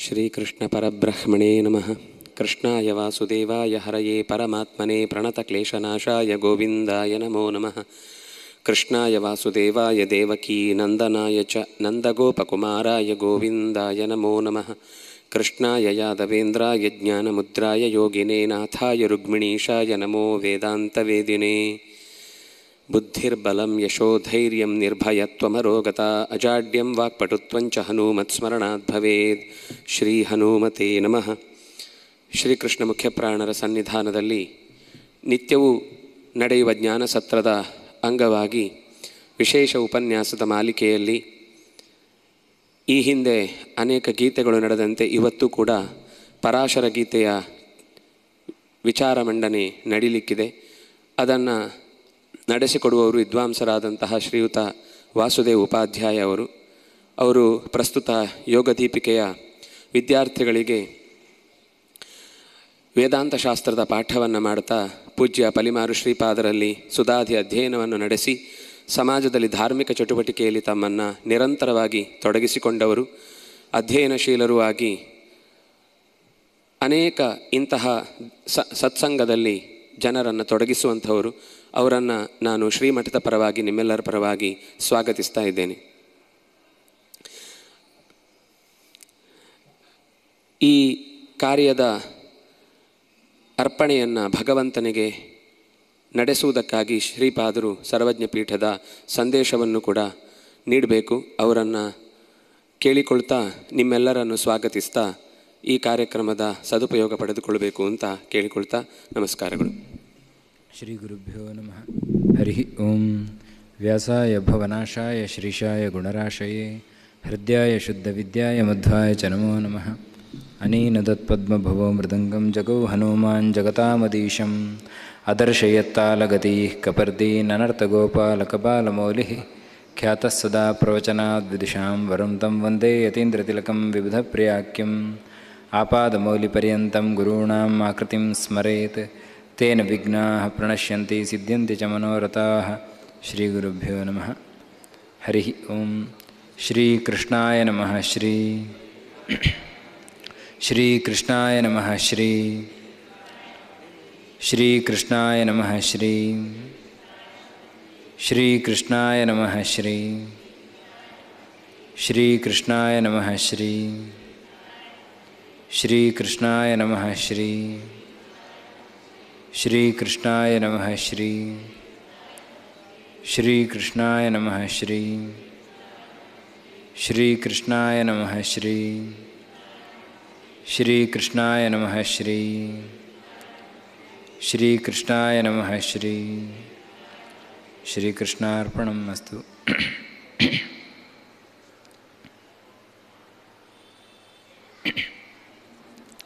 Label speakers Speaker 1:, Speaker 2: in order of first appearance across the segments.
Speaker 1: श्रीकृष्णपरब्रह्मणे नमः। कृष्णाय वासुदेवाय हरये परमात्मने प्रणतक्लेशनाशाय गोविन्दाय नमो नमः। कृष्णाय वासुदेवाय देवकी नन्दनाय च नन्दगोपकुमाराय गोविन्दाय नमो नमः। कृष्णाय यादवेन्द्राय ज्ञानमुद्राय योगिने नाथाय रुक्मिणीशाय नमो वेदान्तवेदिने ಬುದ್ಧಿರ್ಬಲಂ ಯಶೋಧೈರ್ಯಂ ನಿರ್ಭಯತ್ವಮರೋಗತ ಅಜಾಡ್ಯಂ ವಾಕ್ಪಟುತ್ವಂಚ ಹನುಮತ್ಸ್ಮರಣಾತ್ ಭವೇದ್ ಶ್ರೀ ಹನುಮತೇ ನಮಃ. ಶ್ರೀಕೃಷ್ಣ ಮುಖ್ಯಪ್ರಾಣರ ಸನ್ನಿಧಾನದಲ್ಲಿ ನಿತ್ಯವೂ ನಡೆಯುವ ಜ್ಞಾನ ಸತ್ರದ ಅಂಗವಾಗಿ ವಿಶೇಷ ಉಪನ್ಯಾಸದ ಮಾಲಿಕೆಯಲ್ಲಿ ಈ ಹಿಂದೆ ಅನೇಕ ಗೀತೆಗಳು ನಡೆದಂತೆ ಇವತ್ತು ಕೂಡ ಪರಾಶರ ಗೀತೆಯ ವಿಚಾರ ಮಂಡನೆ ನಡೀಲಿಕ್ಕಿದೆ. ಅದನ್ನು ನಡೆಸಿಕೊಡುವವರು ವಿದ್ವಾಂಸರಾದಂತಹ ಶ್ರೀಯುತ ವಾಸುದೇವ್ ಉಪಾಧ್ಯಾಯ ಅವರು. ಅವರು ಪ್ರಸ್ತುತ ಯೋಗ ದೀಪಿಕೆಯ ವಿದ್ಯಾರ್ಥಿಗಳಿಗೆ ವೇದಾಂತ ಶಾಸ್ತ್ರದ ಪಾಠವನ್ನು ಮಾಡ್ತಾ ಪೂಜ್ಯ ಪಲಿಮಾರು ಶ್ರೀಪಾದರಲ್ಲಿ ಸುಧಾದಿ ಅಧ್ಯಯನವನ್ನು ನಡೆಸಿ ಸಮಾಜದಲ್ಲಿ ಧಾರ್ಮಿಕ ಚಟುವಟಿಕೆಯಲ್ಲಿ ತಮ್ಮನ್ನು ನಿರಂತರವಾಗಿ ತೊಡಗಿಸಿಕೊಂಡವರು. ಅಧ್ಯಯನಶೀಲರೂ ಆಗಿ ಅನೇಕ ಇಂತಹ ಸತ್ಸಂಗದಲ್ಲಿ ಜನರನ್ನು ತೊಡಗಿಸುವಂಥವರು. ಅವರನ್ನು ನಾನು ಶ್ರೀಮಠದ ಪರವಾಗಿ, ನಿಮ್ಮೆಲ್ಲರ ಪರವಾಗಿ ಸ್ವಾಗತಿಸ್ತಾ ಇದ್ದೇನೆ. ಈ ಕಾರ್ಯದ ಅರ್ಪಣೆಯನ್ನು ಭಗವಂತನಿಗೆ ನಡೆಸುವುದಕ್ಕಾಗಿ ಶ್ರೀಪಾದರು ಸರ್ವಜ್ಞ ಪೀಠದ ಸಂದೇಶವನ್ನು ಕೂಡ ನೀಡಬೇಕು. ಅವರನ್ನು ಕೇಳಿಕೊಳ್ತಾ ನಿಮ್ಮೆಲ್ಲರನ್ನು ಸ್ವಾಗತಿಸ್ತಾ ಈ ಕಾರ್ಯಕ್ರಮದ ಸದುಪಯೋಗ ಪಡೆದುಕೊಳ್ಳಬೇಕು ಅಂತ ಕೇಳಿಕೊಳ್ತಾ ನಮಸ್ಕಾರಗಳು.
Speaker 2: श्रीगुरुभ्यो नमः। हरिः ॐ व्यासाय भवनाशाय श्रीशाय गुणराशये, हृद्याय शुद्धविद्याय मध्वाय च नमो नमः। अनेन तत्पद्मभवो मृदङ्गं जगौ हनुमान् जगतामदीशम् अदर्शयत्तालगतिः कपर्दीननर्तगोपालकबालमौलिः ख्यातः सदा प्रवचनाद्विदुषां वरं तं वंदे यतीन्द्रतिलकं विबुधप्रियाख्यम् आपादमौलिपर्यन्तं गुरूणाम् आकृतिं स्मरेत्। तेन विघ्नाः प्रणश्यन्ति, सिद्ध्यन्ति च मनोरथाः। श्रीगुरुभ्यो नमः। हरिः ॐ श्रीकृष्णाय नमः। श्री श्रीकृष्णाय नमः। श्री श्रीकृष्णाय नमः। श्री श्रीकृष्णाय नमः। श्री श्रीकृष्णाय नमः। श्री श्रीकृष्णाय नमः। श्री श्रीकृष्णाय नमः श्री श्रीकृष्णाय नमः श्री श्रीकृष्णाय नमः श्री श्रीकृष्णाय नमः श्री श्रीकृष्णाय नमः श्री श्रीकृष्णार्पणम् अस्तु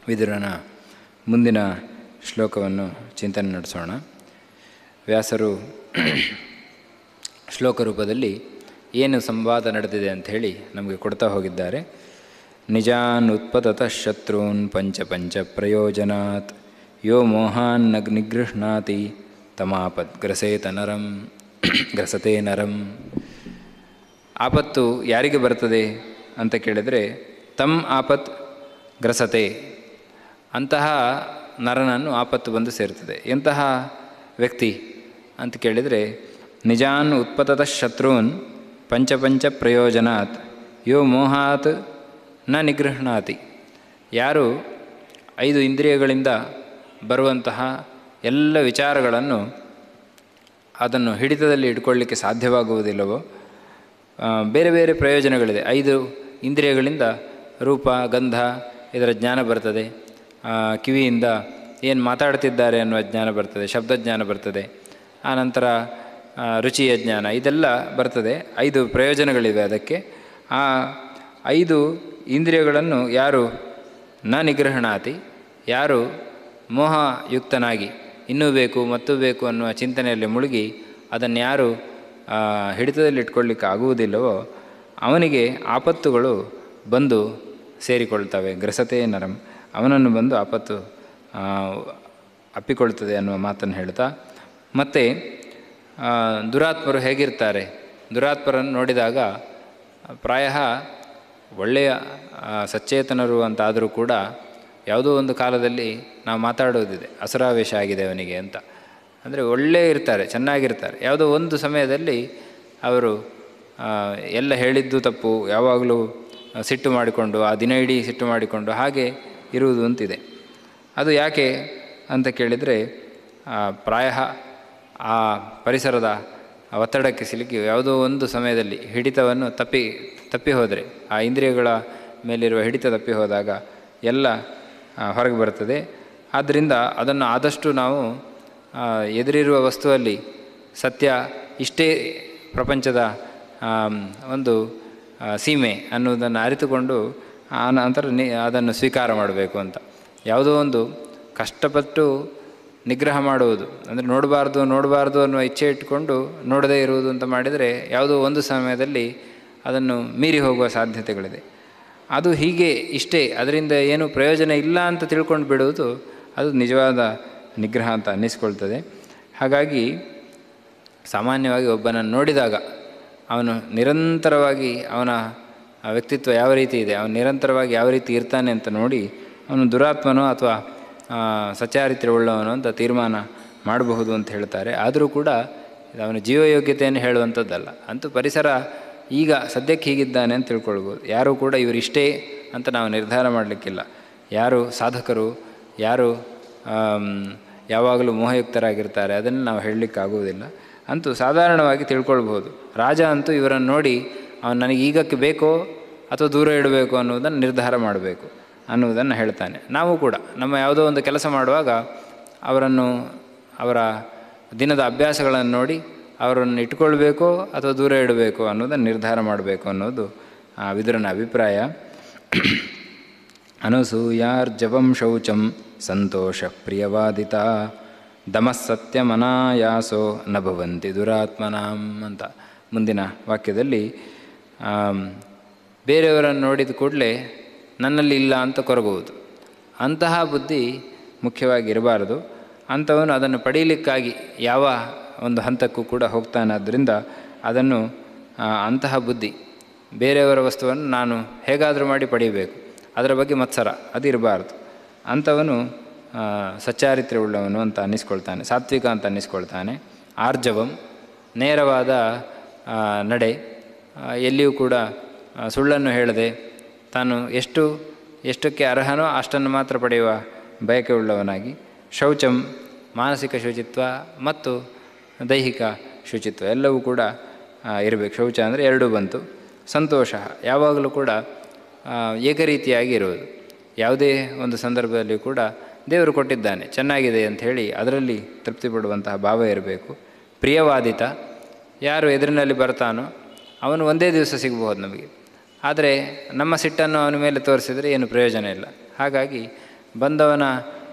Speaker 2: ವಿದುರನ ಮುಂದಿನ ಶ್ಲೋಕವನ್ನು ಚಿಂತನೆ ನಡೆಸೋಣ. ವ್ಯಾಸರು ಶ್ಲೋಕ ರೂಪದಲ್ಲಿ ಏನು ಸಂವಾದ ನಡೆದಿದೆ ಅಂಥೇಳಿ ನಮಗೆ ಕೊಡ್ತಾ ಹೋಗಿದ್ದಾರೆ. ನಿಜಾನ್ ಉತ್ಪತತ ಶತ್ರುನ್ ಪಂಚ ಪಂಚ ಪ್ರಯೋಜನಾತ್, ಯೋ ಮೋಹಾನ್ ನಗ್ ನಿಗೃಹ್ಣಾತಿ ತಮಾಪತ್ ಗ್ರಸೇತ ನರಂ, ಗ್ರಸತೆ ನರಂ. ಆಪತ್ತು ಯಾರಿಗೆ ಬರ್ತದೆ ಅಂತ ಕೇಳಿದರೆ ತಮ್ ಆಪತ್ ಗ್ರಸತೆ. ಅಂತಹ ನರನನ್ನು ಆಪತ್ತು ಬಂದು ಸೇರುತ್ತದೆ. ಎಂತಹ ವ್ಯಕ್ತಿ ಅಂತ ಕೇಳಿದರೆ, ನಿಜಾನ್ ಉತ್ಪತದ ಶತ್ರುನ್ ಪಂಚಪಂಚ ಪ್ರಯೋಜನಾತ್, ಯೋ ಮೋಹಾತ್ನ ನಿಗೃಹಣಾತಿ ಯಾರು ಐದು ಇಂದ್ರಿಯಗಳಿಂದ ಬರುವಂತಹ ಎಲ್ಲ ವಿಚಾರಗಳನ್ನು ಅದನ್ನು ಹಿಡಿತದಲ್ಲಿ ಇಟ್ಕೊಳ್ಳಿಕ್ಕೆ ಸಾಧ್ಯವಾಗುವುದಿಲ್ಲವೋ ಬೇರೆ ಬೇರೆ ಪ್ರಯೋಜನಗಳಿದೆ. ಐದು ಇಂದ್ರಿಯಗಳಿಂದ ರೂಪ, ಗಂಧ, ಇದರ ಜ್ಞಾನ ಬರ್ತದೆ. ಕಿವಿಯಿಂದ ಏನು ಮಾತಾಡ್ತಿದ್ದಾರೆ ಅನ್ನುವ ಜ್ಞಾನ ಬರ್ತದೆ ಶಬ್ದಜ್ಞಾನ ಬರ್ತದೆ ಆನಂತರ ರುಚಿಯ ಜ್ಞಾನ, ಇದೆಲ್ಲ ಬರ್ತದೆ. ಐದು ಪ್ರಯೋಜನಗಳಿವೆ ಅದಕ್ಕೆ. ಆ ಐದು ಇಂದ್ರಿಯಗಳನ್ನು ಯಾರು? ನ ನಿಗ್ರಹಣಾತಿ ಯಾರು? ಮೋಹಯುಕ್ತನಾಗಿ, ಇನ್ನೂ ಬೇಕು, ಮತ್ತು ಬೇಕು ಅನ್ನುವ ಚಿಂತನೆಯಲ್ಲಿ ಮುಳುಗಿ, ಅದನ್ನು ಯಾರು ಹಿಡಿತದಲ್ಲಿಟ್ಕೊಳ್ಳಿಕ್ಕೆ ಆಗುವುದಿಲ್ಲವೋ ಅವನಿಗೆ ಆಪತ್ತುಗಳು ಬಂದು ಸೇರಿಕೊಳ್ತವೆ. ಗ್ರಸತೆ ನರಂ. ಅವನನ್ನು ಬಂದು ಆಪತ್ತು ಅಪ್ಪಿಕೊಳ್ತದೆ ಅನ್ನುವ ಮಾತನ್ನು ಹೇಳ್ತಾ, ಮತ್ತು ದುರಾತ್ಮರು ಹೇಗಿರ್ತಾರೆ? ದುರಾತ್ಮರನ್ನು ನೋಡಿದಾಗ, ಪ್ರಾಯ ಒಳ್ಳೆಯ ಸಚೇತನರು ಅಂತಾದರೂ ಕೂಡ ಯಾವುದೋ ಒಂದು ಕಾಲದಲ್ಲಿ ನಾವು ಮಾತಾಡೋದಿದೆ, ಅಸರಾವೇಶ ಆಗಿದೆ ಅವನಿಗೆ ಅಂತ. ಅಂದರೆ ಒಳ್ಳೆ ಇರ್ತಾರೆ, ಚೆನ್ನಾಗಿರ್ತಾರೆ. ಯಾವುದೋ ಒಂದು ಸಮಯದಲ್ಲಿ ಅವರು ಎಲ್ಲ ಹೇಳಿದ್ದು ತಪ್ಪು, ಯಾವಾಗಲೂ ಸಿಟ್ಟು ಮಾಡಿಕೊಂಡು, ಆ ದಿನ ಇಡೀ ಸಿಟ್ಟು ಮಾಡಿಕೊಂಡು, ಹಾಗೆ ಇರುವುದು ಅಂತಿದೆ. ಅದು ಯಾಕೆ ಅಂತ ಕೇಳಿದರೆ ಪ್ರಾಯ ಆ ಪರಿಸರದ ಒತ್ತಡಕ್ಕೆ ಸಿಲುಕಿ ಯಾವುದೋ ಒಂದು ಸಮಯದಲ್ಲಿ ಹಿಡಿತವನ್ನು ತಪ್ಪಿ ತಪ್ಪಿ ಹೋದರೆ, ಆ ಇಂದ್ರಿಯಗಳ ಮೇಲಿರುವ ಹಿಡಿತ ತಪ್ಪಿ ಹೋದಾಗ ಎಲ್ಲ ಹೊರಗೆ ಬರ್ತದೆ ಆದ್ದರಿಂದ ಅದನ್ನು ಆದಷ್ಟು ನಾವು ಎದುರಿರುವ ವಸ್ತುವಲ್ಲಿ ಸತ್ಯ ಇಷ್ಟೇ ಪ್ರಪಂಚದ ಒಂದು ಸೀಮೆ ಅನ್ನುವುದನ್ನು ಅರಿತುಕೊಂಡು ಆ ನಂತರ ನಿ ಅದನ್ನು ಸ್ವೀಕಾರ ಮಾಡಬೇಕು ಅಂತ. ಯಾವುದೋ ಒಂದು ಕಷ್ಟಪಟ್ಟು ನಿಗ್ರಹ ಮಾಡುವುದು. ಅಂದರೆ ನೋಡಬಾರ್ದು ನೋಡಬಾರ್ದು ಅನ್ನುವ ಇಚ್ಛೆ ಇಟ್ಟುಕೊಂಡು ನೋಡದೇ ಇರುವುದು ಅಂತ ಮಾಡಿದರೆ ಯಾವುದೋ ಒಂದು ಸಮಯದಲ್ಲಿ ಅದನ್ನು ಮೀರಿ ಹೋಗುವ ಸಾಧ್ಯತೆಗಳಿದೆ. ಅದು ಹೀಗೆ ಇಷ್ಟೇ. ಅದರಿಂದ ಏನು ಪ್ರಯೋಜನ ಇಲ್ಲ ಅಂತ ತಿಳ್ಕೊಂಡು ಬಿಡುವುದು ಅದು ನಿಜವಾದ ನಿಗ್ರಹ ಅಂತ ಅನ್ನಿಸ್ಕೊಳ್ತದೆ. ಹಾಗಾಗಿ ಸಾಮಾನ್ಯವಾಗಿ ಒಬ್ಬನನ್ನು ನೋಡಿದಾಗ ಅವನು ನಿರಂತರವಾಗಿ ಅವನ ಆ ವ್ಯಕ್ತಿತ್ವ ಯಾವ ರೀತಿ ಇದೆ ಅವನು ನಿರಂತರವಾಗಿ ಯಾವ ರೀತಿ ಇರ್ತಾನೆ ಅಂತ ನೋಡಿ ಅವನು ದುರಾತ್ಮನೋ ಅಥವಾ ಆ, ಸಚಾರಿತ್ರ್ಯವುಳ್ಳವನು ಅಂತ ತೀರ್ಮಾನ ಮಾಡಬಹುದು ಅಂತ ಹೇಳ್ತಾರೆ. ಆದರೂ ಕೂಡ ಅವನ ಜೀವಯೋಗ್ಯತೆಯನ್ನು ಹೇಳುವಂಥದ್ದಲ್ಲ. ಅಂತೂ ಪರಿಸರ ಈಗ ಸದ್ಯಕ್ಕೆ ಹೀಗಿದ್ದಾನೆ ಅಂತ ತಿಳ್ಕೊಳ್ಬೋದು. ಯಾರೂ ಕೂಡ ಇವರಿಷ್ಟೇ ಅಂತ ನಾವು ನಿರ್ಧಾರ ಮಾಡಲಿಕ್ಕಿಲ್ಲ. ಯಾರು ಸಾಧಕರು ಯಾರು ಯಾವಾಗಲೂ ಮೋಹಯುಕ್ತರಾಗಿರ್ತಾರೆ ಅದನ್ನು ನಾವು ಹೇಳಲಿಕ್ಕಾಗುವುದಿಲ್ಲ. ಅಂತೂ ಸಾಧಾರಣವಾಗಿ ತಿಳ್ಕೊಳ್ಬೋದು. ರಾಜ ಅಂತೂ ಇವರನ್ನು ನೋಡಿ ಅವನು ನನಗೆ ಈಗಕ್ಕೆ ಬೇಕೋ ಅಥವಾ ದೂರ ಇಡಬೇಕು ಅನ್ನೋದನ್ನು ನಿರ್ಧಾರ ಮಾಡಬೇಕು ಅನ್ನುವುದನ್ನು ಹೇಳ್ತಾನೆ. ನಾವು ಕೂಡ ನಮ್ಮ ಯಾವುದೋ ಒಂದು ಕೆಲಸ ಮಾಡುವಾಗ ಅವರನ್ನು, ಅವರ ದಿನದ ಅಭ್ಯಾಸಗಳನ್ನು ನೋಡಿ ಅವರನ್ನು ಇಟ್ಕೊಳ್ಬೇಕೋ ಅಥವಾ ದೂರ ಇಡಬೇಕು ಅನ್ನೋದನ್ನು ನಿರ್ಧಾರ ಮಾಡಬೇಕು ಅನ್ನೋದು ಆ ವಿದುರನ ಅಭಿಪ್ರಾಯ. ಅನಸೂಯಾರ್ಜವಂ ಶೌಚಂ ಸಂತೋಷ ಪ್ರಿಯವಾದಿತ ದಮಸ್ಸತ್ಯಮನಾಯಾಸೋ ಸತ್ಯಮನಾಯಾಸೋ ನಭವಂತಿ ದುರಾತ್ಮನಾಂ ಅಂತ ಮುಂದಿನ ವಾಕ್ಯದಲ್ಲಿ ಬೇರೆಯವರನ್ನು ನೋಡಿದ ಕೂಡಲೇ ನನ್ನಲ್ಲಿ ಇಲ್ಲ ಅಂತ ಕೊರಗುವುದು. ಅಂತಹ ಬುದ್ಧಿ ಮುಖ್ಯವಾಗಿ ಇರಬಾರದು ಅಂಥವನು ಅದನ್ನು ಪಡೀಲಿಕ್ಕಾಗಿ ಯಾವ ಒಂದು ಹಂತಕ್ಕೂ ಕೂಡ ಹೋಗ್ತಾನಾದ್ದರಿಂದ ಅದನ್ನು ಅಂತಹ ಬುದ್ಧಿ ಬೇರೆಯವರ ವಸ್ತುವನ್ನು ನಾನು ಹೇಗಾದರೂ ಮಾಡಿ ಪಡೆಯಬೇಕು. ಅದರ ಬಗ್ಗೆ ಮತ್ಸರ, ಅದು ಇರಬಾರ್ದು. ಅಂಥವನು ಸಚ್ಚಾರಿತ್ರ್ಯ ಉಳ್ಳವನು ಅಂತ ಅನ್ನಿಸ್ಕೊಳ್ತಾನೆ, ಸಾತ್ವಿಕ ಅಂತ ಅನ್ನಿಸ್ಕೊಳ್ತಾನೆ. ಆರ್ಜವಂ, ನೇರವಾದ ನಡೆ ಎಲ್ಲಿಯೂ ಕೂಡ ಸುಳ್ಳನ್ನು ಹೇಳದೆ ತಾನು ಎಷ್ಟು, ಎಷ್ಟಕ್ಕೆ ಅರ್ಹನೋ ಅಷ್ಟನ್ನು ಮಾತ್ರ ಪಡೆಯುವ ಬಯಕೆ ಉಳ್ಳವನಾಗಿ ಶೌಚಂ, ಮಾನಸಿಕ ಶುಚಿತ್ವ ಮತ್ತು ದೈಹಿಕ ಶುಚಿತ್ವ ಎಲ್ಲವೂ ಕೂಡ ಇರಬೇಕು. ಶೌಚ ಅಂದರೆ ಎರಡೂ ಬಂತು. ಸಂತೋಷ ಯಾವಾಗಲೂ ಕೂಡ ಏಕರೀತಿಯಾಗಿ ಇರುವುದು. ಯಾವುದೇ ಒಂದು ಸಂದರ್ಭದಲ್ಲಿ ಕೂಡ ದೇವರು ಕೊಟ್ಟಿದ್ದಾನೆ, ಚೆನ್ನಾಗಿದೆ ಅಂತ ಹೇಳಿ ಅದರಲ್ಲಿ ತೃಪ್ತಿ ಪಡುವಂತಹ ಭಾವ ಇರಬೇಕು. ಪ್ರಿಯವಾದಿತ, ಯಾರು ಎದುರಿನಲ್ಲಿ ಬರ್ತಾನೋ ಅವನು ಒಂದೇ ದಿವಸ ಸಿಗಬಹುದು ನಮಗೆ. ಆದರೆ ನಮ್ಮ ಸಿಟ್ಟನ್ನು ಅವನ ಮೇಲೆ ತೋರಿಸಿದರೆ ಏನು ಪ್ರಯೋಜನ ಇಲ್ಲ. ಹಾಗಾಗಿ ಬಂದವನ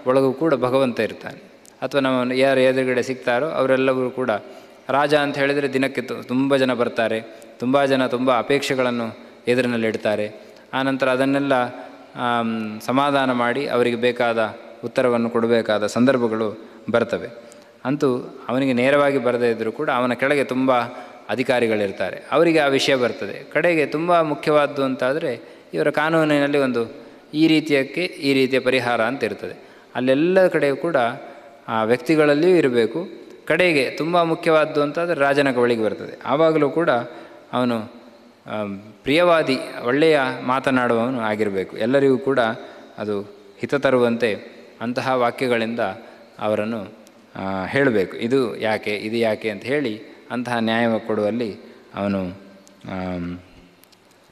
Speaker 2: ಒಳಗೂ ಕೂಡ ಭಗವಂತ ಇರ್ತಾನೆ. ಅಥವಾ ನಮ್ಮ ಯಾರು ಎದುರುಗಡೆ ಸಿಗ್ತಾರೋ ಅವರೆಲ್ಲರೂ ಕೂಡ ರಾಜ ಅಂತ ಹೇಳಿದರೆ ದಿನಕ್ಕೆ ತುಂಬ ಜನ ಬರ್ತಾರೆ. ತುಂಬ ಜನ ತುಂಬ ಅಪೇಕ್ಷೆಗಳನ್ನು ಎದುರಿನಲ್ಲಿ ಇಡ್ತಾರೆ. ಆನಂತರ ಅದನ್ನೆಲ್ಲ ಸಮಾಧಾನ ಮಾಡಿ ಅವರಿಗೆ ಬೇಕಾದ ಉತ್ತರವನ್ನು ಕೊಡಬೇಕಾದ ಸಂದರ್ಭಗಳು ಬರ್ತವೆ. ಅಂತೂ ಅವನಿಗೆ ನೇರವಾಗಿ ಬರದೇ ಇದ್ದರೂ ಕೂಡ ಅವನ ಕೆಳಗೆ ತುಂಬ ಅಧಿಕಾರಿಗಳಿರ್ತಾರೆ. ಅವರಿಗೆ ಆ ವಿಷಯ ಬರ್ತದೆ. ಕಡೆಗೆ ತುಂಬ ಮುಖ್ಯವಾದ್ದು ಅಂತಾದರೆ ಇವರ ಕಾನೂನಿನಲ್ಲಿ ಒಂದು ಈ ರೀತಿಯಕ್ಕೆ ಈ ರೀತಿಯ ಪರಿಹಾರ ಅಂತ ಇರ್ತದೆ. ಅಲ್ಲೆಲ್ಲ ಕಡೆಯೂ ಕೂಡ ಆ ವ್ಯಕ್ತಿಗಳಲ್ಲಿಯೂ ಇರಬೇಕು. ಕಡೆಗೆ ತುಂಬ ಮುಖ್ಯವಾದ್ದು ಅಂತಾದರೆ ರಾಜನ ಬಳಿಗೆ ಬರ್ತದೆ. ಆವಾಗಲೂ ಕೂಡ ಅವನು ಪ್ರಿಯವಾದಿ, ಒಳ್ಳೆಯ ಮಾತನಾಡುವವನು ಆಗಿರಬೇಕು. ಎಲ್ಲರಿಗೂ ಕೂಡ ಅದು ಹಿತ ತರುವಂತೆ ಅಂತಹ ವಾಕ್ಯಗಳಿಂದ ಅವರನ್ನು ಹೇಳಬೇಕು. ಇದು ಯಾಕೆ ಇದು ಯಾಕೆ ಅಂತ ಹೇಳಿ ಅಂತಹ ನ್ಯಾಯ ಕೊಡುವಲ್ಲಿ ಅವನು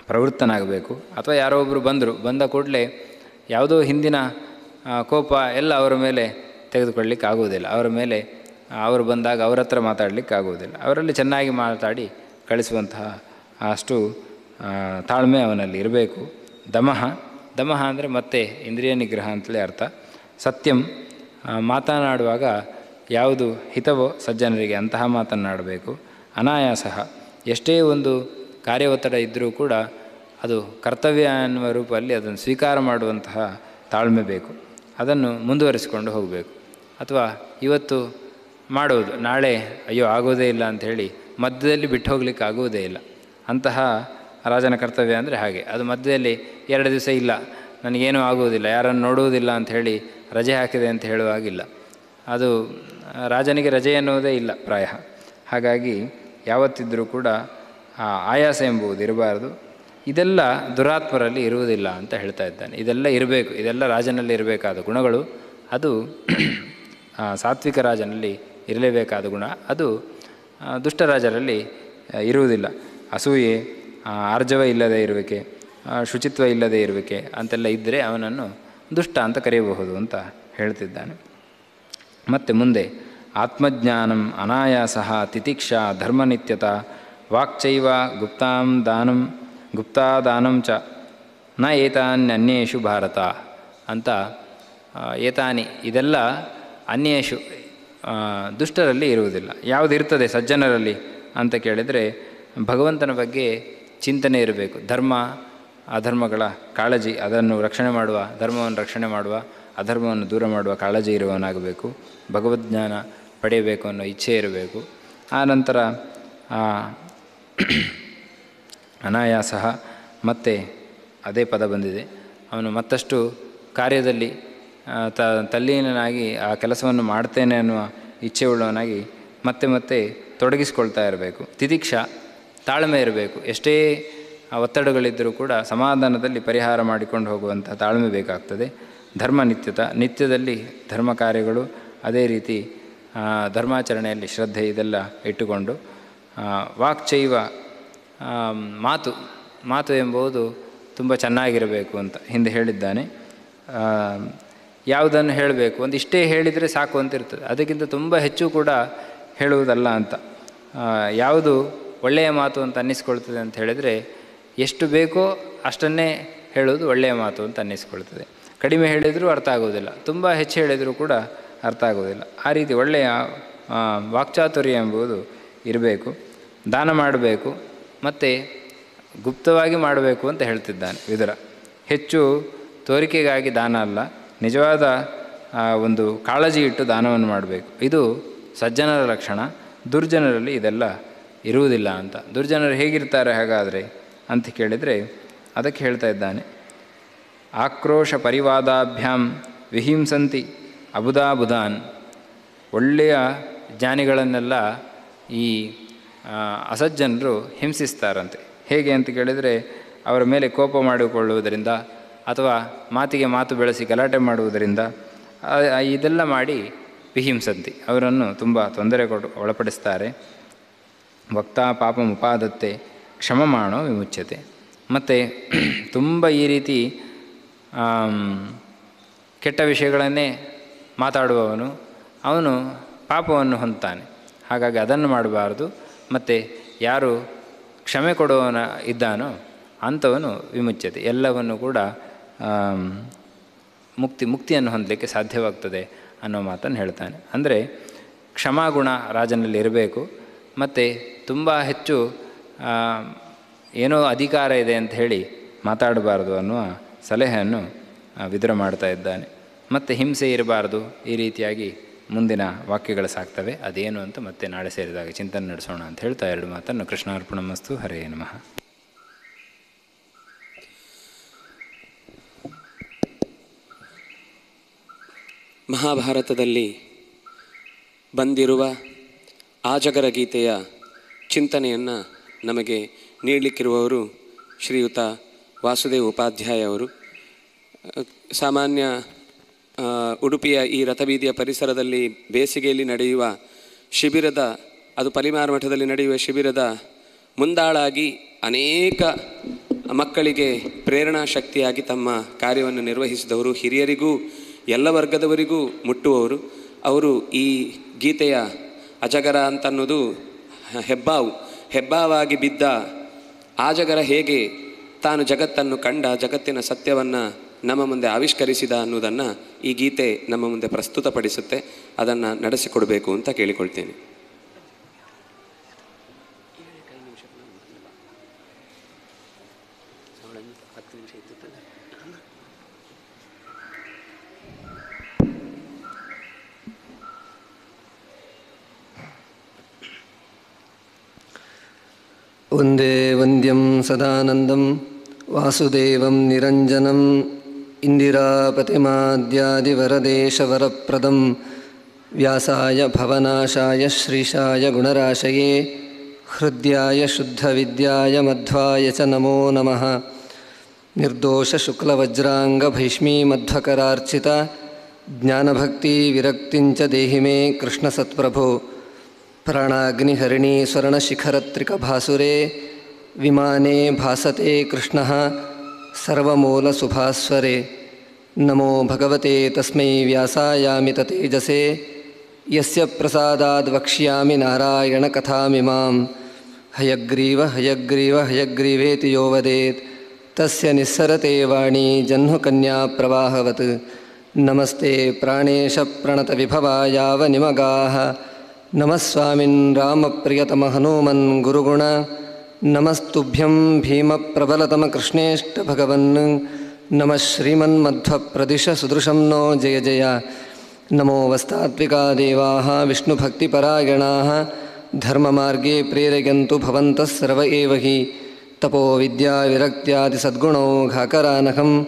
Speaker 2: ಪ್ರವೃತ್ತನಾಗಬೇಕು. ಅಥವಾ ಯಾರೋ ಒಬ್ಬರು ಬಂದರು, ಬಂದ ಕೂಡಲೇ ಯಾವುದೋ ಹಿಂದಿನ ಕೋಪ ಎಲ್ಲ ಅವರ ಮೇಲೆ ತೆಗೆದುಕೊಳ್ಳಿಕ್ಕೆ ಆಗುವುದಿಲ್ಲ. ಅವರ ಮೇಲೆ, ಅವರು ಬಂದಾಗ ಅವರ ಹತ್ರ ಮಾತಾಡಲಿಕ್ಕೆ ಆಗುವುದಿಲ್ಲ. ಅವರಲ್ಲಿ ಚೆನ್ನಾಗಿ ಮಾತಾಡಿ ಕಳಿಸುವಂತಹ ಅಷ್ಟು ತಾಳ್ಮೆ ಅವನಲ್ಲಿ ಇರಬೇಕು. ದಮಹ ದಮಹ ಅಂದರೆ ಮತ್ತೆ ಇಂದ್ರಿಯ ನಿಗ್ರಹ ಅಂತಲೇ ಅರ್ಥ. ಸತ್ಯಂ ಮಾತನಾಡುವಾಗ ಯಾವುದು ಹಿತವೋ ಸಜ್ಜನರಿಗೆ ಅಂತಹ ಮಾತನ್ನಾಡಬೇಕು. ಅನಾಯಾಸ ಎಷ್ಟೇ ಒಂದು ಕಾರ್ಯ ಒತ್ತಡ ಇದ್ದರೂ ಕೂಡ ಅದು ಕರ್ತವ್ಯ ಅನ್ನುವ ರೂಪದಲ್ಲಿ ಅದನ್ನು ಸ್ವೀಕಾರ ಮಾಡುವಂತಹ ತಾಳ್ಮೆ ಬೇಕು. ಅದನ್ನು ಮುಂದುವರಿಸಿಕೊಂಡು ಹೋಗಬೇಕು. ಅಥವಾ ಇವತ್ತು ಮಾಡುವುದು, ನಾಳೆ ಅಯ್ಯೋ ಆಗೋದೇ ಇಲ್ಲ ಅಂಥೇಳಿ ಮಧ್ಯದಲ್ಲಿ ಬಿಟ್ಟು ಹೋಗ್ಲಿಕ್ಕೆ ಆಗುವುದೇ ಇಲ್ಲ. ಅಂತಹ ರಾಜನ ಕರ್ತವ್ಯ ಅಂದರೆ ಹಾಗೆ. ಅದು ಮಧ್ಯದಲ್ಲಿ ಎರಡು ದಿವಸ ಇಲ್ಲ, ನನಗೇನೂ ಆಗುವುದಿಲ್ಲ, ಯಾರನ್ನು ನೋಡುವುದಿಲ್ಲ ಅಂತ ಹೇಳಿ ರಜೆ ಹಾಕಿದೆ ಅಂತ ಹೇಳುವಾಗಿಲ್ಲ ಅದು ರಾಜನಿಗೆ ರಜೆ ಎನ್ನುವುದೇ ಇಲ್ಲ ಪ್ರಾಯ. ಹಾಗಾಗಿ ಯಾವತ್ತಿದ್ದರೂ ಕೂಡ ಆ ಆಯಾಸ ಎಂಬುದು ಇರಬಾರ್ದು. ಇದೆಲ್ಲ ದುರಾತ್ಮರಲ್ಲಿ ಇರುವುದಿಲ್ಲ ಅಂತ ಹೇಳ್ತಾ ಇದ್ದಾನೆ. ಇದೆಲ್ಲ ಇರಬೇಕು, ಇದೆಲ್ಲ ರಾಜನಲ್ಲಿ ಇರಬೇಕಾದ ಗುಣಗಳು, ಅದು ಸಾತ್ವಿಕ ರಾಜನಲ್ಲಿ ಇರಲೇಬೇಕಾದ ಗುಣ, ಅದು ದುಷ್ಟರಾಜರಲ್ಲಿ ಇರುವುದಿಲ್ಲ. ಅಸೂಯೆ ಆರ್ಜವ ಇಲ್ಲದೆ ಇರುವಿಕೆ ಶುಚಿತ್ವ ಇಲ್ಲದೆ ಇರುವಿಕೆ ಅಂತೆಲ್ಲ ಇದ್ದರೆ ಅವನನ್ನು ದುಷ್ಟ ಅಂತ ಕರೆಯಬಹುದು ಅಂತ ಹೇಳ್ತಿದ್ದಾನೆ. ಮತ್ತು ಮುಂದೆ, ಆತ್ಮಜ್ಞಾನಂ ಅನಾಯಾಸ ತಿತಿಕ್ಷಾ ಧರ್ಮನಿತ್ಯತ ವಾಕ್ಚೈವ ಗುಪ್ತಾಂ ದಾನಂ, ಗುಪ್ತಾದಾನಂ ಚ, ನ ಏತಾನ್ಯನ್ಯೇಷು ಭಾರತ ಅಂತ ಏತಾನಿ, ಇದೆಲ್ಲ ಅನ್ಯೇಷು ದುಷ್ಟರಲ್ಲಿ ಇರುವುದಿಲ್ಲ. ಯಾವುದಿರ್ತದೆ ಸಜ್ಜನರಲ್ಲಿ ಅಂತ ಕೇಳಿದರೆ, ಭಗವಂತನ ಬಗ್ಗೆ ಚಿಂತನೆ ಇರಬೇಕು. ಧರ್ಮ, ಅಧರ್ಮಗಳ ಕಾಳಜಿ, ಅದನ್ನು ರಕ್ಷಣೆ ಮಾಡುವ, ಧರ್ಮವನ್ನು ರಕ್ಷಣೆ ಮಾಡುವ ಅಧರ್ಮವನ್ನು ದೂರ ಮಾಡುವ ಕಾಳಜಿ ಇರುವವನಾಗಬೇಕು ಭಗವದ್ಜ್ಞಾನ ಪಡೆಯಬೇಕು ಅನ್ನೋ ಇಚ್ಛೆ ಇರಬೇಕು. ಆ ನಂತರ ಆ, ಅನಾಯಾಸ ಮತ್ತೆ ಅದೇ ಪದ ಬಂದಿದೆ. ಅವನು ಮತ್ತಷ್ಟು ಕಾರ್ಯದಲ್ಲಿ ತ ತಲ್ಲೀನನಾಗಿ ಆ ಕೆಲಸವನ್ನು ಮಾಡ್ತೇನೆ ಅನ್ನುವ ಇಚ್ಛೆ ಉಳ್ಳವನಾಗಿ ಮತ್ತೆ ಮತ್ತೆ ತೊಡಗಿಸ್ಕೊಳ್ತಾ ಇರಬೇಕು. ತಿತಿಕ್ಷಾ ತಾಳ್ಮೆ ಇರಬೇಕು. ಎಷ್ಟೇ ಒತ್ತಡಗಳಿದ್ದರೂ ಕೂಡ ಸಮಾಧಾನದಲ್ಲಿ ಪರಿಹಾರ ಮಾಡಿಕೊಂಡು ಹೋಗುವಂಥ ತಾಳ್ಮೆ ಬೇಕಾಗ್ತದೆ. ಧರ್ಮ ನಿತ್ಯತ, ನಿತ್ಯದಲ್ಲಿ ಧರ್ಮ ಕಾರ್ಯಗಳು ಅದೇ ರೀತಿ ಧರ್ಮಾಚರಣೆಯಲ್ಲಿ ಶ್ರದ್ಧೆ ಇದೆಲ್ಲ ಇಟ್ಟುಕೊಂಡು ವಾಕ್ಚೈವ ಮಾತು ಮಾತು ಎಂಬುದು ತುಂಬ ಚೆನ್ನಾಗಿರಬೇಕು ಅಂತ ಹಿಂದೆ ಹೇಳಿದ್ದಾನೆ. ಯಾವುದನ್ನು ಹೇಳಬೇಕು? ಒಂದು ಇಷ್ಟೇ ಹೇಳಿದರೆ ಸಾಕು ಅಂತ ಇರ್ತದೆ. ಅದಕ್ಕಿಂತ ತುಂಬ ಹೆಚ್ಚು ಕೂಡ ಹೇಳುವುದಲ್ಲ ಅಂತ. ಯಾವುದು ಒಳ್ಳೆಯ ಮಾತು ಅಂತ ಅನ್ನಿಸ್ಕೊಳ್ತದೆ ಅಂತ ಹೇಳಿದರೆ, ಎಷ್ಟು ಬೇಕೋ ಅಷ್ಟನ್ನೇ ಹೇಳುವುದು ಒಳ್ಳೆಯ ಮಾತು ಅಂತ ಅನ್ನಿಸ್ಕೊಳ್ತದೆ. ಕಡಿಮೆ ಹೇಳಿದರೂ ಅರ್ಥ ಆಗೋದಿಲ್ಲ. ತುಂಬ ಹೆಚ್ಚು ಹೇಳಿದರೂ ಕೂಡ ಅರ್ಥ ಆಗೋದಿಲ್ಲ. ಆ ರೀತಿ ಒಳ್ಳೆಯ ವಾಕ್ಚಾತುರ್ಯ ಎಂಬುದು ಇರಬೇಕು. ದಾನ ಮಾಡಬೇಕು. ಮತ್ತು ಗುಪ್ತವಾಗಿ ಮಾಡಬೇಕು ಅಂತ ಹೇಳ್ತಿದ್ದಾನೆ ವಿದುರ. ಹೆಚ್ಚು ತೋರಿಕೆಗಾಗಿ ದಾನ ಅಲ್ಲ, ನಿಜವಾದ ಒಂದು ಕಾಳಜಿ ಇಟ್ಟು ದಾನವನ್ನು ಮಾಡಬೇಕು. ಇದು ಸಜ್ಜನರ ಲಕ್ಷಣ. ದುರ್ಜನರಲ್ಲಿ ಇದೆಲ್ಲ ಇರುವುದಿಲ್ಲ ಅಂತ. ದುರ್ಜನರು ಹೇಗಿರ್ತಾರೆ ಹಾಗಾದರೆ ಅಂತ ಕೇಳಿದರೆ ಅದಕ್ಕೆ ಹೇಳ್ತಾ ಇದ್ದಾನೆ. ಆಕ್ರೋಶ ಪರಿವಾದಾಭ್ಯಾಂ ವಿಹಿಂಸಂತಿ ಅಬುದಾಬುದಾನ್. ಒಳ್ಳೆಯ ಜ್ಞಾನಿಗಳನ್ನೆಲ್ಲ ಈ ಅಸಜ್ಜನರು ಹಿಂಸಿಸ್ತಾರಂತೆ. ಹೇಗೆ ಅಂತ ಕೇಳಿದರೆ ಅವರ ಮೇಲೆ ಕೋಪ ಮಾಡಿಕೊಳ್ಳುವುದರಿಂದ ಅಥವಾ ಮಾತಿಗೆ ಮಾತು ಬೆಳೆಸಿ ಗಲಾಟೆ ಮಾಡುವುದರಿಂದ ಇದೆಲ್ಲ ಮಾಡಿ ವಿಹಿಂಸಂತಿ. ಅವರನ್ನು ತುಂಬ ತೊಂದರೆ ಕೊಟ್ಟು ಒಳಪಡಿಸ್ತಾರೆ. ವಕ್ತಾ ಪಾಪ ಉಪಾದತ್ತೆ ಕ್ಷಮ ಮಾಡೋ ವಿಮುಚ್ಯತೆ. ಮತ್ತು ತುಂಬ ಈ ರೀತಿ ಕೆಟ್ಟ ವಿಷಯಗಳನ್ನೇ ಮಾತಾಡುವವನು. ಅವನು ಪಾಪವನ್ನು ಹೊಂದ್ತಾನೆ ಹಾಗಾಗಿ ಅದನ್ನು ಮಾಡಬಾರ್ದು. ಮತ್ತು ಯಾರು ಕ್ಷಮೆ ಕೊಡುವವನ ಇದ್ದಾನೋ ಅಂಥವನು ವಿಮುಚ್ಯತೆ. ಎಲ್ಲವನ್ನು ಕೂಡ ಮುಕ್ತಿ, ಮುಕ್ತಿಯನ್ನು ಹೊಂದಲಿಕ್ಕೆ ಸಾಧ್ಯವಾಗ್ತದೆ ಅನ್ನೋ ಮಾತನ್ನು ಹೇಳ್ತಾನೆ. ಅಂದರೆ ಕ್ಷಮಾಗುಣ ರಾಜನಲ್ಲಿ ಇರಬೇಕು. ಮತ್ತು ತುಂಬ ಹೆಚ್ಚು ಏನೋ ಅಧಿಕಾರ ಇದೆ ಅಂತ ಹೇಳಿ ಮಾತಾಡಬಾರ್ದು ಅನ್ನುವ ಸಲಹೆಯನ್ನು ವಿದುರ ಮಾಡ್ತಾ ಇದ್ದಾನೆ. ಮತ್ತು ಹಿಂಸೆ ಇರಬಾರ್ದು, ಈ ರೀತಿಯಾಗಿ ಮುಂದಿನ ವಾಕ್ಯಗಳು ಸಾಕ್ತವೆ. ಅದೇನು ಅಂತ ಮತ್ತೆ ನಾಳೆ ಸೇರಿದಾಗ ಚಿಂತನೆ ನಡೆಸೋಣ ಅಂತ ಹೇಳ್ತಾ ಎರಡು ಮಾತನ್ನು. ಕೃಷ್ಣಾರ್ಪಣಮಸ್ತು, ಹರೇ ನಮಃ.
Speaker 1: ಮಹಾಭಾರತದಲ್ಲಿ ಬಂದಿರುವ ಆಜಗರ ಗೀತೆಯ ಚಿಂತನೆಯನ್ನು ನಮಗೆ ನೀಡಲಿಕ್ಕಿರುವವರು ಶ್ರೀಯುತ ವಾಸುದೇವ್ ಉಪಾಧ್ಯಾಯ ಅವರು, ಸಾಮಾನ್ಯ ಉಡುಪಿಯ ಈ ರಥಬೀದಿಯ ಪರಿಸರದಲ್ಲಿ ಬೇಸಿಗೆಯಲ್ಲಿ ನಡೆಯುವ ಶಿಬಿರದ, ಅದು ಪರಿಮಾರ ಮಠದಲ್ಲಿ ನಡೆಯುವ ಶಿಬಿರದ ಮುಂದಾಳಾಗಿ ಅನೇಕ ಮಕ್ಕಳಿಗೆ ಪ್ರೇರಣಾ ಶಕ್ತಿಯಾಗಿ ತಮ್ಮ ಕಾರ್ಯವನ್ನು ನಿರ್ವಹಿಸಿದವರು. ಹಿರಿಯರಿಗೂ, ಎಲ್ಲ ವರ್ಗದವರಿಗೂ ಮುಟ್ಟುವವರು. ಅವರು ಈ ಗೀತೆಯ ಅಜಗರ ಅಂತನ್ನೋದು, ಹೆಬ್ಬಾವು. ಹೆಬ್ಬಾವಾಗಿ ಬಿದ್ದ ಆಜಗರ ಹೇಗೆ ತಾನು ಜಗತ್ತನ್ನು ಕಂಡ ಜಗತ್ತಿನ ಸತ್ಯವನ್ನು ನಮ್ಮ ಮುಂದೆ ಆವಿಷ್ಕರಿಸಿದ ಅನ್ನೋದನ್ನು ಈ ಗೀತೆ ನಮ್ಮ ಮುಂದೆ ಪ್ರಸ್ತುತಪಡಿಸುತ್ತೆ ಅದನ್ನು ನಡೆಸಿಕೊಡಬೇಕು ಅಂತ ಕೇಳಿಕೊಳ್ತೇನೆ
Speaker 3: वन्दे वन्द्यं सदानन्दं वासुदेवं निरञ्जनम् इन्दिरापतिमाद्यादिवरदेशवरप्रदं व्यासाय भवनाशाय श्रीशाय गुणराशये, हृद्याय शुद्धविद्याय मध्वाय च नमो नमः। निर्दोषशुक्लवज्राङ्गभैष्मीमध्वकरार्चित ज्ञानभक्तिविरक्तिञ्च देहि मे कृष्णसत्प्रभो। स्वर्णशिखरत्रिकभासुरे विमाने भासते कृष्णः सर्वमूलसुभास्वरे। नमो भगवते तस्मै व्यासायामिततेजसे यस्य प्रसादाद् वक्ष्यामि नारायणकथामिमां हयग्रीव हयग्रीव हयग्रीवेति यो वदेत्। तस्य निस्सरते वाणी जह्नुकन्याप्रवाहवत् नमस्ते प्राणेशप्रणतविभवायावनिमगाः। नमः स्वामिन् रामप्रियतमहनूमन् गुरुगुण नमस्तुभ्यं भीमप्रबलतमकृष्णेष्टभगवन् नमः श्रीमन्मध्वप्रदिश सुदृशं नो जय जय। नमो वस्तात्विका देवाः विष्णुभक्तिपरायणाः, धर्ममार्गे प्रेरयन्तु भवन्तः सर्व एव हि। तपो विद्याविरक्त्यादिसद्गुणौ घाकरानहं,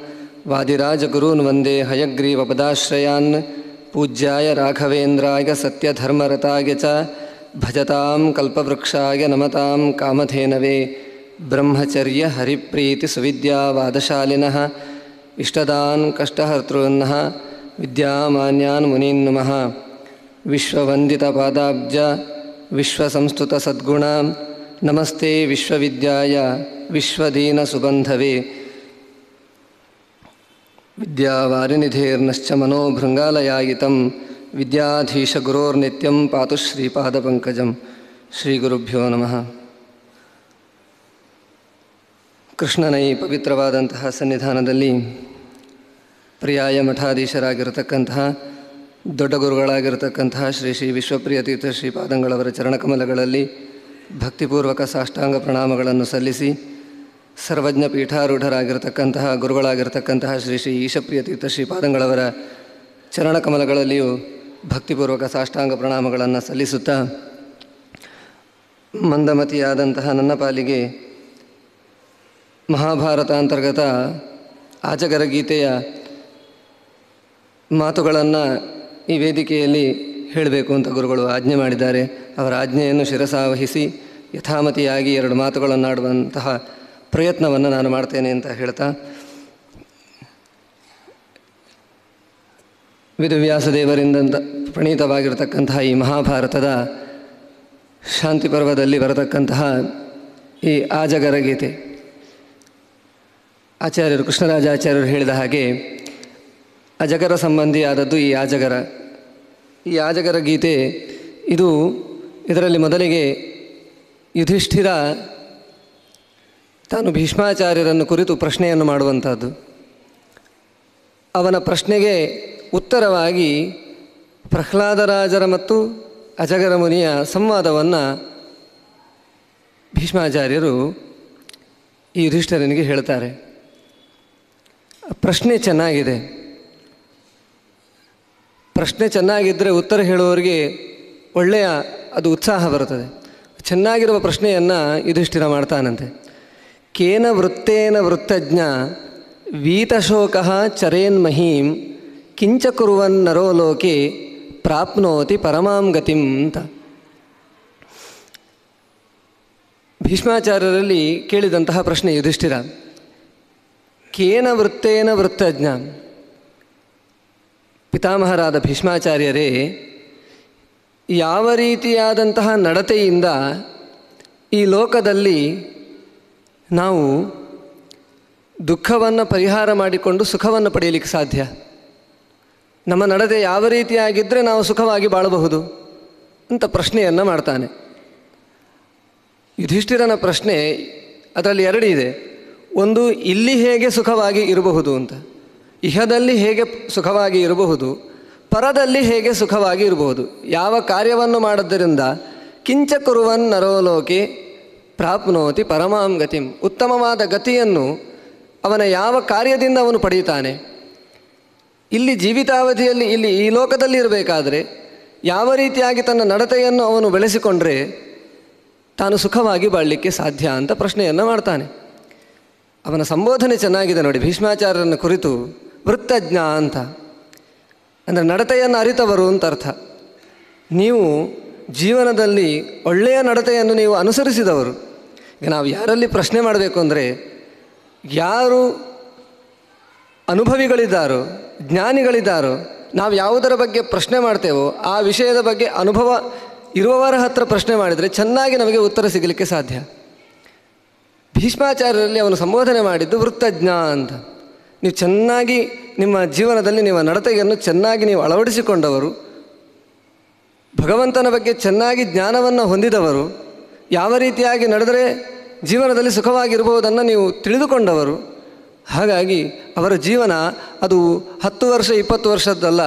Speaker 3: वादिराजगुरून् वंदे हयग्रीवपदाश्रयान्, पूज्याय राघवेन्द्राय सत्यधर्मरताय च। भजतां कल्पवृक्षाय नमतां कामधेनवे ब्रह्मचर्यहरिप्रीतिसुविद्यावादशालिनः इष्टदान् कष्टहर्तॄन्नः विद्यामान्यान् मुनीन् नमः। विश्ववन्दितपादाब्ज, विश्वसंस्तुतसद्गुणां, नमस्ते विश्वविद्याय, विश्वदीनसुबन्धवे। विद्यावारिनिधेर्नश्च मनोभृङ्गालयायितं ವಿದ್ಯಾಧೀಶಗುರೋರ್ನಿತ್ಯಂ ಪಾತು ಶ್ರೀಪಾದಪಂಕಜಂ ಶ್ರೀಗುರುಭ್ಯೋ ನಮಃ ಕೃಷ್ಣನ ಈ ಪವಿತ್ರವಾದಂತಹ ಸನ್ನಿಧಾನದಲ್ಲಿ ಪರ್ಯಾಯ ಮಠಾಧೀಶರಾಗಿರತಕ್ಕಂತಹ ದೊಡ್ಡ ಗುರುಗಳಾಗಿರತಕ್ಕಂತಹ ಶ್ರೀ ಶ್ರೀ ವಿಶ್ವಪ್ರಿಯ ತೀರ್ಥ ಶ್ರೀಪಾದಂಗಳವರ ಚರಣಕಮಲಗಳಲ್ಲಿ ಭಕ್ತಿಪೂರ್ವಕ ಸಾಷ್ಟಾಂಗ ಪ್ರಣಾಮಗಳನ್ನು ಸಲ್ಲಿಸಿ ಸರ್ವಜ್ಞ ಪೀಠಾರೂಢರಾಗಿರತಕ್ಕಂತಹ, ಗುರುಗಳಾಗಿರತಕ್ಕಂತಹ ಶ್ರೀ ಶ್ರೀ ಈಶಪ್ರಿಯತೀರ್ಥ ಶ್ರೀಪಾದಂಗಳವರ ಚರಣಕಮಲಗಳಲ್ಲಿಯೂ ಭಕ್ತಿಪೂರ್ವಕ ಸಾಷ್ಟಾಂಗ ಪ್ರಣಾಮಗಳನ್ನು ಸಲ್ಲಿಸುತ್ತಾ ಮಂದಮತಿಯಾದಂತಹ ನನ್ನ ಪಾಲಿಗೆ ಮಹಾಭಾರತ ಅಂತರ್ಗತ ಆಚಕರ ಗೀತೆಯ ಮಾತುಗಳನ್ನು ಈ ವೇದಿಕೆಯಲ್ಲಿ ಹೇಳಬೇಕು ಅಂತ ಗುರುಗಳು ಆಜ್ಞೆ ಮಾಡಿದ್ದಾರೆ. ಅವರ ಆಜ್ಞೆಯನ್ನು ಶಿರಸಾವಹಿಸಿ ಯಥಾಮತಿಯಾಗಿ ಎರಡು ಮಾತುಗಳನ್ನಾಡುವಂತಹ ಪ್ರಯತ್ನವನ್ನು ನಾನು ಮಾಡ್ತೇನೆ ಅಂತ ಹೇಳ್ತಾ ವೇದವ್ಯಾಸದೇವರಿಂದ ಪ್ರಣೀತವಾಗಿರತಕ್ಕಂತಹ ಈ ಮಹಾಭಾರತದ ಶಾಂತಿ ಪರ್ವದಲ್ಲಿ ಬರತಕ್ಕಂತಹ ಈ ಆಜಗರ ಗೀತೆ ಆಚಾರ್ಯರು, ಕೃಷ್ಣರಾಜಾಚಾರ್ಯರು ಹೇಳಿದ ಹಾಗೆ ಅಜಗರ ಸಂಬಂಧಿಯಾದದ್ದು ಈ ಆಜಗರ. ಈ ಆಜಗರ ಗೀತೆ ಇದು ಇದರಲ್ಲಿ ಮೊದಲಿಗೆ ಯುಧಿಷ್ಠಿರ ತಾನು ಭೀಷ್ಮಾಚಾರ್ಯರನ್ನು ಕುರಿತು ಪ್ರಶ್ನೆಯನ್ನು ಮಾಡುವಂಥದ್ದು. ಅವನ ಪ್ರಶ್ನೆಗೆ ಉತ್ತರವಾಗಿ ಪ್ರಹ್ಲಾದರಾಜರ ಮತ್ತು ಅಜಗರ ಮುನಿಯ ಸಂವಾದವನ್ನು ಭೀಷ್ಮಾಚಾರ್ಯರು ಈ ಯುಧಿಷ್ಠರನಿಗೆ ಹೇಳ್ತಾರೆ. ಪ್ರಶ್ನೆ ಚೆನ್ನಾಗಿದೆ. ಪ್ರಶ್ನೆ ಚೆನ್ನಾಗಿದ್ದರೆ ಉತ್ತರ ಹೇಳುವವರಿಗೆ ಒಳ್ಳೆಯ, ಅದು ಉತ್ಸಾಹ ಬರುತ್ತದೆ. ಚೆನ್ನಾಗಿರುವ ಪ್ರಶ್ನೆಯನ್ನು ಯುಧಿಷ್ಠಿರ ಮಾಡ್ತಾನಂತೆ. ಕೇನ ವೃತ್ತೇನ ವೃತ್ತಜ್ಞ, ವೀತಶೋಕ ಚರೇನ್ಮಹೀಂ ಕಿಂಚ ಕುರುವನ್ ಪ್ರಾಪ್ನೋತಿ ಪರಮಾಂ ಗತಿಂ ಅಂತ. ಭೀಷ್ಮಾಚಾರ್ಯರಲ್ಲಿ ಕೇಳಿದಂತಹ ಪ್ರಶ್ನೆ ಯುಧಿಷ್ಠಿರ, ಕೇನ ವೃತ್ತೇನ ವೃತ್ತಜ್ಞ? ಪಿತಾಮಹರಾದ ಭೀಷ್ಮಾಚಾರ್ಯರೇ, ಯಾವ ರೀತಿಯಾದಂತಹ ನಡತೆಯಿಂದ ಈ ಲೋಕದಲ್ಲಿ ನಾವು ದುಃಖವನ್ನು ಪರಿಹಾರ ಮಾಡಿಕೊಂಡು ಸುಖವನ್ನು ಪಡೆಯಲಿಕ್ಕೆ ಸಾಧ್ಯ? ನಮ್ಮ ನಡತೆ ಯಾವ ರೀತಿಯಾಗಿದ್ದರೆ ನಾವು ಸುಖವಾಗಿ ಬಾಳಬಹುದು ಅಂತ ಪ್ರಶ್ನೆಯನ್ನು ಮಾಡ್ತಾನೆ. ಯುಧಿಷ್ಠಿರನ ಪ್ರಶ್ನೆ ಅದರಲ್ಲಿ ಎರಡು ಇದೆ. ಒಂದು, ಇಲ್ಲಿ ಹೇಗೆ ಸುಖವಾಗಿ ಇರಬಹುದು ಅಂತ. ಇಹದಲ್ಲಿ ಹೇಗೆ ಸುಖವಾಗಿ ಇರಬಹುದು, ಪರದಲ್ಲಿ ಹೇಗೆ ಸುಖವಾಗಿ ಇರಬಹುದು, ಯಾವ ಕಾರ್ಯವನ್ನು ಮಾಡೋದರಿಂದ ಕಿಂಚ ಕುರುವನ್ ನರೋಲೋಕೆ ಪ್ರಾಪ್ನೋತಿ ಪರಮಾಂ ಗತಿಂ, ಉತ್ತಮವಾದ ಗತಿಯನ್ನು ಅವನ ಯಾವ ಕಾರ್ಯದಿಂದ ಅವನು ಪಡೆಯುತ್ತಾನೆ ಇಲ್ಲಿ ಜೀವಿತಾವಧಿಯಲ್ಲಿ ಇಲ್ಲಿ ಈ ಲೋಕದಲ್ಲಿ ಇರಬೇಕಾದ್ರೆ ಯಾವ ರೀತಿಯಾಗಿ ತನ್ನ ನಡತೆಯನ್ನು ಅವನು ಬೆಳೆಸಿಕೊಂಡ್ರೆ ತಾನು ಸುಖವಾಗಿ ಬಾಳಲಿಕ್ಕೆ ಸಾಧ್ಯ ಅಂತ ಪ್ರಶ್ನೆಯನ್ನು ಮಾಡ್ತಾನೆ. ಅವನ ಸಂಬೋಧನೆ ಚೆನ್ನಾಗಿದೆ ನೋಡಿ, ಭೀಷ್ಮಾಚಾರ್ಯರನ್ನು ಕುರಿತು ವೃತ್ತಜ್ಞ ಅಂತ. ಅಂದರೆ ನಡತೆಯನ್ನು ಅರಿತವರು ಅಂತ ಅರ್ಥ. ನೀವು ಜೀವನದಲ್ಲಿ ಒಳ್ಳೆಯ ನಡತೆಯನ್ನು ನೀವು ಅನುಸರಿಸಿದವರು. ಈಗ ನಾವು ಯಾರಲ್ಲಿ ಪ್ರಶ್ನೆ ಮಾಡಬೇಕು ಅಂದರೆ, ಯಾರು ಅನುಭವಿಗಳಿದ್ದಾರೋ ಜ್ಞಾನಿಗಳಿದ್ದಾರೋ, ನಾವು ಯಾವುದರ ಬಗ್ಗೆ ಪ್ರಶ್ನೆ ಮಾಡ್ತೇವೋ, ಆ ವಿಷಯದ ಬಗ್ಗೆ ಅನುಭವ ಇರುವವರ ಹತ್ರ ಪ್ರಶ್ನೆ ಮಾಡಿದರೆ ಚೆನ್ನಾಗಿ ನಮಗೆ ಉತ್ತರ ಸಿಗಲಿಕ್ಕೆ ಸಾಧ್ಯ. ಭೀಷ್ಮಾಚಾರ್ಯರಲ್ಲಿ ಅವನು ಸಂಬೋಧನೆ ಮಾಡಿದ್ದು ವೃತ್ತಜ್ಞ ಅಂತ. ನೀವು ಚೆನ್ನಾಗಿ ನಿಮ್ಮ ಜೀವನದಲ್ಲಿ ನಿಮ್ಮ ನಡತೆಯನ್ನು ಚೆನ್ನಾಗಿ ನೀವು ಅಳವಡಿಸಿಕೊಂಡವರು, ಭಗವಂತನ ಬಗ್ಗೆ ಚೆನ್ನಾಗಿ ಜ್ಞಾನವನ್ನು ಹೊಂದಿದವರು, ಯಾವ ರೀತಿಯಾಗಿ ನಡೆದರೆ ಜೀವನದಲ್ಲಿ ಸುಖವಾಗಿರ್ಬೋದನ್ನು ನೀವು ತಿಳಿದುಕೊಂಡವರು ಹಾಗಾಗಿ ಅವರ ಜೀವನ ಅದು ಹತ್ತು ವರ್ಷ, ಇಪ್ಪತ್ತು ವರ್ಷದ್ದಲ್ಲ.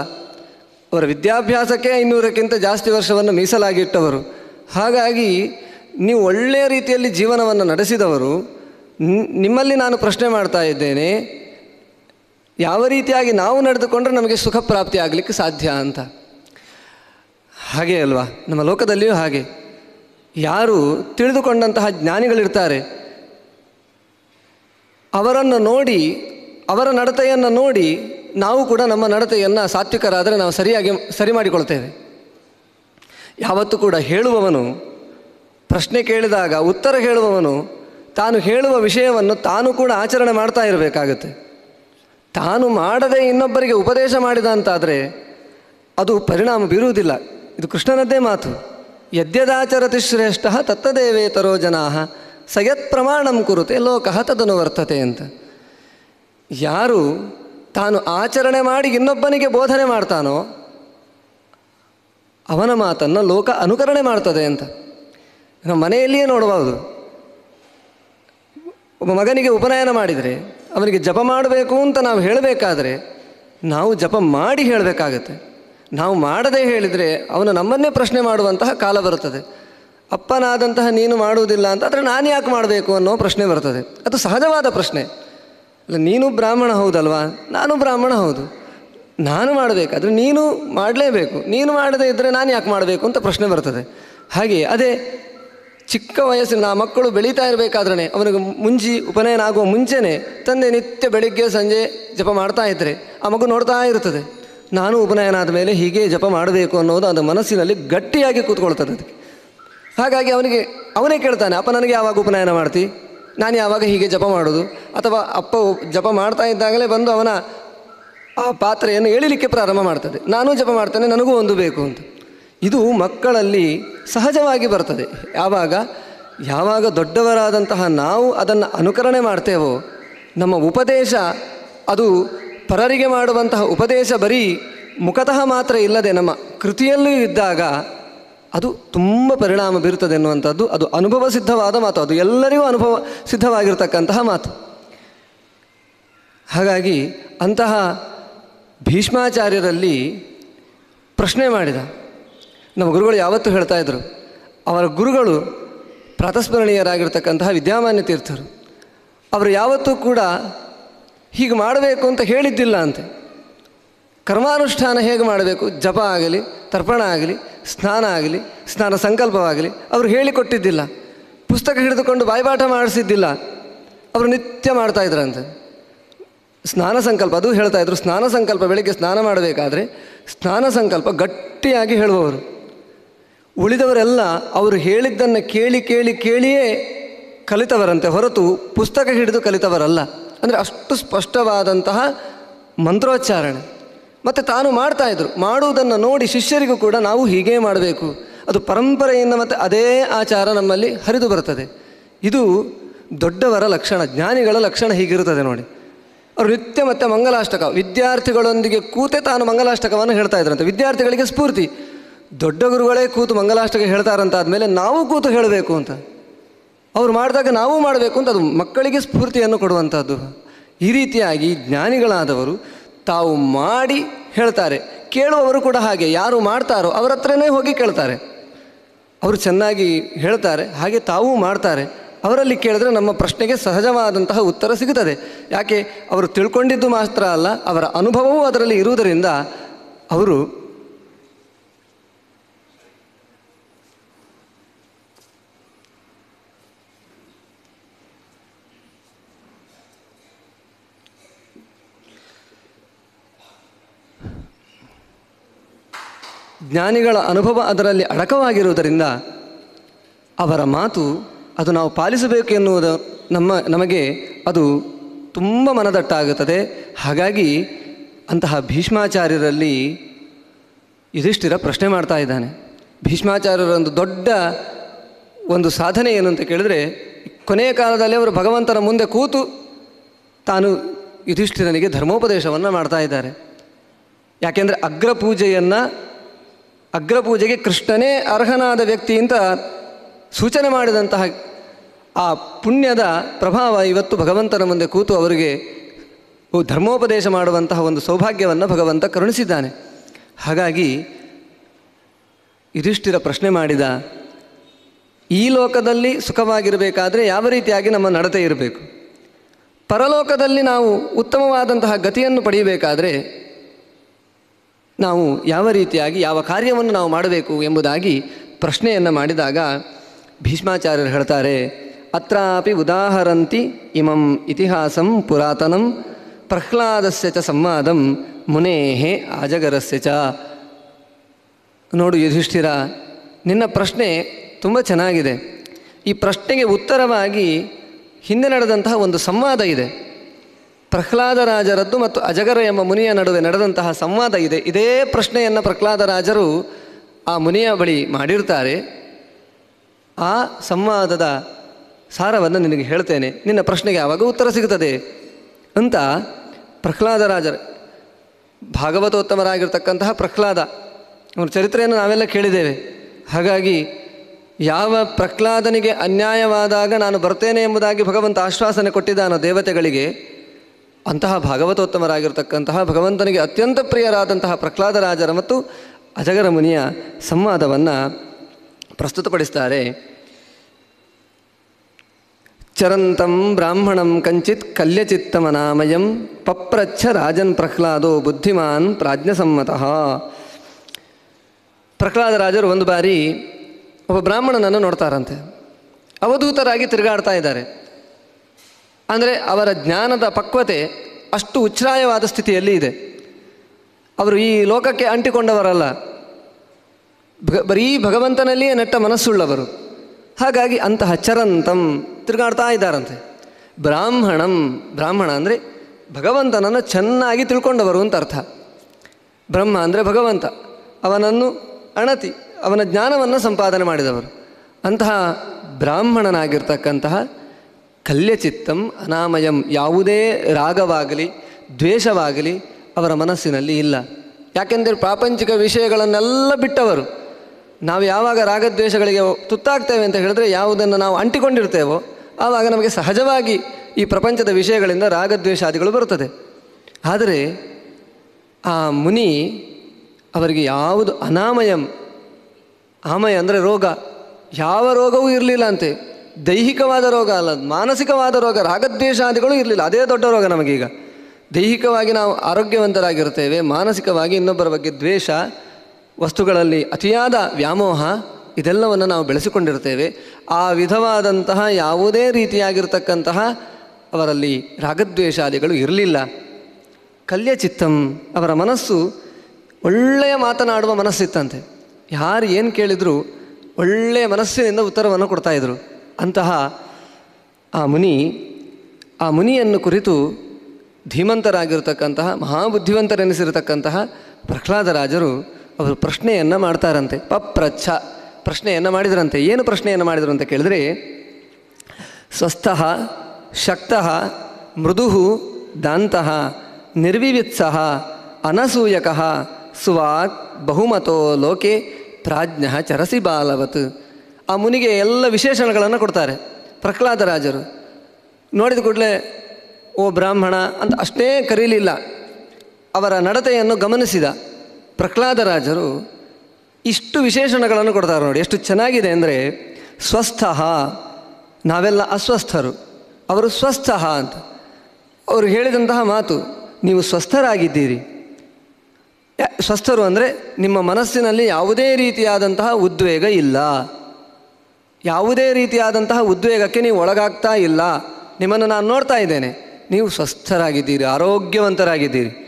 Speaker 3: ಅವರ ವಿದ್ಯಾಭ್ಯಾಸಕ್ಕೆ ಇನ್ನೂರಕ್ಕಿಂತ ಜಾಸ್ತಿ ವರ್ಷವನ್ನು ಮೀಸಲಾಗಿಟ್ಟವರು. ಹಾಗಾಗಿ ನೀವು ಒಳ್ಳೆಯ ರೀತಿಯಲ್ಲಿ ಜೀವನವನ್ನು ನಡೆಸಿದವರು. ನಿಮ್ಮಲ್ಲಿ ನಾನು ಪ್ರಶ್ನೆ ಮಾಡ್ತಾ ಇದ್ದೇನೆ. ಯಾವ ರೀತಿಯಾಗಿ ನಾವು ನಡೆದುಕೊಂಡ್ರೆ ನಮಗೆ ಸುಖ ಪ್ರಾಪ್ತಿ ಆಗಲಿಕ್ಕೆ ಸಾಧ್ಯ ಅಂತ? ಹಾಗೆ ಅಲ್ವಾ? ನಮ್ಮ ಲೋಕದಲ್ಲಿಯೂ ಹಾಗೆ. ಯಾರು ತಿಳಿದುಕೊಂಡಂತಹ ಜ್ಞಾನಿಗಳಿರ್ತಾರೆ. ಅವರನ್ನು ನೋಡಿ, ಅವರ ನಡತೆಯನ್ನು ನೋಡಿ ನಾವು ಕೂಡ ನಮ್ಮ ನಡತೆಯನ್ನು ಸಾತ್ವಿಕರಾದರೆ ನಾವು ಸರಿಯಾಗಿ ಸರಿ ಮಾಡಿಕೊಳ್ತೇವೆ. ಯಾವತ್ತೂ ಕೂಡ ಹೇಳುವವನು, ಪ್ರಶ್ನೆ ಕೇಳಿದಾಗ ಉತ್ತರ ಹೇಳುವವನು, ತಾನು ಹೇಳುವ ವಿಷಯವನ್ನು ತಾನು ಕೂಡ ಆಚರಣೆ ಮಾಡ್ತಾ ಇರಬೇಕಾಗುತ್ತೆ. ತಾನು ಮಾಡದೆ ಇನ್ನೊಬ್ಬರಿಗೆ ಉಪದೇಶ ಮಾಡಿದ ಅಂತಾದರೆ ಅದು ಪರಿಣಾಮ ಬೀರುವುದಿಲ್ಲ. ಇದು ಕೃಷ್ಣನದ್ದೇ ಮಾತು. ಯದ್ಯದಾಚರತಿ ಶ್ರೇಷ್ಠ ತತ್ತದೇವೇತರೋ ಜನಾ. ಸಯತ್ ಪ್ರಮಾಣಂ ಕುರುತೆ ಲೋಕಃ ತದನು ವರ್ತತೆ ಅಂತ. ಯಾರು ತಾನು ಆಚರಣೆ ಮಾಡಿ ಇನ್ನೊಬ್ಬನಿಗೆ ಬೋಧನೆ ಮಾಡ್ತಾನೋ, ಅವನ ಮಾತನ್ನು ಲೋಕ ಅನುಕರಣೆ ಮಾಡ್ತದೆ ಅಂತ. ನಮ್ಮ ಮನೆಯಲ್ಲಿಯೇ ನೋಡಬಹುದು ಒಬ್ಬ ಮಗನಿಗೆ ಉಪನಯನ ಮಾಡಿದರೆ, ಅವನಿಗೆ ಜಪ ಮಾಡಬೇಕು ಅಂತ ನಾವು ಹೇಳಬೇಕಾದ್ರೆ, ನಾವು ಜಪ ಮಾಡಿ ಹೇಳಬೇಕಾಗತ್ತೆ. ನಾವು ಮಾಡದೇ ಹೇಳಿದರೆ ಅವನು ನಮ್ಮನ್ನೇ ಪ್ರಶ್ನೆ ಮಾಡುವಂತಹ ಕಾಲ ಬರುತ್ತದೆ. ಅಪ್ಪನಾದಂತಹ ನೀನು ಮಾಡುವುದಿಲ್ಲ ಅಂತ, ಆದರೆ ನಾನು ಯಾಕೆ ಮಾಡಬೇಕು ಅನ್ನೋ ಪ್ರಶ್ನೆ ಬರ್ತದೆ. ಅದು ಸಹಜವಾದ ಪ್ರಶ್ನೆ. ಅಲ್ಲ, ನೀನು ಬ್ರಾಹ್ಮಣ ಹೌದಲ್ವಾ? ನಾನು ಬ್ರಾಹ್ಮಣ ಹೌದು. ನಾನು ಮಾಡಬೇಕಾದ್ರೆ ನೀನು ಮಾಡಲೇಬೇಕು. ನೀನು ಮಾಡದೇ ಇದ್ದರೆ ನಾನು ಯಾಕೆ ಮಾಡಬೇಕು ಅಂತ ಪ್ರಶ್ನೆ ಬರ್ತದೆ. ಹಾಗೆ ಅದೇ ಚಿಕ್ಕ ವಯಸ್ಸಿನ ಆ ಮಕ್ಕಳು ಬೆಳೀತಾ ಇರಬೇಕಾದ್ರೆ ಅವನಿಗೆ ಮುಂಜಿ ಉಪನಯನ ಆಗುವ ಮುಂಚೆನೇ ತಂದೆ ನಿತ್ಯ ಬೆಳಿಗ್ಗೆ, ಸಂಜೆ ಜಪ ಮಾಡ್ತಾ ಇದ್ದರೆ ಆ ಮಗು ನೋಡ್ತಾ ಇರ್ತದೆ ನಾನು ಉಪನಯನ ಆದ ಮೇಲೆ ಹೀಗೆ ಜಪ ಮಾಡಬೇಕು ಅನ್ನೋದು ಅದು ಮನಸ್ಸಿನಲ್ಲಿ ಗಟ್ಟಿಯಾಗಿ ಕೂತ್ಕೊಳ್ತದೆ ಅದಕ್ಕೆ. ಹಾಗಾಗಿ ಅವನಿಗೆ, ಅವನೇ ಕೇಳ್ತಾನೆ, ಅಪ್ಪ, ನನಗೆ ಯಾವಾಗ ಉಪನಯನ ಮಾಡ್ತಿ? ನಾನು ಯಾವಾಗ ಹೀಗೆ ಜಪ ಮಾಡೋದು? ಅಥವಾ, ಅಪ್ಪ, ಜಪ ಮಾಡ್ತಾ ಇದ್ದಾಗಲೇ ಬಂದು ಅವನ ಆ ಪಾತ್ರೆಯನ್ನು ಎಳಿಲಿಕ್ಕೆ ಪ್ರಾರಂಭ ಮಾಡ್ತದೆ. ನಾನು ಜಪ ಮಾಡ್ತೇನೆ, ನನಗೂ ಒಂದು ಬೇಕು ಅಂತ. ಇದು ಮಕ್ಕಳಲ್ಲಿ ಸಹಜವಾಗಿ ಬರ್ತದೆ. ಯಾವಾಗ? ಯಾವಾಗ ದೊಡ್ಡವರಾದಂತಹ ನಾವು ಅದನ್ನು ಅನುಕರಣೆ ಮಾಡ್ತೇವೋ, ನಮ್ಮ ಉಪದೇಶ, ಅದು ಪರರಿಗೆ ಮಾಡುವಂತಹ ಉಪದೇಶ ಬರೀ ಮುಖತಃ ಮಾತ್ರ ಇಲ್ಲದೆ ನಮ್ಮ ಕೃತಿಯಲ್ಲೂ ಇದ್ದಾಗ ಅದು ತುಂಬ ಪರಿಣಾಮ ಬೀರುತ್ತದೆ ಎನ್ನುವಂಥದ್ದು, ಅದು ಅನುಭವ ಸಿದ್ಧವಾದ ಮಾತು, ಅದು ಎಲ್ಲರಿಗೂ ಅನುಭವ ಸಿದ್ಧವಾಗಿರ್ತಕ್ಕಂತಹ ಮಾತು. ಹಾಗಾಗಿ ಅಂತಹ ಭೀಷ್ಮಾಚಾರ್ಯರಲ್ಲಿ ಪ್ರಶ್ನೆ ಮಾಡಿದ. ನಮ್ಮ ಗುರುಗಳು ಯಾವತ್ತೂ ಹೇಳ್ತಾ ಇದ್ದರು ಅವರ ಗುರುಗಳು ಪ್ರಾತಸ್ಮರಣೀಯರಾಗಿರ್ತಕ್ಕಂತಹ ವಿದ್ಯಾಮಾನ್ಯ ತೀರ್ಥರು, ಅವರು ಯಾವತ್ತೂ ಕೂಡ ಹೀಗೆ ಮಾಡಬೇಕು ಅಂತ ಹೇಳಿದ್ದಿಲ್ಲ ಅಂತೆ. ಕರ್ಮಾನುಷ್ಠಾನ ಹೇಗೆ ಮಾಡಬೇಕು? ಜಪ ಆಗಲಿ, ತರ್ಪಣ ಆಗಲಿ ಸ್ನಾನ ಆಗಲಿ, ಸ್ನಾನ ಸಂಕಲ್ಪವಾಗಲಿ, ಅವರು ಹೇಳಿಕೊಟ್ಟಿದ್ದಿಲ್ಲ. ಪುಸ್ತಕ ಹಿಡಿದುಕೊಂಡು ಬಾಯ್ಪಾಠ ಮಾಡಿಸಿದ್ದಿಲ್ಲ. ಅವರು ನಿತ್ಯ ಮಾಡ್ತಾಯಿದ್ರಂತೆ ಸ್ನಾನ ಸಂಕಲ್ಪ, ಅದು ಹೇಳ್ತಾ ಇದ್ರು, ಸ್ನಾನ ಸಂಕಲ್ಪ ಬೆಳಿಗ್ಗೆ ಸ್ನಾನ ಮಾಡಬೇಕಾದ್ರೆ ಸ್ನಾನ ಸಂಕಲ್ಪ ಗಟ್ಟಿಯಾಗಿ ಹೇಳುವವರು. ಉಳಿದವರೆಲ್ಲ ಅವರು ಹೇಳಿದ್ದನ್ನು ಕೇಳಿ ಕೇಳಿ, ಕೇಳಿಯೇ ಕಲಿತವರಂತೆ ಹೊರತು ಪುಸ್ತಕ ಹಿಡಿದು ಕಲಿತವರಲ್ಲ. ಅಂದರೆ ಅಷ್ಟು ಸ್ಪಷ್ಟವಾದಂತಹ ಮಂತ್ರೋಚ್ಚಾರಣೆ. ಮತ್ತು ತಾನು ಮಾಡ್ತಾ ಇದ್ರು. ಮಾಡುವುದನ್ನು ನೋಡಿ ಶಿಷ್ಯರಿಗೂ ಕೂಡ ನಾವು ಹೀಗೇ ಮಾಡಬೇಕು. ಅದು ಪರಂಪರೆಯಿಂದ ಮತ್ತು ಅದೇ ಆಚಾರ ನಮ್ಮಲ್ಲಿ ಹರಿದು ಬರ್ತದೆ. ಇದು ದೊಡ್ಡವರ ಲಕ್ಷಣ, ಜ್ಞಾನಿಗಳ ಲಕ್ಷಣ ಹೀಗಿರುತ್ತದೆ ನೋಡಿ. ಅವರು ನಿತ್ಯ ಮತ್ತು ಮಂಗಲಾಷ್ಟಕ ವಿದ್ಯಾರ್ಥಿಗಳೊಂದಿಗೆ ಕೂತೆ ತಾನು ಮಂಗಲಾಷ್ಟಕವನ್ನು ಹೇಳ್ತಾ ಇದ್ರಂತೆ. ವಿದ್ಯಾರ್ಥಿಗಳಿಗೆ ಸ್ಫೂರ್ತಿ. ದೊಡ್ಡ ಗುರುಗಳೇ ಕೂತು ಮಂಗಲಾಷ್ಟಕ ಹೇಳ್ತಾರಂತಾದ್ಮೇಲೆ ನಾವು ಕೂತು ಹೇಳಬೇಕು ಅಂತ. ಅವ್ರು ಮಾಡಿದಾಗ ನಾವು ಮಾಡಬೇಕು ಅಂತ ಅದು ಮಕ್ಕಳಿಗೆ ಸ್ಫೂರ್ತಿಯನ್ನು ಕೊಡುವಂಥದ್ದು ಈ ರೀತಿಯಾಗಿ ಜ್ಞಾನಿಗಳಾದವರು ತಾವು ಮಾಡಿ ಹೇಳ್ತಾರೆ. ಕೇಳುವವರು ಕೂಡ ಹಾಗೆ, ಯಾರು ಮಾಡ್ತಾರೋ ಅವರ ಹತ್ರನೇ ಹೋಗಿ ಕೇಳ್ತಾರೆ. ಅವರು ಚೆನ್ನಾಗಿ ಹೇಳ್ತಾರೆ, ಹಾಗೆ ತಾವೂ ಮಾಡ್ತಾರೆ. ಅವರಲ್ಲಿ ಕೇಳಿದ್ರೆ ನಮ್ಮ ಪ್ರಶ್ನೆಗೆ ಸಹಜವಾದಂತಹ ಉತ್ತರ ಸಿಗುತ್ತದೆ. ಯಾಕೆ? ಅವರು ತಿಳ್ಕೊಂಡಿದ್ದು ಮಾತ್ರ ಅಲ್ಲ, ಅವರ ಅನುಭವವೂ ಅದರಲ್ಲಿ ಇರುವುದರಿಂದ ಅವರು ಜ್ಞಾನಿಗಳ ಅನುಭವ ಅದರಲ್ಲಿ ಅಡಕವಾಗಿರುವುದರಿಂದ ಅವರ ಮಾತು ಅದು ನಾವು ಪಾಲಿಸಬೇಕು ಎನ್ನುವುದು ನಮ್ಮ, ನಮಗೆ ಅದು ತುಂಬ ಮನದಟ್ಟಾಗುತ್ತದೆ. ಹಾಗಾಗಿ ಅಂತಹ ಭೀಷ್ಮಾಚಾರ್ಯರಲ್ಲಿ ಯುಧಿಷ್ಠಿರ ಪ್ರಶ್ನೆ ಮಾಡ್ತಾ ಇದ್ದಾನೆ. ಭೀಷ್ಮಾಚಾರ್ಯರ ಒಂದು ದೊಡ್ಡ ಒಂದು ಸಾಧನೆ ಏನು ಅಂತ ಕೇಳಿದರೆ, ಕೊನೆಯ ಕಾಲದಲ್ಲಿ ಅವರು ಭಗವಂತನ ಮುಂದೆ ಕೂತು ತಾನು ಯುಧಿಷ್ಠಿರನಿಗೆ ಧರ್ಮೋಪದೇಶವನ್ನು ಮಾಡ್ತಾ ಇದ್ದಾರೆ. ಯಾಕೆಂದರೆ ಅಗ್ರಪೂಜೆಯನ್ನು ಅಗ್ರಪೂಜೆಗೆ ಕೃಷ್ಣನೇ ಅರ್ಹನಾದ ವ್ಯಕ್ತಿ ಅಂತ ಸೂಚನೆ ಮಾಡಿದಂತಹ ಆ ಪುಣ್ಯದ ಪ್ರಭಾವ ಇವತ್ತು ಭಗವಂತನ ಮುಂದೆ ಕೂತು ಅವರಿಗೆ ಧರ್ಮೋಪದೇಶ ಮಾಡುವಂತಹ ಒಂದು ಸೌಭಾಗ್ಯವನ್ನು ಭಗವಂತ ಕರುಣಿಸಿದ್ದಾನೆ. ಹಾಗಾಗಿ ಯುಧಿಷ್ಠಿರ ಪ್ರಶ್ನೆ ಮಾಡಿದ, ಈ ಲೋಕದಲ್ಲಿ ಸುಖವಾಗಿರಬೇಕಾದರೆ ಯಾವ ರೀತಿಯಾಗಿ ನಮ್ಮ ನಡತೆ ಇರಬೇಕು? ಪರಲೋಕದಲ್ಲಿ ನಾವು ಉತ್ತಮವಾದಂತಹ ಗತಿಯನ್ನು ಪಡೆಯಬೇಕಾದರೆ ನಾವು ಯಾವ ರೀತಿಯಾಗಿ ಯಾವ ಕಾರ್ಯವನ್ನು ನಾವು ಮಾಡಬೇಕು ಎಂಬುದಾಗಿ ಪ್ರಶ್ನೆಯನ್ನು ಮಾಡಿದಾಗ ಭೀಷ್ಮಾಚಾರ್ಯರು ಹೇಳ್ತಾರೆ, ಅತ್ರಾಪಿ ಉದಾಹರಂತಿ ಇಮಂ ಇತಿಹಾಸಂ ಪುರಾತನಂ ಪ್ರಹ್ಲಾದಸ್ಯ ಚ ಸಂವಾದಂ ಮುನೇಹೇ ಅಜಗರಸ್ಯ ಚ. ನೋಡು ಯುಧಿಷ್ಠಿರ, ನಿನ್ನ ಪ್ರಶ್ನೆ ತುಂಬ ಚೆನ್ನಾಗಿದೆ. ಈ ಪ್ರಶ್ನೆಗೆ ಉತ್ತರವಾಗಿ ಹಿಂದೆ ನಡೆದಂತಹ ಒಂದು ಸಂವಾದ ಇದೆ. ಪ್ರಹ್ಲಾದರಾಜರದ್ದು ಮತ್ತು ಅಜಗರ ಎಂಬ ಮುನಿಯ ನಡುವೆ ನಡೆದಂತಹ ಸಂವಾದ ಇದೆ. ಇದೇ ಪ್ರಶ್ನೆಯನ್ನು ಪ್ರಹ್ಲಾದರಾಜರು ಆ ಮುನಿಯ ಬಳಿ ಮಾಡಿರ್ತಾರೆ. ಆ ಸಂವಾದದ ಸಾರವನ್ನು ನಿನಗೆ ಹೇಳ್ತೇನೆ. ನಿನ್ನ ಪ್ರಶ್ನೆಗೆ ಯಾವಾಗ ಉತ್ತರ ಸಿಗುತ್ತದೆ ಅಂತ ಪ್ರಹ್ಲಾದರಾಜರು ಭಾಗವತೋತ್ತಮರಾಗಿರ್ತಕ್ಕಂತಹ ಪ್ರಹ್ಲಾದ ಅವರ ಚರಿತ್ರೆಯನ್ನು ನಾವೆಲ್ಲ ಕೇಳಿದ್ದೇವೆ. ಹಾಗಾಗಿ ಯಾವ ಪ್ರಹ್ಲಾದನಿಗೆ ಅನ್ಯಾಯವಾದಾಗ ನಾನು ಬರ್ತೇನೆ ಎಂಬುದಾಗಿ ಭಗವಂತ ಆಶ್ವಾಸನೆ ಕೊಟ್ಟಿದ್ದಾನೋ ದೇವತೆಗಳಿಗೆ ಅಂತಹ ಭಾಗವತೋತ್ತಮರಾಗಿರ್ತಕ್ಕಂತಹ ಭಗವಂತನಿಗೆ ಅತ್ಯಂತ ಪ್ರಿಯರಾದಂತಹ ಪ್ರಹ್ಲಾದರಾಜರ ಮತ್ತು ಅಜಗರ ಮುನಿಯ ಸಂವಾದವನ್ನು ಪ್ರಸ್ತುತಪಡಿಸ್ತಾರೆ. ಚರಂತಂ ಬ್ರಾಹ್ಮಣಂ ಕಂಚಿತ್ ಕಲ್ಯಚಿತ್ತಮನಾಮಯಂ ಪಪ್ರಚ್ಛ ರಾಜನ್ ಪ್ರಹ್ಲಾದೋ ಬುದ್ಧಿಮಾನ್ ಪ್ರಾಜ್ಞಸಮ್ಮತಃ. ಪ್ರಹ್ಲಾದರಾಜರು ಒಂದು ಬಾರಿ ಒಬ್ಬ ಬ್ರಾಹ್ಮಣನನ್ನು ನೋಡ್ತಾರಂತೆ. ಅವಧೂತರಾಗಿ ತಿರುಗಾಡ್ತಾ ಇದ್ದಾರೆ. ಅಂದರೆ ಅವರ ಜ್ಞಾನದ ಪಕ್ವತೆ ಅಷ್ಟು ಉಚ್ಛ್ರಾಯವಾದ ಸ್ಥಿತಿಯಲ್ಲಿ ಇದೆ. ಅವರು ಈ ಲೋಕಕ್ಕೆ ಅಂಟಿಕೊಂಡವರಲ್ಲ. ಬರೀ ಭಗವಂತನಲ್ಲಿಯೇ ನೆಟ್ಟ ಮನಸ್ಸುಳ್ಳವರು. ಹಾಗಾಗಿ ಅಂತಹ ಚರಂತಂ ತಿರುಗಾಡ್ತಾ ಇದ್ದಾರಂತೆ. ಬ್ರಾಹ್ಮಣಂ, ಬ್ರಾಹ್ಮಣ ಅಂದರೆ ಭಗವಂತನನ್ನು ಚೆನ್ನಾಗಿ ತಿಳ್ಕೊಂಡವರು ಅಂತ ಅರ್ಥ. ಬ್ರಹ್ಮ ಅಂದರೆ ಭಗವಂತ. ಅವನನ್ನು ಅಣತಿ, ಅವನ ಜ್ಞಾನವನ್ನು ಸಂಪಾದನೆ ಮಾಡಿದವರು. ಅಂತಹ ಬ್ರಾಹ್ಮಣನಾಗಿರ್ತಕ್ಕಂತಹ ಕಲ್ಯಚಿತ್ತಂ ಅನಾಮಯಂ. ಯಾವುದೇ ರಾಗವಾಗಲಿ, ದ್ವೇಷವಾಗಲಿ ಅವರ ಮನಸ್ಸಿನಲ್ಲಿ ಇಲ್ಲ. ಯಾಕೆಂದರೆ ಪ್ರಾಪಂಚಿಕ ವಿಷಯಗಳನ್ನೆಲ್ಲ ಬಿಟ್ಟವರು. ನಾವು ಯಾವಾಗ ರಾಗದ್ವೇಷಗಳಿಗೆ ತುತ್ತಾಗ್ತೇವೆ ಅಂತ ಹೇಳಿದ್ರೆ ಯಾವುದನ್ನು ನಾವು ಅಂಟಿಕೊಂಡಿರ್ತೇವೋ, ಆವಾಗ ನಮಗೆ ಸಹಜವಾಗಿ ಈ ಪ್ರಪಂಚದ ವಿಷಯಗಳಿಂದ ರಾಗದ್ವೇಷಾದಿಗಳು ಬರುತ್ತದೆ. ಆದರೆ ಆ ಮುನಿ ಅವರಿಗೆ ಯಾವುದು ಅನಾಮಯಂ, ಆಮಯ ಅಂದರೆ ರೋಗ. ಯಾವ ರೋಗವೂ ಇರಲಿಲ್ಲ ಅಂತೆ. ದೈಹಿಕವಾದ ರೋಗ ಅಲ್ಲ, ಮಾನಸಿಕವಾದ ರೋಗ, ರಾಗದ್ವೇಷಾದಿಗಳು ಇರಲಿಲ್ಲ. ಅದೇ ದೊಡ್ಡ ರೋಗ ನಮಗೀಗ. ದೈಹಿಕವಾಗಿ ನಾವು ಆರೋಗ್ಯವಂತರಾಗಿರ್ತೇವೆ ಮಾನಸಿಕವಾಗಿ ಇನ್ನೊಬ್ಬರ ಬಗ್ಗೆ ದ್ವೇಷ, ವಸ್ತುಗಳಲ್ಲಿ ಅತಿಯಾದ ವ್ಯಾಮೋಹ, ಇದೆಲ್ಲವನ್ನು ನಾವು ಬೆಳೆಸಿಕೊಂಡಿರ್ತೇವೆ ಆ ವಿಧವಾದಂತಹ ಯಾವುದೇ ರೀತಿಯಾಗಿರ್ತಕ್ಕಂತಹ ಅವರಲ್ಲಿ ರಾಗದ್ವೇಷಾದಿಗಳು ಇರಲಿಲ್ಲ. ಕಲ್ಯಚಿತ್ತಂ, ಅವರ ಮನಸ್ಸು ಒಳ್ಳೆಯ ಮಾತನಾಡುವ ಮನಸ್ಸಿತ್ತಂತೆ. ಯಾರು ಏನು ಕೇಳಿದರೂ ಒಳ್ಳೆಯ ಮನಸ್ಸಿನಿಂದ ಉತ್ತರವನ್ನು ಕೊಡ್ತಾಯಿದ್ರು ಅಂತಹ ಆ ಮುನಿ, ಆ ಮುನಿಯನ್ನು ಕುರಿತು ಧೀಮಂತರಾಗಿರತಕ್ಕಂತಹ, ಮಹಾಬುದ್ಧಿವಂತರೆನಿಸಿರತಕ್ಕಂತಹ ಪ್ರಹ್ಲಾದರಾಜರು ಅವರು ಪ್ರಶ್ನೆಯನ್ನು ಮಾಡ್ತಾರಂತೆ. ಪಪ್ರಚ್ಛ ಪ್ರಶ್ನೆಯನ್ನು ಮಾಡಿದರಂತೆ. ಏನು ಪ್ರಶ್ನೆಯನ್ನು ಮಾಡಿದರು ಅಂತ ಕೇಳಿದರೆ, ಸ್ವಸ್ಥ, ಶಕ್ತ, ಮೃದು ದಾಂತಹ ನಿರ್ವಿವಿತ್ಸ, ಅನಸೂಯಕ, ಸುವಾಕ್, ಬಹುಮತೋ ಲೋಕೆ ಪ್ರಾಜ್ಞ ಚರಸಿ ಬಾಲವತ್. ಆ ಮುನಿಗೆ ಎಲ್ಲ ವಿಶೇಷಣಗಳನ್ನು ಕೊಡ್ತಾರೆ. ಪ್ರಹ್ಲಾದ ರಾಜರು. ನೋಡಿದ ಕೂಡಲೇ, ಓ ಬ್ರಾಹ್ಮಣ, ಅಂತ ಅಷ್ಟೇ ಕರೀಲಿಲ್ಲ. ಅವರ ನಡತೆಯನ್ನು ಗಮನಿಸಿದ ಪ್ರಹ್ಲಾದ ರಾಜರು ಇಷ್ಟು ವಿಶೇಷಣಗಳನ್ನು ಕೊಡ್ತಾರೆ ನೋಡಿ. ಎಷ್ಟು ಚೆನ್ನಾಗಿದೆ ಅಂದರೆ, ಸ್ವಸ್ಥ, ನಾವೆಲ್ಲ ಅಸ್ವಸ್ಥರು. ಅವರು ಸ್ವಸ್ಥ ಅಂತ. ಅವರು ಹೇಳಿದಂತಹ ಮಾತು, ನೀವು ಸ್ವಸ್ಥರಾಗಿದ್ದೀರಿ. ಸ್ವಸ್ಥರು ಅಂದರೆ ನಿಮ್ಮ ಮನಸ್ಸಿನಲ್ಲಿ ಯಾವುದೇ ರೀತಿಯಾದಂತಹ ಉದ್ವೇಗ ಇಲ್ಲ. ಯಾವುದೇ ರೀತಿಯಾದಂತಹ ಉದ್ವೇಗಕ್ಕೆ ನೀವು ಒಳಗಾಗ್ತಾ ಇಲ್ಲ. ನಿಮ್ಮನ್ನು ನಾನು ನೋಡ್ತಾ ಇದ್ದೇನೆ. ನೀವು ಸ್ವಸ್ಥರಾಗಿದ್ದೀರಿ, ಆರೋಗ್ಯವಂತರಾಗಿದ್ದೀರಿ.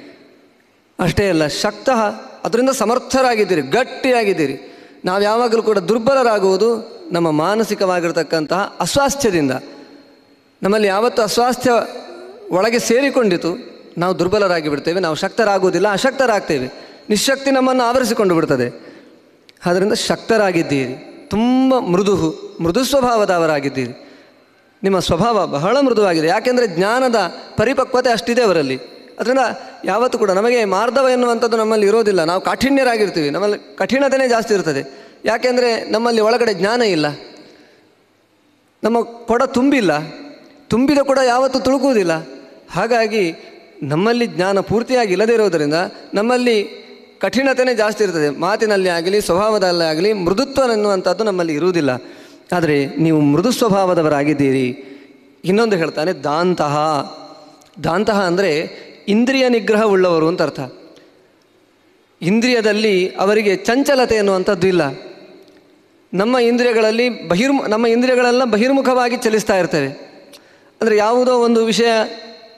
Speaker 3: ಅಷ್ಟೇ ಅಲ್ಲ, ಶಕ್ತ, ಅದರಿಂದ ಸಮರ್ಥರಾಗಿದ್ದೀರಿ, ಗಟ್ಟಿಯಾಗಿದ್ದೀರಿ. ನಾವು ಯಾವಾಗಲೂ ಕೂಡ ದುರ್ಬಲರಾಗುವುದು ನಮ್ಮ ಮಾನಸಿಕವಾಗಿರ್ತಕ್ಕಂತಹ ಅಸ್ವಾಸ್ಥ್ಯದಿಂದ. ನಮ್ಮಲ್ಲಿ ಯಾವತ್ತು ಅಸ್ವಾಸ್ಥ್ಯ ಒಳಗೆ ಸೇರಿಕೊಂಡಿತು. ನಾವು ದುರ್ಬಲರಾಗಿ ಬಿಡ್ತೇವೆ, ನಾವು ಶಕ್ತರಾಗುವುದಿಲ್ಲ, ಅಶಕ್ತರಾಗ್ತೇವೆ. ನಿಶಕ್ತಿ ನಮ್ಮನ್ನು ಆವರಿಸಿಕೊಂಡು ಬಿಡ್ತದೆ. ಆದ್ದರಿಂದ ಶಕ್ತರಾಗಿದ್ದೀರಿ. ತುಂಬ ಮೃದು ಮೃದು ಸ್ವಭಾವದವರಾಗಿದ್ದೀರಿ. ನಿಮ್ಮ ಸ್ವಭಾವ ಬಹಳ ಮೃದುವಾಗಿದೆ. ಯಾಕೆಂದರೆ ಜ್ಞಾನದ ಪರಿಪಕ್ವತೆ ಅಷ್ಟಿದೆ ಅವರಲ್ಲಿ. ಅದರಿಂದ ಯಾವತ್ತೂ ಕೂಡ ನಮಗೆ ಮಾರ್ಧವ ಎನ್ನುವಂಥದ್ದು ನಮ್ಮಲ್ಲಿ ಇರೋದಿಲ್ಲ. ನಾವು ಕಾಠಿಣ್ಯರಾಗಿರ್ತೀವಿ. ನಮ್ಮಲ್ಲಿ ಕಠಿಣತೆಯೇ ಜಾಸ್ತಿ ಇರ್ತದೆ. ಯಾಕೆಂದರೆ ನಮ್ಮಲ್ಲಿ ಒಳಗಡೆ ಜ್ಞಾನ ಇಲ್ಲ. ನಮ್ಮ ಕೊಡ ತುಂಬಿಲ್ಲ. ತುಂಬಿದ ಕೂಡ ಯಾವತ್ತೂ ತುಳುಕುವುದಿಲ್ಲ. ಹಾಗಾಗಿ ನಮ್ಮಲ್ಲಿ ಜ್ಞಾನ ಪೂರ್ತಿಯಾಗಿ ಇಲ್ಲದೇ ಇರೋದರಿಂದ ನಮ್ಮಲ್ಲಿ ಕಠಿಣತೆಯೇ ಜಾಸ್ತಿ ಇರ್ತದೆ. ಮಾತಿನಲ್ಲಿ ಆಗಲಿ, ಸ್ವಭಾವದಲ್ಲೇ ಆಗಲಿ ಮೃದುತ್ವ ಅನ್ನುವಂಥದ್ದು ನಮ್ಮಲ್ಲಿ ಇರುವುದಿಲ್ಲ. ಆದರೆ ನೀವು ಮೃದು ಸ್ವಭಾವದವರಾಗಿದ್ದೀರಿ. ಇನ್ನೊಂದು ಹೇಳ್ತಾನೆ ದಾಂತಹ ದಾಂತಹ ಅಂದರೆ ಇಂದ್ರಿಯ ನಿಗ್ರಹ ಉಳ್ಳವರು ಅಂತ ಅರ್ಥ. ಇಂದ್ರಿಯದಲ್ಲಿ ಅವರಿಗೆ ಚಂಚಲತೆ ಅನ್ನುವಂಥದ್ದು ಇಲ್ಲ. ನಮ್ಮ ಇಂದ್ರಿಯಗಳಲ್ಲಿ ಬಹಿರ್ಮು ನಮ್ಮ ಇಂದ್ರಿಯಗಳೆಲ್ಲ ಬಹಿರ್ಮುಖವಾಗಿ ಚಲಿಸ್ತಾ ಇರ್ತವೆ. ಅಂದರೆ ಯಾವುದೋ ಒಂದು ವಿಷಯ,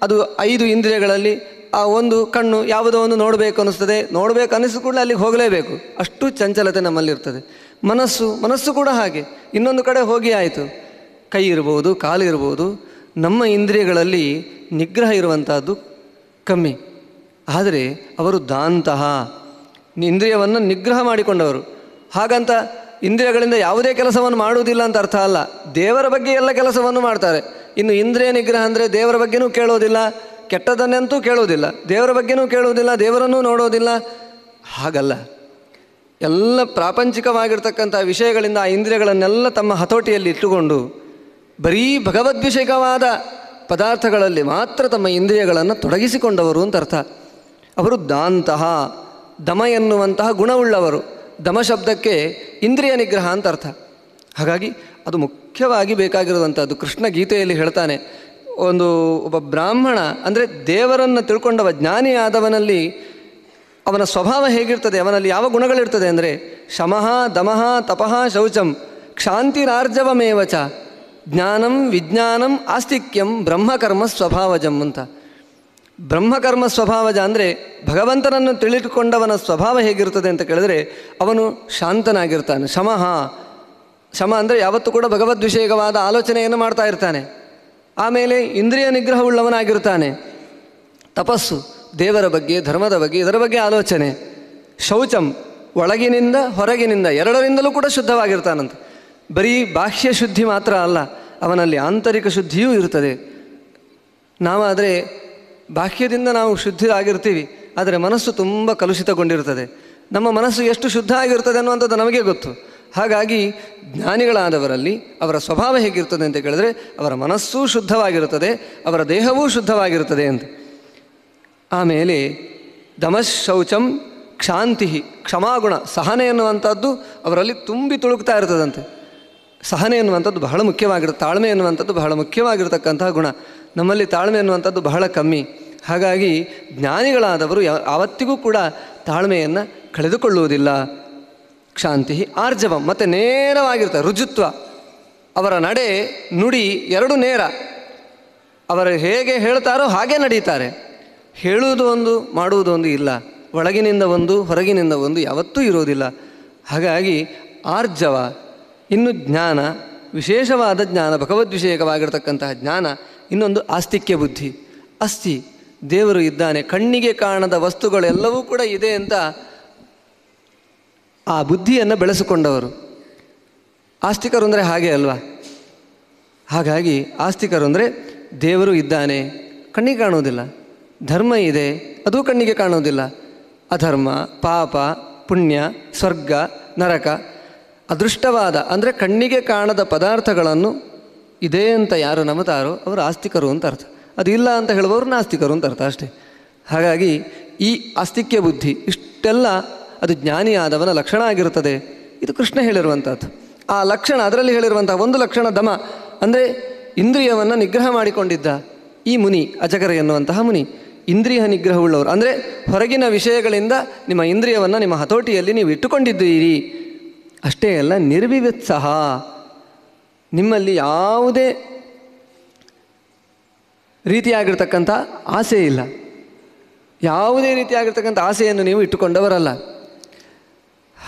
Speaker 3: ಅದು ಐದು ಇಂದ್ರಿಯಗಳಲ್ಲಿ ಆ ಒಂದು ಕಣ್ಣು ಯಾವುದೋ ಒಂದು ನೋಡಬೇಕು ಅನ್ನಿಸ್ತದೆ. ನೋಡಬೇಕು ಅನ್ನಿಸು ಕೂಡ ಅಲ್ಲಿಗೆ ಹೋಗಲೇಬೇಕು. ಅಷ್ಟು ಚಂಚಲತೆ ನಮ್ಮಲ್ಲಿರ್ತದೆ ಮನಸ್ಸು ಮನಸ್ಸು ಕೂಡ ಹಾಗೆ. ಇನ್ನೊಂದು ಕಡೆ ಹೋಗಿ ಆಯಿತು. ಕೈ ಇರ್ಬೋದು, ಕಾಲು ಇರ್ಬೋದು. ನಮ್ಮ ಇಂದ್ರಿಯಗಳಲ್ಲಿ ನಿಗ್ರಹ ಇರುವಂಥದ್ದು ಕಮ್ಮಿ. ಆದರೆ ಅವರು ದಾಂತಹ. ಇಂದ್ರಿಯವನ್ನು ನಿಗ್ರಹ ಮಾಡಿಕೊಂಡವರು. ಹಾಗಂತ ಇಂದ್ರಿಯಗಳಿಂದ ಯಾವುದೇ ಕೆಲಸವನ್ನು ಮಾಡುವುದಿಲ್ಲ ಅಂತ ಅರ್ಥ ಅಲ್ಲ. ದೇವರ ಬಗ್ಗೆ ಎಲ್ಲ ಕೆಲಸವನ್ನು ಮಾಡ್ತಾರೆ. ಇನ್ನು ಇಂದ್ರಿಯ ನಿಗ್ರಹ ಅಂದರೆ ದೇವರ ಬಗ್ಗೆನೂ ಕೇಳೋದಿಲ್ಲ. ಕೆಟ್ಟದನ್ನಂತೂ ಕೇಳುವುದಿಲ್ಲ. ದೇವರ ಬಗ್ಗೆನೂ ಕೇಳುವುದಿಲ್ಲ, ದೇವರನ್ನೂ ನೋಡೋದಿಲ್ಲ. ಹಾಗಲ್ಲ. ಎಲ್ಲ ಪ್ರಾಪಂಚಿಕವಾಗಿರ್ತಕ್ಕಂಥ ವಿಷಯಗಳಿಂದ ಆ ಇಂದ್ರಿಯಗಳನ್ನೆಲ್ಲ ತಮ್ಮ ಹತೋಟಿಯಲ್ಲಿ ಇಟ್ಟುಕೊಂಡು ಬರೀ ಭಗವದ್ಭಿಷೇಕವಾದ ಪದಾರ್ಥಗಳಲ್ಲಿ ಮಾತ್ರ ತಮ್ಮ ಇಂದ್ರಿಯಗಳನ್ನು ತೊಡಗಿಸಿಕೊಂಡವರು ಅಂತ ಅರ್ಥ. ಅವರು ದಾಂತಹ, ದಮ ಎನ್ನುವಂತಹ ಗುಣವುಳ್ಳವರು. ದಮ ಶಬ್ದಕ್ಕೆ ಇಂದ್ರಿಯ ನಿಗ್ರಹ ಅಂತ ಅರ್ಥ. ಹಾಗಾಗಿ ಅದು ಮುಖ್ಯವಾಗಿ ಬೇಕಾಗಿರುವಂಥದ್ದು ಕೃಷ್ಣ ಗೀತೆಯಲ್ಲಿ ಹೇಳ್ತಾನೆ ಒಂದು ಒಬ್ಬ ಬ್ರಾಹ್ಮಣ, ಅಂದರೆ ದೇವರನ್ನು ತಿಳ್ಕೊಂಡವ ಜ್ಞಾನಿಯಾದವನಲ್ಲಿ ಅವನ ಸ್ವಭಾವ ಹೇಗಿರ್ತದೆ, ಅವನಲ್ಲಿ ಯಾವ ಗುಣಗಳಿರ್ತದೆ ಅಂದರೆ ಶಮಃ, ದಮಃ, ತಪಃ, ಶೌಚಂ, ಕ್ಷಾಂತಿರಾರ್ಜವಮೇವಚ, ಜ್ಞಾನಂ, ವಿಜ್ಞಾನಂ, ಆಸ್ತಿಕ್ಯಂ, ಬ್ರಹ್ಮಕರ್ಮ ಸ್ವಭಾವಜಂ ಅಂತ. ಬ್ರಹ್ಮಕರ್ಮ ಸ್ವಭಾವಜ ಅಂದರೆ ಭಗವಂತನನ್ನು ತಿಳಿದುಕೊಂಡವನ ಸ್ವಭಾವ ಹೇಗಿರ್ತದೆ ಅಂತ ಕೇಳಿದ್ರೆ ಅವನು ಶಾಂತನಾಗಿರ್ತಾನೆ. ಶಮಃ, ಶಮ ಅಂದರೆ ಯಾವತ್ತೂ ಕೂಡ ಭಗವದ್ವಿಷಯಕವಾದ ಆಲೋಚನೆಯನ್ನು ಮಾಡ್ತಾ ಇರ್ತಾನೆ. ಆಮೇಲೆ ಇಂದ್ರಿಯ ನಿಗ್ರಹವುಳ್ಳವನಾಗಿರ್ತಾನೆ ತಪಸ್ಸು ದೇವರ ಬಗ್ಗೆ, ಧರ್ಮದ ಬಗ್ಗೆ, ಇದರ ಬಗ್ಗೆ ಆಲೋಚನೆ. ಶೌಚಂ ಒಳಗಿನಿಂದ ಹೊರಗಿನಿಂದ ಎರಡರಿಂದಲೂ ಕೂಡ ಶುದ್ಧವಾಗಿರ್ತಾನಂತೆ. ಬರೀ ಬಾಹ್ಯ ಶುದ್ಧಿ ಮಾತ್ರ ಅಲ್ಲ, ಅವನಲ್ಲಿ ಆಂತರಿಕ ಶುದ್ಧಿಯೂ ಇರ್ತದೆ ನಾವಾದರೆ ಬಾಹ್ಯದಿಂದ ನಾವು ಶುದ್ಧರಾಗಿರ್ತೀವಿ, ಆದರೆ ಮನಸ್ಸು ತುಂಬ ಕಲುಷಿತಗೊಂಡಿರ್ತದೆ ನಮ್ಮ ಮನಸ್ಸು ಎಷ್ಟು ಶುದ್ಧ ಆಗಿರ್ತದೆ ಅನ್ನುವಂಥದ್ದು ನಮಗೆ ಗೊತ್ತು. ಹಾಗಾಗಿ ಜ್ಞಾನಿಗಳಾದವರಲ್ಲಿ ಅವರ ಸ್ವಭಾವ ಹೇಗಿರ್ತದೆ ಅಂತ ಕೇಳಿದ್ರೆ ಅವರ ಮನಸ್ಸೂ ಶುದ್ಧವಾಗಿರುತ್ತದೆ, ಅವರ ದೇಹವೂ ಶುದ್ಧವಾಗಿರುತ್ತದೆ ಅಂತ. ಆಮೇಲೆ ದಮಶೌಚಂ ಶೌಚಂ ಕ್ಷಾಂತಿ ಕ್ಷಮಾಗುಣ ಸಹನೆ ಎನ್ನುವಂಥದ್ದು ಅವರಲ್ಲಿ ತುಂಬಿ ತುಳುಕ್ತಾ ಇರ್ತದಂತೆ. ಸಹನೆ ಎನ್ನುವಂಥದ್ದು ಬಹಳ ಮುಖ್ಯವಾಗಿರುತ್ತೆ ತಾಳ್ಮೆ ಎನ್ನುವಂಥದ್ದು ಬಹಳ ಮುಖ್ಯವಾಗಿರತಕ್ಕಂತಹ ಗುಣ. ನಮ್ಮಲ್ಲಿ ತಾಳ್ಮೆ ಎನ್ನುವಂಥದ್ದು ಬಹಳ ಕಮ್ಮಿ. ಹಾಗಾಗಿ ಜ್ಞಾನಿಗಳಾದವರು ಯಾವತ್ತಿಗೂ ಕೂಡ ತಾಳ್ಮೆಯನ್ನು ಕಳೆದುಕೊಳ್ಳುವುದಿಲ್ಲ. ಕ್ಷಾಂತಿ ಆರ್ಜವ, ಮತ್ತು ನೇರವಾಗಿರ್ತಾರೆ ರುಜುತ್ವ. ಅವರ ನಡೆ, ನುಡಿ ಎರಡು ನೇರ. ಅವರು ಹೇಗೆ ಹೇಳ್ತಾರೋ ಹಾಗೆ ನಡೀತಾರೆ. ಹೇಳುವುದು ಒಂದು, ಮಾಡುವುದು ಒಂದು ಇಲ್ಲ. ಒಳಗಿನಿಂದ ಒಂದು, ಹೊರಗಿನಿಂದ ಒಂದು ಯಾವತ್ತೂ ಇರೋದಿಲ್ಲ ಹಾಗಾಗಿ ಆರ್ಜವ, ಇನ್ನು ಜ್ಞಾನ, ವಿಶೇಷವಾದ ಜ್ಞಾನ ಭಗವದ್ವಿಷಯಕವಾಗಿರ್ತಕ್ಕಂತಹ ಜ್ಞಾನ, ಇನ್ನೊಂದು ಆಸ್ತಿಕ್ಯ ಬುದ್ಧಿ. ಅಸ್ತಿ, ದೇವರು ಇದ್ದಾನೆ, ಕಣ್ಣಿಗೆ ಕಾಣದ ವಸ್ತುಗಳೆಲ್ಲವೂ ಕೂಡ ಇದೆ ಅಂತ ಆ ಬುದ್ಧಿಯನ್ನು ಬೆಳೆಸಿಕೊಂಡವರು. ಆಸ್ತಿಕರು ಅಂದರೆ ಹಾಗೆ ಅಲ್ವಾ? ಹಾಗಾಗಿ ಆಸ್ತಿಕರು ಅಂದರೆ ದೇವರು ಇದ್ದಾನೆ, ಕಣ್ಣಿಗೆ ಕಾಣುವುದಿಲ್ಲ. ಧರ್ಮ ಇದೆ, ಅದು ಕಣ್ಣಿಗೆ ಕಾಣೋದಿಲ್ಲ ಅಧರ್ಮ, ಪಾಪ, ಪುಣ್ಯ, ಸ್ವರ್ಗ, ನರಕ, ಅದೃಷ್ಟವಾದ ಅಂದರೆ ಕಣ್ಣಿಗೆ ಕಾಣದ ಪದಾರ್ಥಗಳನ್ನು ಇದೆ ಅಂತ ಯಾರು ನಂಬುತ್ತಾರೋ ಅವರು ಆಸ್ತಿಕರು ಅಂತ ಅರ್ಥ. ಅದು ಇಲ್ಲ ಅಂತ ಹೇಳುವವರು ನಾಸ್ತಿಕರು ಅಂತ ಅರ್ಥ ಅಷ್ಟೇ. ಹಾಗಾಗಿ ಈ ಆಸ್ತಿಕ್ಯ ಬುದ್ಧಿ ಇಷ್ಟೆಲ್ಲ ಅದು ಜ್ಞಾನಿಯಾದವನ ಲಕ್ಷಣ ಆಗಿರುತ್ತದೆ. ಇದು ಕೃಷ್ಣ ಹೇಳಿರುವಂಥದ್ದು ಆ ಲಕ್ಷಣ ಅದರಲ್ಲಿ ಹೇಳಿರುವಂಥ ಒಂದು ಲಕ್ಷಣ ದಮ, ಅಂದರೆ ಇಂದ್ರಿಯವನ್ನು ನಿಗ್ರಹ ಮಾಡಿಕೊಂಡಿದ್ದ ಈ ಮುನಿ, ಅಜಗರ ಎನ್ನುವಂತಹ ಮುನಿ. ಇಂದ್ರಿಯ ನಿಗ್ರಹವುಳ್ಳವರು. ಅಂದರೆ ಹೊರಗಿನ ವಿಷಯಗಳಿಂದ ನಿಮ್ಮ ಇಂದ್ರಿಯವನ್ನು ನಿಮ್ಮ ಹತೋಟಿಯಲ್ಲಿ ನೀವು ಇಟ್ಟುಕೊಂಡಿದ್ದೀರಿ. ಅಷ್ಟೇ ಅಲ್ಲ, ನಿರ್ವಿವತ್ಸಹ. ನಿಮ್ಮಲ್ಲಿ ಯಾವುದೇ ರೀತಿಯಾಗಿರ್ತಕ್ಕಂಥ ಆಸೆ ಇಲ್ಲ. ಯಾವುದೇ ರೀತಿಯಾಗಿರ್ತಕ್ಕಂಥ ಆಸೆಯನ್ನು ನೀವು ಇಟ್ಟುಕೊಂಡವರಲ್ಲ.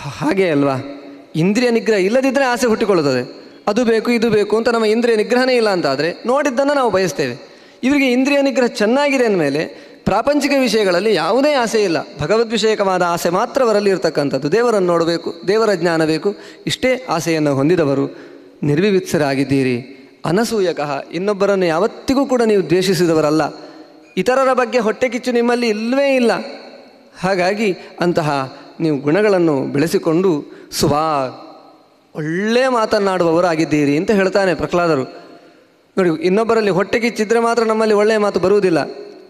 Speaker 3: ಹಾಗೆ ಅಲ್ವಾ? ಇಂದ್ರಿಯ ನಿಗ್ರಹ ಇಲ್ಲದಿದ್ದರೆ ಆಸೆ ಹುಟ್ಟಿಕೊಳ್ಳುತ್ತದೆ. ಅದು ಬೇಕು, ಇದು ಬೇಕು ಅಂತ ನಮ್ಮ ಇಂದ್ರಿಯ ನಿಗ್ರಹನೇ ಇಲ್ಲ ಅಂತಾದರೆ ನೋಡಿದ್ದನ್ನು ನಾವು ಬಯಸ್ತೇವೆ. ಇವರಿಗೆ ಇಂದ್ರಿಯ ನಿಗ್ರಹ ಚೆನ್ನಾಗಿದೆ ಅಂದಮೇಲೆ ಪ್ರಾಪಂಚಿಕ ವಿಷಯಗಳಲ್ಲಿ ಯಾವುದೇ ಆಸೆ ಇಲ್ಲ. ಭಗವದ್ವಿಷಯಕವಾದ ಆಸೆ ಮಾತ್ರ ಅವರಲ್ಲಿ ಇರತಕ್ಕಂಥದ್ದು. ದೇವರನ್ನು ನೋಡಬೇಕು, ದೇವರ ಜ್ಞಾನ ಬೇಕು, ಇಷ್ಟೇ ಆಸೆಯನ್ನು ಹೊಂದಿದವರು ನಿರ್ವಿವಿತ್ಸರಾಗಿದ್ದೀರಿ. ಅನಸೂಯಕಃ, ಇನ್ನೊಬ್ಬರನ್ನು ಯಾವತ್ತಿಗೂ ಕೂಡ ನೀವು ದ್ವೇಷಿಸಿದವರಲ್ಲ. ಇತರರ ಬಗ್ಗೆ ಹೊಟ್ಟೆ ಕಿಚ್ಚು ನಿಮ್ಮಲ್ಲಿ ಇಲ್ಲವೇ ಇಲ್ಲ. ಹಾಗಾಗಿ ಅಂತಹ ನೀವು ಗುಣಗಳನ್ನು ಬೆಳೆಸಿಕೊಂಡು ಸುವಾ ಒಳ್ಳೆಯ ಮಾತನ್ನಾಡುವವರಾಗಿದ್ದೀರಿ ಅಂತ ಹೇಳ್ತಾನೆ ಪ್ರಹ್ಲಾದರು. ನೋಡಿ, ಇನ್ನೊಬ್ಬರಲ್ಲಿ ಹೊಟ್ಟೆ ಕಿಚ್ಚಿದ್ರೆ ಮಾತ್ರ ನಮ್ಮಲ್ಲಿ ಒಳ್ಳೆಯ ಮಾತು ಬರುವುದಿಲ್ಲ.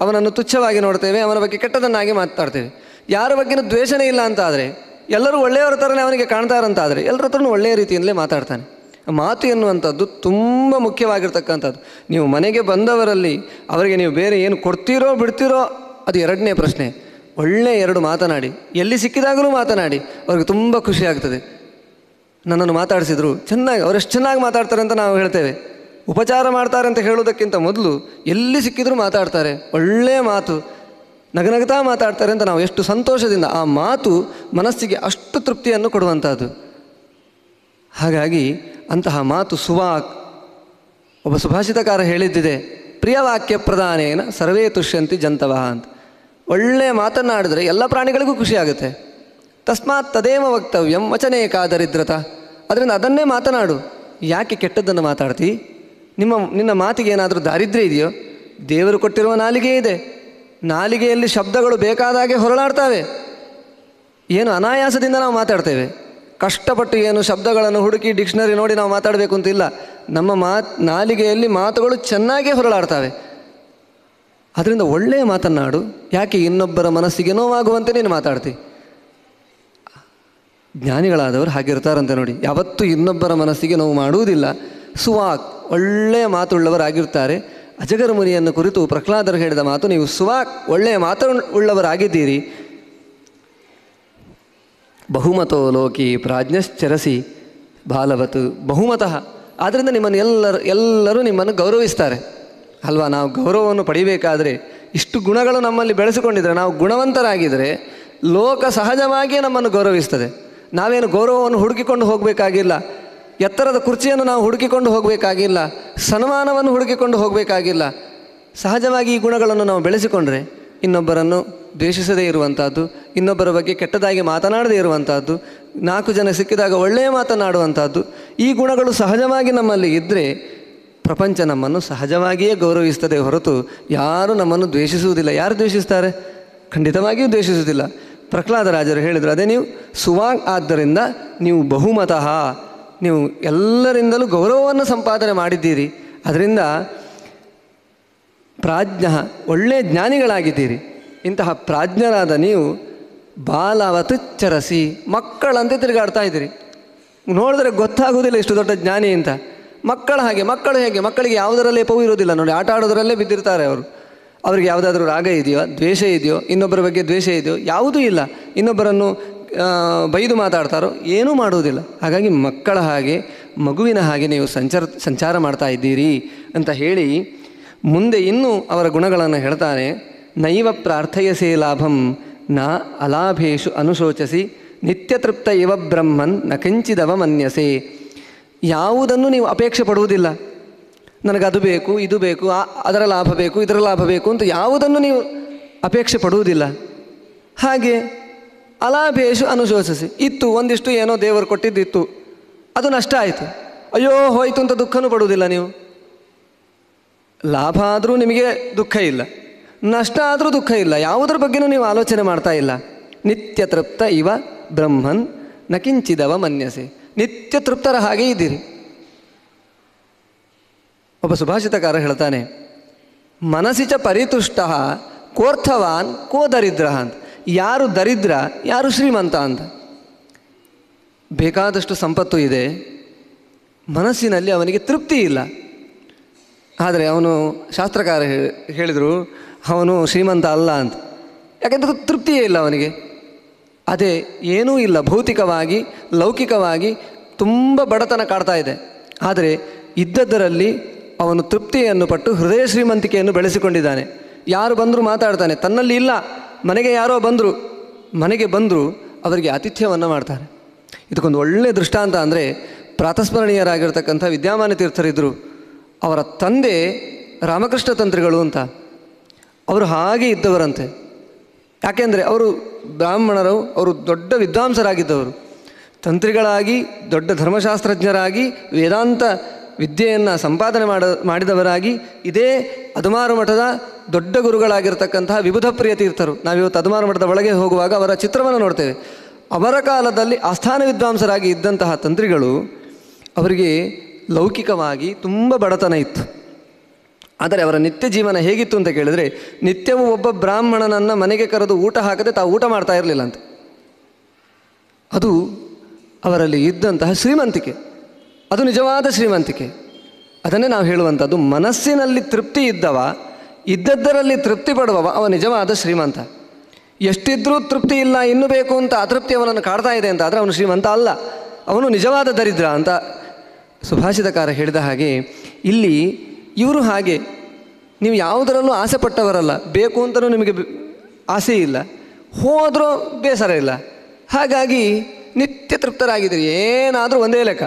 Speaker 3: ಅವನನ್ನು ತುಚ್ಛವಾಗಿ ನೋಡ್ತೇವೆ, ಅವನ ಬಗ್ಗೆ ಕೆಟ್ಟದನ್ನಾಗಿ ಮಾತಾಡ್ತೇವೆ. ಯಾರ ಬಗ್ಗೆನೂ ದ್ವೇಷನೇ ಇಲ್ಲ ಅಂತ ಆದರೆ ಎಲ್ಲರೂ ಒಳ್ಳೆಯವರ ಥರನೇ ಅವನಿಗೆ ಕಾಣ್ತಾರಂತಾದರೆ, ಎಲ್ಲರ ಹತ್ರನೂ ಒಳ್ಳೆಯ ರೀತಿಯಿಂದಲೇ ಮಾತಾಡ್ತಾನೆ. ಮಾತು ಎನ್ನುವಂಥದ್ದು ತುಂಬ ಮುಖ್ಯವಾಗಿರ್ತಕ್ಕಂಥದ್ದು. ನೀವು ಮನೆಗೆ ಬಂದವರಲ್ಲಿ ಅವರಿಗೆ ನೀವು ಬೇರೆ ಏನು ಕೊಡ್ತೀರೋ ಬಿಡ್ತೀರೋ, ಅದು ಎರಡನೇ ಪ್ರಶ್ನೆ. ಒಳ್ಳೆಯ ಎರಡು ಮಾತನಾಡಿ, ಎಲ್ಲಿ ಸಿಕ್ಕಿದಾಗಲೂ ಮಾತನಾಡಿ, ಅವ್ರಿಗೆ ತುಂಬ ಖುಷಿ ಆಗ್ತದೆ. ನನ್ನನ್ನು ಮಾತಾಡಿಸಿದ್ರು, ಚೆನ್ನಾಗಿ ಅವರೆಷ್ಟು ಚೆನ್ನಾಗಿ ಮಾತಾಡ್ತಾರೆ ಅಂತ ನಾವು ಹೇಳ್ತೇವೆ. ಉಪಚಾರ ಮಾಡ್ತಾರೆ ಅಂತ ಹೇಳೋದಕ್ಕಿಂತ ಮೊದಲು ಎಲ್ಲಿ ಸಿಕ್ಕಿದ್ರೂ ಮಾತಾಡ್ತಾರೆ. ಒಳ್ಳೆಯ ಮಾತು, ನಗನಗತಾ ಮಾತಾಡ್ತಾರೆ ಅಂತ ನಾವು ಎಷ್ಟು ಸಂತೋಷದಿಂದ ಆ ಮಾತು ಮನಸ್ಸಿಗೆ ಅಷ್ಟು ತೃಪ್ತಿಯನ್ನು ಕೊಡುವಂಥದ್ದು. ಹಾಗಾಗಿ ಅಂತಹ ಮಾತು ಸುವಾಕ್, ಒಬ್ಬ ಸುಭಾಷಿತಕಾರ ಹೇಳಿದ್ದಿದೆ ಪ್ರಿಯವಾಕ್ಯ ಪ್ರಧಾನೇನ ಸರ್ವೇ ತುಷ್ಯಂತಿ ಜಂತವ ಅಂತ. ಒಳ್ಳೆಯ ಮಾತನ್ನಾಡಿದರೆ ಎಲ್ಲ ಪ್ರಾಣಿಗಳಿಗೂ ಖುಷಿ ಆಗುತ್ತೆ. ತಸ್ಮಾತ್ ತದೇವ ವಕ್ತವ್ಯಂ ವಚನೇ ಕಾದರಿದ್ರತ. ಅದರಿಂದ ಅದನ್ನೇ ಮಾತನಾಡು. ಯಾಕೆ ಕೆಟ್ಟದ್ದನ್ನು ಮಾತಾಡ್ತಿ? ನಿಮ್ಮ, ನಿನ್ನ ಮಾತಿಗೆ ಏನಾದರೂ ದಾರಿದ್ರ್ಯ ಇದೆಯೋ? ದೇವರು ಕೊಟ್ಟಿರುವ ನಾಲಿಗೆ ಇದೆ. ನಾಲಿಗೆಯಲ್ಲಿ ಶಬ್ದಗಳು ಬೇಕಾದಾಗೆ ಹೊರಳಾಡ್ತಾವೆ. ಏನು ಅನಾಯಾಸದಿಂದ ನಾವು ಮಾತಾಡ್ತೇವೆ? ಕಷ್ಟಪಟ್ಟು ಏನು ಶಬ್ದಗಳನ್ನು ಹುಡುಕಿ ಡಿಕ್ಷನರಿ ನೋಡಿ ನಾವು ಮಾತಾಡಬೇಕು ಅಂತಿಲ್ಲ ನಮ್ಮ ಮಾತು, ನಾಲಿಗೆಯಲ್ಲಿ ಮಾತುಗಳು ಚೆನ್ನಾಗೇ ಹೊರಳಾಡ್ತವೆ. ಅದರಿಂದ ಒಳ್ಳೆಯ ಮಾತನ್ನಾಡು. ಯಾಕೆ ಇನ್ನೊಬ್ಬರ ಮನಸ್ಸಿಗೆ ನೋವಾಗುವಂತೆ ನೀನು ಮಾತಾಡ್ತಿ? ಜ್ಞಾನಿಗಳಾದವರು ಹಾಗಿರ್ತಾರಂತೆ ನೋಡಿ. ಯಾವತ್ತೂ ಇನ್ನೊಬ್ಬರ ಮನಸ್ಸಿಗೆ ನೋವು ಮಾಡುವುದಿಲ್ಲ. ಸುವಾಕ್ ಒಳ್ಳೆಯ ಮಾತುಳ್ಳವರಾಗಿರ್ತಾರೆ. ಅಜಗರ ಮುನಿಯನ್ನು ಕುರಿತು ಪ್ರಹ್ಲಾದರು ಹೇಳಿದ ಮಾತು, ನೀವು ಸುವಾಕ್ ಒಳ್ಳೆಯ ಮಾತು ಉಳ್ಳವರಾಗಿದ್ದೀರಿ ಬಹುಮತೋ ಲೋಕಿ ಪ್ರಾಜ್ಞಶ್ಚರಸಿ ಬಾಲವತು ಬಹುಮತಃ. ಆದ್ದರಿಂದ ನಿಮ್ಮನ್ನು ಎಲ್ಲರೂ ಎಲ್ಲರೂ ನಿಮ್ಮನ್ನು ಗೌರವಿಸ್ತಾರೆ. ಅಲ್ವಾ, ನಾವು ಗೌರವವನ್ನು ಪಡಿಬೇಕಾದರೆ ಇಷ್ಟು ಗುಣಗಳು ನಮ್ಮಲ್ಲಿ ಬೆಳೆಸಿಕೊಂಡಿದ್ದರೆ ನಾವು ಗುಣವಂತರಾಗಿದ್ದರೆ ಲೋಕ ಸಹಜವಾಗಿಯೇ ನಮ್ಮನ್ನು ಗೌರವಿಸ್ತದೆ. ನಾವೇನು ಗೌರವವನ್ನು ಹುಡುಕಿಕೊಂಡು ಹೋಗಬೇಕಾಗಿಲ್ಲ, ಎತ್ತರದ ಕುರ್ಚಿಯನ್ನು ನಾವು ಹುಡುಕಿಕೊಂಡು ಹೋಗಬೇಕಾಗಿಲ್ಲ, ಸನ್ಮಾನವನ್ನು ಹುಡುಕಿಕೊಂಡು ಹೋಗಬೇಕಾಗಿಲ್ಲ. ಸಹಜವಾಗಿ ಈ ಗುಣಗಳನ್ನು ನಾವು ಬೆಳೆಸಿಕೊಂಡ್ರೆ ಇನ್ನೊಬ್ಬರನ್ನು ದ್ವೇಷಿಸದೇ ಇರುವಂಥದ್ದು ಇನ್ನೊಬ್ಬರ ಬಗ್ಗೆ ಕೆಟ್ಟದಾಗಿ ಮಾತನಾಡದೇ ಇರುವಂಥದ್ದು ನಾಲ್ಕು ಜನ ಸಿಕ್ಕಿದಾಗ ಒಳ್ಳೆಯ ಮಾತನಾಡುವಂಥದ್ದು ಈ ಗುಣಗಳು ಸಹಜವಾಗಿ ನಮ್ಮಲ್ಲಿ ಇದ್ದರೆ ಪ್ರಪಂಚ ನಮ್ಮನ್ನು ಸಹಜವಾಗಿಯೇ ಗೌರವಿಸ್ತದೆ ಹೊರತು ಯಾರು ನಮ್ಮನ್ನು ದ್ವೇಷಿಸುವುದಿಲ್ಲ. ಯಾರು ದ್ವೇಷಿಸ್ತಾರೆ? ಖಂಡಿತವಾಗಿಯೂ ದ್ವೇಷಿಸುವುದಿಲ್ಲ. ಪ್ರಹ್ಲಾದ ರಾಜರು ಹೇಳಿದರು, ಅದೇ ನೀವು ಸುವಾಂಗ್ ಆದ್ದರಿಂದ ನೀವು ಬಹುಮತಃ, ನೀವು ಎಲ್ಲರಿಂದಲೂ ಗೌರವವನ್ನು ಸಂಪಾದನೆ ಮಾಡಿದ್ದೀರಿ. ಅದರಿಂದ ಪ್ರಾಜ್ಞ ಒಳ್ಳೆಯ ಜ್ಞಾನಿಗಳಾಗಿದ್ದೀರಿ. ಇಂತಹ ಪ್ರಾಜ್ಞರಾದ ನೀವು ಬಾಲಾವತ್ ಚರಸಿ ಮಕ್ಕಳಂತೆ ತಿರುಗಾಡ್ತಾ ಇದ್ದೀರಿ. ನೋಡಿದ್ರೆ ಗೊತ್ತಾಗುವುದಿಲ್ಲ ಇಷ್ಟು ದೊಡ್ಡ ಜ್ಞಾನಿ ಅಂತ. ಮಕ್ಕಳ ಹಾಗೆ, ಮಕ್ಕಳು ಹೇಗೆ? ಮಕ್ಕಳಿಗೆ ಯಾವುದರ ಲೇಪವೂ ಇರೋದಿಲ್ಲ ನೋಡಿ, ಆಟ ಆಡೋದರಲ್ಲೇ ಬಿದ್ದಿರ್ತಾರೆ ಅವರು. ಅವರಿಗೆ ಯಾವುದಾದ್ರೂ ರಾಗ ಇದೆಯೋ, ದ್ವೇಷ ಇದೆಯೋ, ಇನ್ನೊಬ್ಬರ ಬಗ್ಗೆ ದ್ವೇಷ ಇದೆಯೋ, ಯಾವುದೂ ಇಲ್ಲ. ಇನ್ನೊಬ್ಬರನ್ನು ಬೈದು ಮಾತಾಡ್ತಾರೋ, ಏನೂ ಮಾಡುವುದಿಲ್ಲ. ಹಾಗಾಗಿ ಮಕ್ಕಳ ಹಾಗೆ, ಮಗುವಿನ ಹಾಗೆ ನೀವು ಸಂಚಾರ ಸಂಚಾರ ಮಾಡ್ತಾ ಇದ್ದೀರಿ ಅಂತ ಹೇಳಿ ಮುಂದೆ ಇನ್ನೂ ಅವರ ಗುಣಗಳನ್ನು ಹೇಳ್ತಾರೆ ನೈವ ಪ್ರಾರ್ಥಯಸೆ ಲಾಭಂ, ನ ಅಲಾಭೇಶು ಅನುಶೋಚಸಿ, ನಿತ್ಯತೃಪ್ತ ಇವ ಬ್ರಹ್ಮನ್ನ ಕಿಂಚಿದವ ಮನ್ಯಸೆ. ಯಾವುದನ್ನು ನೀವು ಅಪೇಕ್ಷೆ ಪಡುವುದಿಲ್ಲ. ನನಗದು ಬೇಕು, ಇದು ಬೇಕು ಅದರ ಲಾಭ ಬೇಕು, ಇದರ ಲಾಭ ಬೇಕು ಅಂತ ಯಾವುದನ್ನು ನೀವು ಅಪೇಕ್ಷೆ ಪಡುವುದಿಲ್ಲ. ಹಾಗೆ ಅಲಾಭೇಶು ಅನುಶೋಚಿಸಿ ಇತ್ತು, ಒಂದಿಷ್ಟು ಏನೋ ದೇವರು ಕೊಟ್ಟಿದ್ದಿತ್ತು. ಅದು ನಷ್ಟ ಆಯಿತು. ಅಯ್ಯೋ, ಹೋಯಿತು ಅಂತ ದುಃಖನೂ ಪಡುವುದಿಲ್ಲ ನೀವು. ಲಾಭ ಆದರೂ ನಿಮಗೆ ದುಃಖ ಇಲ್ಲ. ನಷ್ಟ ಆದರೂ ದುಃಖ ಇಲ್ಲ. ಯಾವುದರ ಬಗ್ಗೆನೂ ನೀವು ಆಲೋಚನೆ ಮಾಡ್ತಾ ಇಲ್ಲ. ನಿತ್ಯ ತೃಪ್ತ ಇವ ಬ್ರಹ್ಮನ್ ನಕಿಂಚಿದವ ಮನ್ಯಸೆ. ನಿತ್ಯ ತೃಪ್ತರ ಹಾಗೆ ಇದ್ದೀರಿ. ಒಬ್ಬ ಸುಭಾಷಿತಕಾರ ಹೇಳ್ತಾನೆ ಮನಸ್ಸಿಚ ಪರಿತುಷ್ಟ ಕೋರ್ಥವಾನ್ ಕೋ ದರಿದ್ರ ಅಂತ. ಯಾರು ದರಿದ್ರ, ಯಾರು ಶ್ರೀಮಂತ ಅಂತ. ಬೇಕಾದಷ್ಟು ಸಂಪತ್ತು ಇದೆ. ಮನಸ್ಸಿನಲ್ಲಿ ಅವನಿಗೆ ತೃಪ್ತಿ ಇಲ್ಲ. ಆದರೆ ಅವನು ಶಾಸ್ತ್ರಕಾರ ಹೇಳಿದರು, ಅವನು ಶ್ರೀಮಂತ ಅಲ್ಲ ಅಂತ. ಯಾಕೆಂದ್ರೆ ತೃಪ್ತಿಯೇ ಇಲ್ಲ ಅವನಿಗೆ. ಅದೇ ಏನೂ ಇಲ್ಲ, ಭೌತಿಕವಾಗಿ, ಲೌಕಿಕವಾಗಿ ತುಂಬ ಬಡತನ ಕಾಡ್ತಾ ಇದೆ. ಆದರೆ ಇದ್ದದ್ದರಲ್ಲಿ ಅವನು ತೃಪ್ತಿಯನ್ನು ಪಟ್ಟು ಹೃದಯ ಶ್ರೀಮಂತಿಕೆಯನ್ನು ಬೆಳೆಸಿಕೊಂಡಿದ್ದಾನೆ. ಯಾರು ಬಂದರೂ ಮಾತಾಡ್ತಾನೆ, ತನ್ನಲ್ಲಿ ಇಲ್ಲ, ಮನೆಗೆ ಯಾರೋ ಬಂದರು, ಮನೆಗೆ ಬಂದರು ಅವರಿಗೆ ಆತಿಥ್ಯವನ್ನು ಮಾಡ್ತಾರೆ. ಇದಕ್ಕೊಂದು ಒಳ್ಳೆಯ ದೃಷ್ಟಾಂತ ಅಂದರೆ ಪ್ರಾತಸ್ಮರಣೀಯರಾಗಿರ್ತಕ್ಕಂಥ ವಿದ್ಯಾಮಾನ ತೀರ್ಥರಿದ್ದರು ಅವರ ತಂದೆ ರಾಮಕೃಷ್ಣ ತಂತ್ರಿಗಳು ಅಂತ. ಅವರು ಹಾಗೆ ಇದ್ದವರಂತೆ. ಯಾಕೆಂದರೆ ಅವರು ಬ್ರಾಹ್ಮಣರು, ಅವರು ದೊಡ್ಡ ವಿದ್ವಾಂಸರಾಗಿದ್ದವರು. ತಂತ್ರಿಗಳಾಗಿ, ದೊಡ್ಡ ಧರ್ಮಶಾಸ್ತ್ರಜ್ಞರಾಗಿ, ವೇದಾಂತ ವಿದ್ಯೆಯನ್ನು ಸಂಪಾದನೆ ಮಾಡ, ಮಾಡಿದವರಾಗಿ, ಇದೇ ಅದುಮಾರು ಮಠದ ದೊಡ್ಡ ಗುರುಗಳಾಗಿರ್ತಕ್ಕಂತಹ ವಿಬುಧ ಪ್ರಿಯ ತೀರ್ಥರು. ನಾವಿವತ್ತು ಅದುಮಾರು ಮಠದ ಒಳಗೆ ಹೋಗುವಾಗ ಅವರ ಚಿತ್ರವನ್ನು ನೋಡ್ತೇವೆ. ಅವರ ಕಾಲದಲ್ಲಿ ಆಸ್ಥಾನ ವಿದ್ವಾಂಸರಾಗಿ ಇದ್ದಂತಹ ತಂತ್ರಿಗಳು ಅವರಿಗೆ ಲೌಕಿಕವಾಗಿ ತುಂಬ ಬಡತನ ಇತ್ತು. ಆದರೆ ಅವರ ನಿತ್ಯ ಜೀವನ ಹೇಗಿತ್ತು ಅಂತ ಕೇಳಿದರೆ, ನಿತ್ಯವೂ ಒಬ್ಬ ಬ್ರಾಹ್ಮಣನನ್ನು ಮನೆಗೆ ಕರೆದು ಊಟ ಹಾಕದೆ ತಾವು ಊಟ ಮಾಡ್ತಾ ಇರಲಿಲ್ಲ ಅಂತ. ಅದು ಅವರಲ್ಲಿ ಇದ್ದಂತಹ ಶ್ರೀಮಂತಿಕೆ. ಅದು ನಿಜವಾದ ಶ್ರೀಮಂತಿಕೆ. ಅದನ್ನೇ ನಾವು ಹೇಳುವಂಥದ್ದು, ಮನಸ್ಸಿನಲ್ಲಿ ತೃಪ್ತಿ ಇದ್ದವ, ಇದ್ದದ್ದರಲ್ಲಿ ತೃಪ್ತಿ ಪಡುವವ, ಅವ ನಿಜವಾದ ಶ್ರೀಮಂತ. ಎಷ್ಟಿದ್ರೂ ತೃಪ್ತಿ ಇಲ್ಲ, ಇನ್ನು ಬೇಕು ಅಂತ ಅತೃಪ್ತಿ ಅವನನ್ನು ಕಾಡ್ತಾ ಇದೆ ಅಂತ ಆದರೆ ಅವನು ಶ್ರೀಮಂತ ಅಲ್ಲ. ಅವನು ನಿಜವಾದ ದರಿದ್ರ ಅಂತ ಸುಭಾಷಿತಕಾರ ಹೇಳಿದ ಹಾಗೆ, ಇಲ್ಲಿ ಇವರು ಹಾಗೆ. ನೀವು ಯಾವುದರಲ್ಲೂ ಆಸೆ ಪಟ್ಟವರಲ್ಲ. ಬೇಕು ಅಂತಲೂ ನಿಮಗೆ ಆಸೆ ಇಲ್ಲ. ಹೋದರೂ ಬೇಸರ ಇಲ್ಲ. ಹಾಗಾಗಿ ನಿತ್ಯ ತೃಪ್ತರಾಗಿದ್ದೀರಿ. ಏನಾದರೂ ಒಂದೇ ಲೆಕ್ಕ.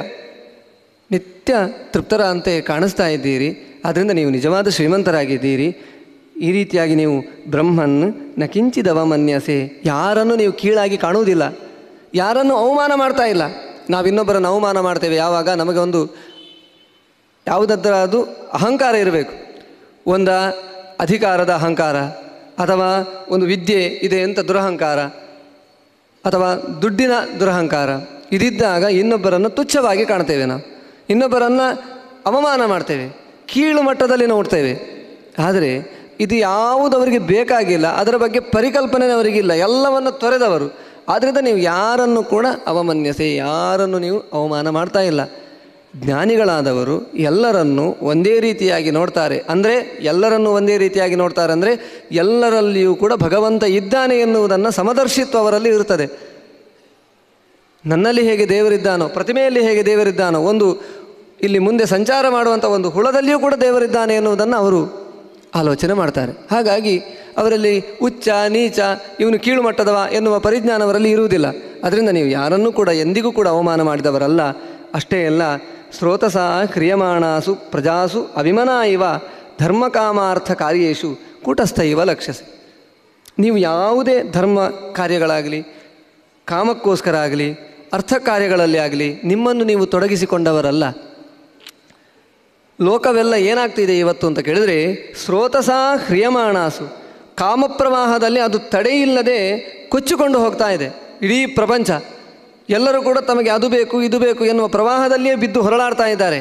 Speaker 3: ನಿತ್ಯ ತೃಪ್ತರ ಅಂತೆ ಕಾಣಿಸ್ತಾ ಇದ್ದೀರಿ. ಆದ್ದರಿಂದ ನೀವು ನಿಜವಾದ ಶ್ರೀಮಂತರಾಗಿದ್ದೀರಿ. ಈ ರೀತಿಯಾಗಿ ನೀವು ಬ್ರಹ್ಮನ್ನ ಕಿಂಚಿದವ ಮನ್ಯಸೆ ಯಾರನ್ನು ನೀವು ಕೀಳಾಗಿ ಕಾಣುವುದಿಲ್ಲ. ಯಾರನ್ನು ಅವಮಾನ ಮಾಡ್ತಾ ಇಲ್ಲ. ನಾವು ಇನ್ನೊಬ್ಬರನ್ನು ಅವಮಾನ ಮಾಡ್ತೇವೆ. ಯಾವಾಗ? ನಮಗೆ ಒಂದು ಯಾವುದಾದ್ರ ಅದು ಅಹಂಕಾರ ಇರಬೇಕು. ಒಂದು ಅಧಿಕಾರದ ಅಹಂಕಾರ, ಅಥವಾ ಒಂದು ವಿದ್ಯೆ ಇದೆ ಅಂತ ದುರಹಂಕಾರ, ಅಥವಾ ದುಡ್ಡಿನ ದುರಹಂಕಾರ. ಇದಿದ್ದಾಗ ಇನ್ನೊಬ್ಬರನ್ನು ತುಚ್ಛವಾಗಿ ಕಾಣ್ತೇವೆ ನಾವು. ಇನ್ನೊಬ್ಬರನ್ನು ಅವಮಾನ ಮಾಡ್ತೇವೆ. ಕೀಳು ಮಟ್ಟದಲ್ಲಿ ನೋಡ್ತೇವೆ. ಆದರೆ ಇದು ಯಾವುದು ಅವರಿಗೆ ಬೇಕಾಗಿಲ್ಲ, ಅದರ ಬಗ್ಗೆ ಪರಿಕಲ್ಪನೆ ಅವರಿಗಿಲ್ಲ, ಎಲ್ಲವನ್ನು ತೊರೆದವರು. ಆದ್ದರಿಂದ ನೀವು ಯಾರನ್ನು ಕೂಡ ಅವಮನ್ಯಸೆ ಯಾರನ್ನು ನೀವು ಅವಮಾನ ಮಾಡ್ತಾ ಇಲ್ಲ. ಜ್ಞಾನಿಗಳಾದವರು ಎಲ್ಲರನ್ನು ಒಂದೇ ರೀತಿಯಾಗಿ ನೋಡ್ತಾರೆ. ಅಂದರೆ ಎಲ್ಲರನ್ನು ಒಂದೇ ರೀತಿಯಾಗಿ ನೋಡ್ತಾರೆ ಅಂದರೆ ಎಲ್ಲರಲ್ಲಿಯೂ ಕೂಡ ಭಗವಂತ ಇದ್ದಾನೆ ಎನ್ನುವುದನ್ನು ಸಮದರ್ಶಿತ್ವ ಅವರಲ್ಲಿ ಇರುತ್ತದೆ ನನ್ನಲ್ಲಿ ಹೇಗೆ ದೇವರಿದ್ದಾನೋ, ಪ್ರತಿಮೆಯಲ್ಲಿ ಹೇಗೆ ದೇವರಿದ್ದಾನೋ, ಒಂದು ಇಲ್ಲಿ ಮುಂದೆ ಸಂಚಾರ ಮಾಡುವಂಥ ಒಂದು ಹುಳದಲ್ಲಿಯೂ ಕೂಡ ದೇವರಿದ್ದಾನೆ ಎನ್ನುವುದನ್ನು ಅವರು ಆಲೋಚನೆ ಮಾಡ್ತಾರೆ. ಹಾಗಾಗಿ ಅವರಲ್ಲಿ ಉಚ್ಚ ನೀಚ, ಇವನು ಕೀಳು ಮಟ್ಟದವ ಎನ್ನುವ ಪರಿಜ್ಞಾನ ಅವರಲ್ಲಿ ಇರುವುದಿಲ್ಲ. ಅದರಿಂದ ನೀವು ಯಾರನ್ನೂ ಕೂಡ ಎಂದಿಗೂ ಕೂಡ ಅವಮಾನ ಮಾಡಿದವರಲ್ಲ. ಅಷ್ಟೇ ಅಲ್ಲ ಸ್ರೋತಸ ಕ್ರಿಯಮಾಣಾಸು ಪ್ರಜಾಸು ಅಭಿಮನಾ ಇವ ಧರ್ಮಕಾಮಾರ್ಥ ಕಾರ್ಯೇಶು ಕೂಟಸ್ಥ ಇವ ಲಕ್ಷ್ಯಸೆ. ನೀವು ಯಾವುದೇ ಧರ್ಮ ಕಾರ್ಯಗಳಾಗಲಿ, ಕಾಮಕ್ಕೋಸ್ಕರ ಆಗಲಿ ಅರ್ಥ ಕಾರ್ಯಗಳಲ್ಲಿ ಆಗಲಿ, ನಿಮ್ಮನ್ನು ನೀವು ತೊಡಗಿಸಿಕೊಂಡವರಲ್ಲ. ಲೋಕವೆಲ್ಲ ಏನಾಗ್ತಿದೆ ಇವತ್ತು ಅಂತ ಕೇಳಿದರೆ ಸ್ರೋತಸ ಹ್ರಿಯಮಾಣಾಸು ಕಾಮಪ್ರವಾಹದಲ್ಲಿ ಅದು ತಡೆಯಿಲ್ಲದೆ ಕೊಚ್ಚಿಕೊಂಡು ಹೋಗ್ತಾ ಇದೆ. ಇಡೀ ಪ್ರಪಂಚ. ಎಲ್ಲರೂ ಕೂಡ ತಮಗೆ ಅದು ಬೇಕು, ಇದು ಬೇಕು ಎನ್ನುವ ಪ್ರವಾಹದಲ್ಲಿಯೇ ಬಿದ್ದು ಹೊರಳಾಡ್ತಾ ಇದ್ದಾರೆ.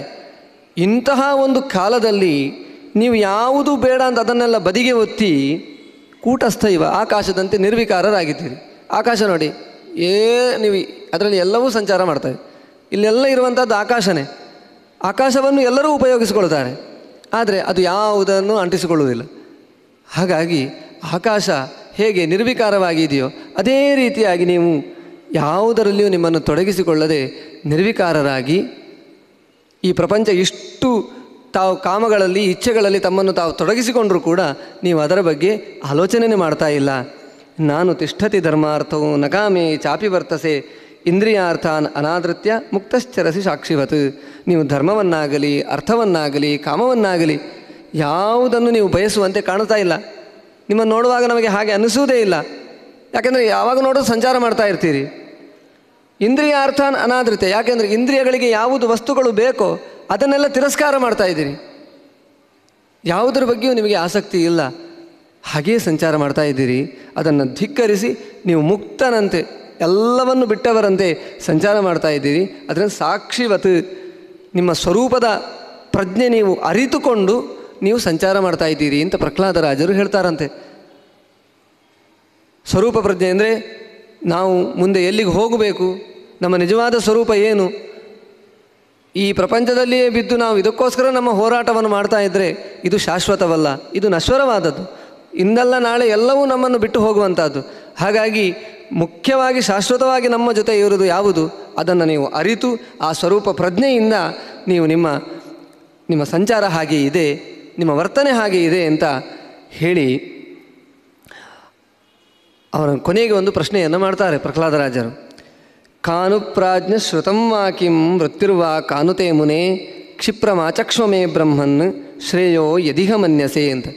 Speaker 3: ಇಂತಹ ಒಂದು ಕಾಲದಲ್ಲಿ ನೀವು ಯಾವುದು ಬೇಡ ಅಂತ ಅದನ್ನೆಲ್ಲ ಬದಿಗೆ ಒತ್ತಿ ಕೂಟಸ್ಥ ಇವ ಆಕಾಶದಂತೆ ನಿರ್ವಿಕಾರರಾಗಿದ್ದೀರಿ. ಆಕಾಶ ನೋಡಿ, ಏ ನೀವು ಅದರಲ್ಲಿ ಎಲ್ಲವೂ ಸಂಚಾರ ಮಾಡ್ತವೆ ಇಲ್ಲೆಲ್ಲ ಇರುವಂಥದ್ದು ಆಕಾಶನೇ. ಆಕಾಶವನ್ನು ಎಲ್ಲರೂ ಉಪಯೋಗಿಸಿಕೊಳ್ತಾರೆ ಆದರೆ ಅದು ಯಾವುದನ್ನು ಅಂಟಿಸಿಕೊಳ್ಳುವುದಿಲ್ಲ. ಹಾಗಾಗಿ ಆಕಾಶ ಹೇಗೆ ನಿರ್ವಿಕಾರವಾಗಿದೆಯೋ ಅದೇ ರೀತಿಯಾಗಿ ನೀವು ಯಾವುದರಲ್ಲಿಯೂ ನಿಮ್ಮನ್ನು ತೊಡಗಿಸಿಕೊಳ್ಳದೆ ನಿರ್ವಿಕಾರರಾಗಿ ಈ ಪ್ರಪಂಚ ಇಷ್ಟು ತಾವು ಕಾಮಗಳಲ್ಲಿ, ಇಚ್ಛೆಗಳಲ್ಲಿ ತಮ್ಮನ್ನು ತಾವು ತೊಡಗಿಸಿಕೊಂಡರೂ ಕೂಡ ನೀವು ಅದರ ಬಗ್ಗೆ ಆಲೋಚನೆನೇ ಮಾಡ್ತಾ ಇಲ್ಲ. ನಾನು ತಿಷ್ಠತಿ ಧರ್ಮಾರ್ಥವು ನಕಾಮೆ ಚಾಪಿ ವರ್ತಸೆ ಇಂದ್ರಿಯಾರ್ಥಾನ್ ಅನಾದೃತ್ಯ ಮುಕ್ತಶ್ಚರಸಿ ಸಾಕ್ಷಿವತ್. ನೀವು ಧರ್ಮವನ್ನಾಗಲಿ, ಅರ್ಥವನ್ನಾಗಲಿ, ಕಾಮವನ್ನಾಗಲಿ ಯಾವುದನ್ನು ನೀವು ಬಯಸುವಂತೆ ಕಾಣ್ತಾ ಇಲ್ಲ. ನಿಮ್ಮನ್ನು ನೋಡುವಾಗ ನಮಗೆ ಹಾಗೆ ಅನಿಸುವುದೇ ಇಲ್ಲ. ಯಾಕೆಂದರೆ ಯಾವಾಗ ನೋಡೋದು ಸಂಚಾರ ಮಾಡ್ತಾ ಇರ್ತೀರಿ. ಇಂದ್ರಿಯ ಅರ್ಥ ಅನಾದ್ರತೆ, ಯಾಕೆಂದರೆ ಇಂದ್ರಿಯಗಳಿಗೆ ಯಾವುದು ವಸ್ತುಗಳು ಬೇಕೋ ಅದನ್ನೆಲ್ಲ ತಿರಸ್ಕಾರ ಮಾಡ್ತಾ ಇದ್ದೀರಿ. ಯಾವುದರ ಬಗ್ಗೆಯೂ ನಿಮಗೆ ಆಸಕ್ತಿ ಇಲ್ಲ. ಹಾಗೆಯೇ ಸಂಚಾರ ಮಾಡ್ತಾ ಇದ್ದೀರಿ. ಅದನ್ನು ಧಿಕ್ಕರಿಸಿ ನೀವು ಮುಕ್ತನಂತೆ, ಎಲ್ಲವನ್ನು ಬಿಟ್ಟವರಂತೆ ಸಂಚಾರ ಮಾಡ್ತಾ ಇದ್ದೀರಿ. ಅದರಿಂದ ಸಾಕ್ಷಿವತ್ ನಿಮ್ಮ ಸ್ವರೂಪದ ಪ್ರಜ್ಞೆ ನೀವು ಅರಿತುಕೊಂಡು ನೀವು ಸಂಚಾರ ಮಾಡ್ತಾ ಇದ್ದೀರಿ ಅಂತ ಪ್ರಹ್ಲಾದರಾಜರು ಹೇಳ್ತಾರಂತೆ. ಸ್ವರೂಪ ಪ್ರಜ್ಞೆ ಅಂದರೆ ನಾವು ಮುಂದೆ ಎಲ್ಲಿಗೆ ಹೋಗಬೇಕು, ನಮ್ಮ ನಿಜವಾದ ಸ್ವರೂಪ ಏನು? ಈ ಪ್ರಪಂಚದಲ್ಲಿಯೇ ಬಿದ್ದು ನಾವು ಇದಕ್ಕೋಸ್ಕರ ನಮ್ಮ ಹೋರಾಟವನ್ನು ಮಾಡ್ತಾ ಇದ್ದರೆ ಇದು ಶಾಶ್ವತವಲ್ಲ, ಇದು ನಶ್ವರವಾದದ್ದು. ಇಂದಲ್ಲ ನಾಳೆ ಎಲ್ಲವೂ ನಮ್ಮನ್ನು ಬಿಟ್ಟು ಹೋಗುವಂಥದ್ದು ಹಾಗಾಗಿ ಮುಖ್ಯವಾಗಿ ಶಾಶ್ವತವಾಗಿ ನಮ್ಮ ಜೊತೆ ಇರುವುದು ಯಾವುದು? ಅದನ್ನು ನೀವು ಅರಿತು ಆ ಸ್ವರೂಪ ಪ್ರಜ್ಞೆಯಿಂದ ನೀವು ನಿಮ್ಮ ನಿಮ್ಮ ಸಂಚಾರ ಹಾಗೆ ಇದೆ, ನಿಮ್ಮ ವರ್ತನೆ ಹಾಗೆ ಇದೆ ಅಂತ ಹೇಳಿ ಅವರ ಕೊನೆಗೆ ಒಂದು ಪ್ರಶ್ನೆಯನ್ನು ಮಾಡ್ತಾರೆ ಪ್ರಹ್ಲಾದರಾಜರು ಕಾನು ಪ್ರಾಜ್ಞ ಶ್ರುತಂ ವಾಕಿಂ ವೃತ್ತಿರ್ವಾ ಕಾನುತೆ ಮುನೆ ಕ್ಷಿಪ್ರಮಾಚಕ್ಷ್ಮೇ ಬ್ರಹ್ಮನ್ ಶ್ರೇಯೋ ಯದಿಹ ಮನ್ಯಸೆ ಅಂತ.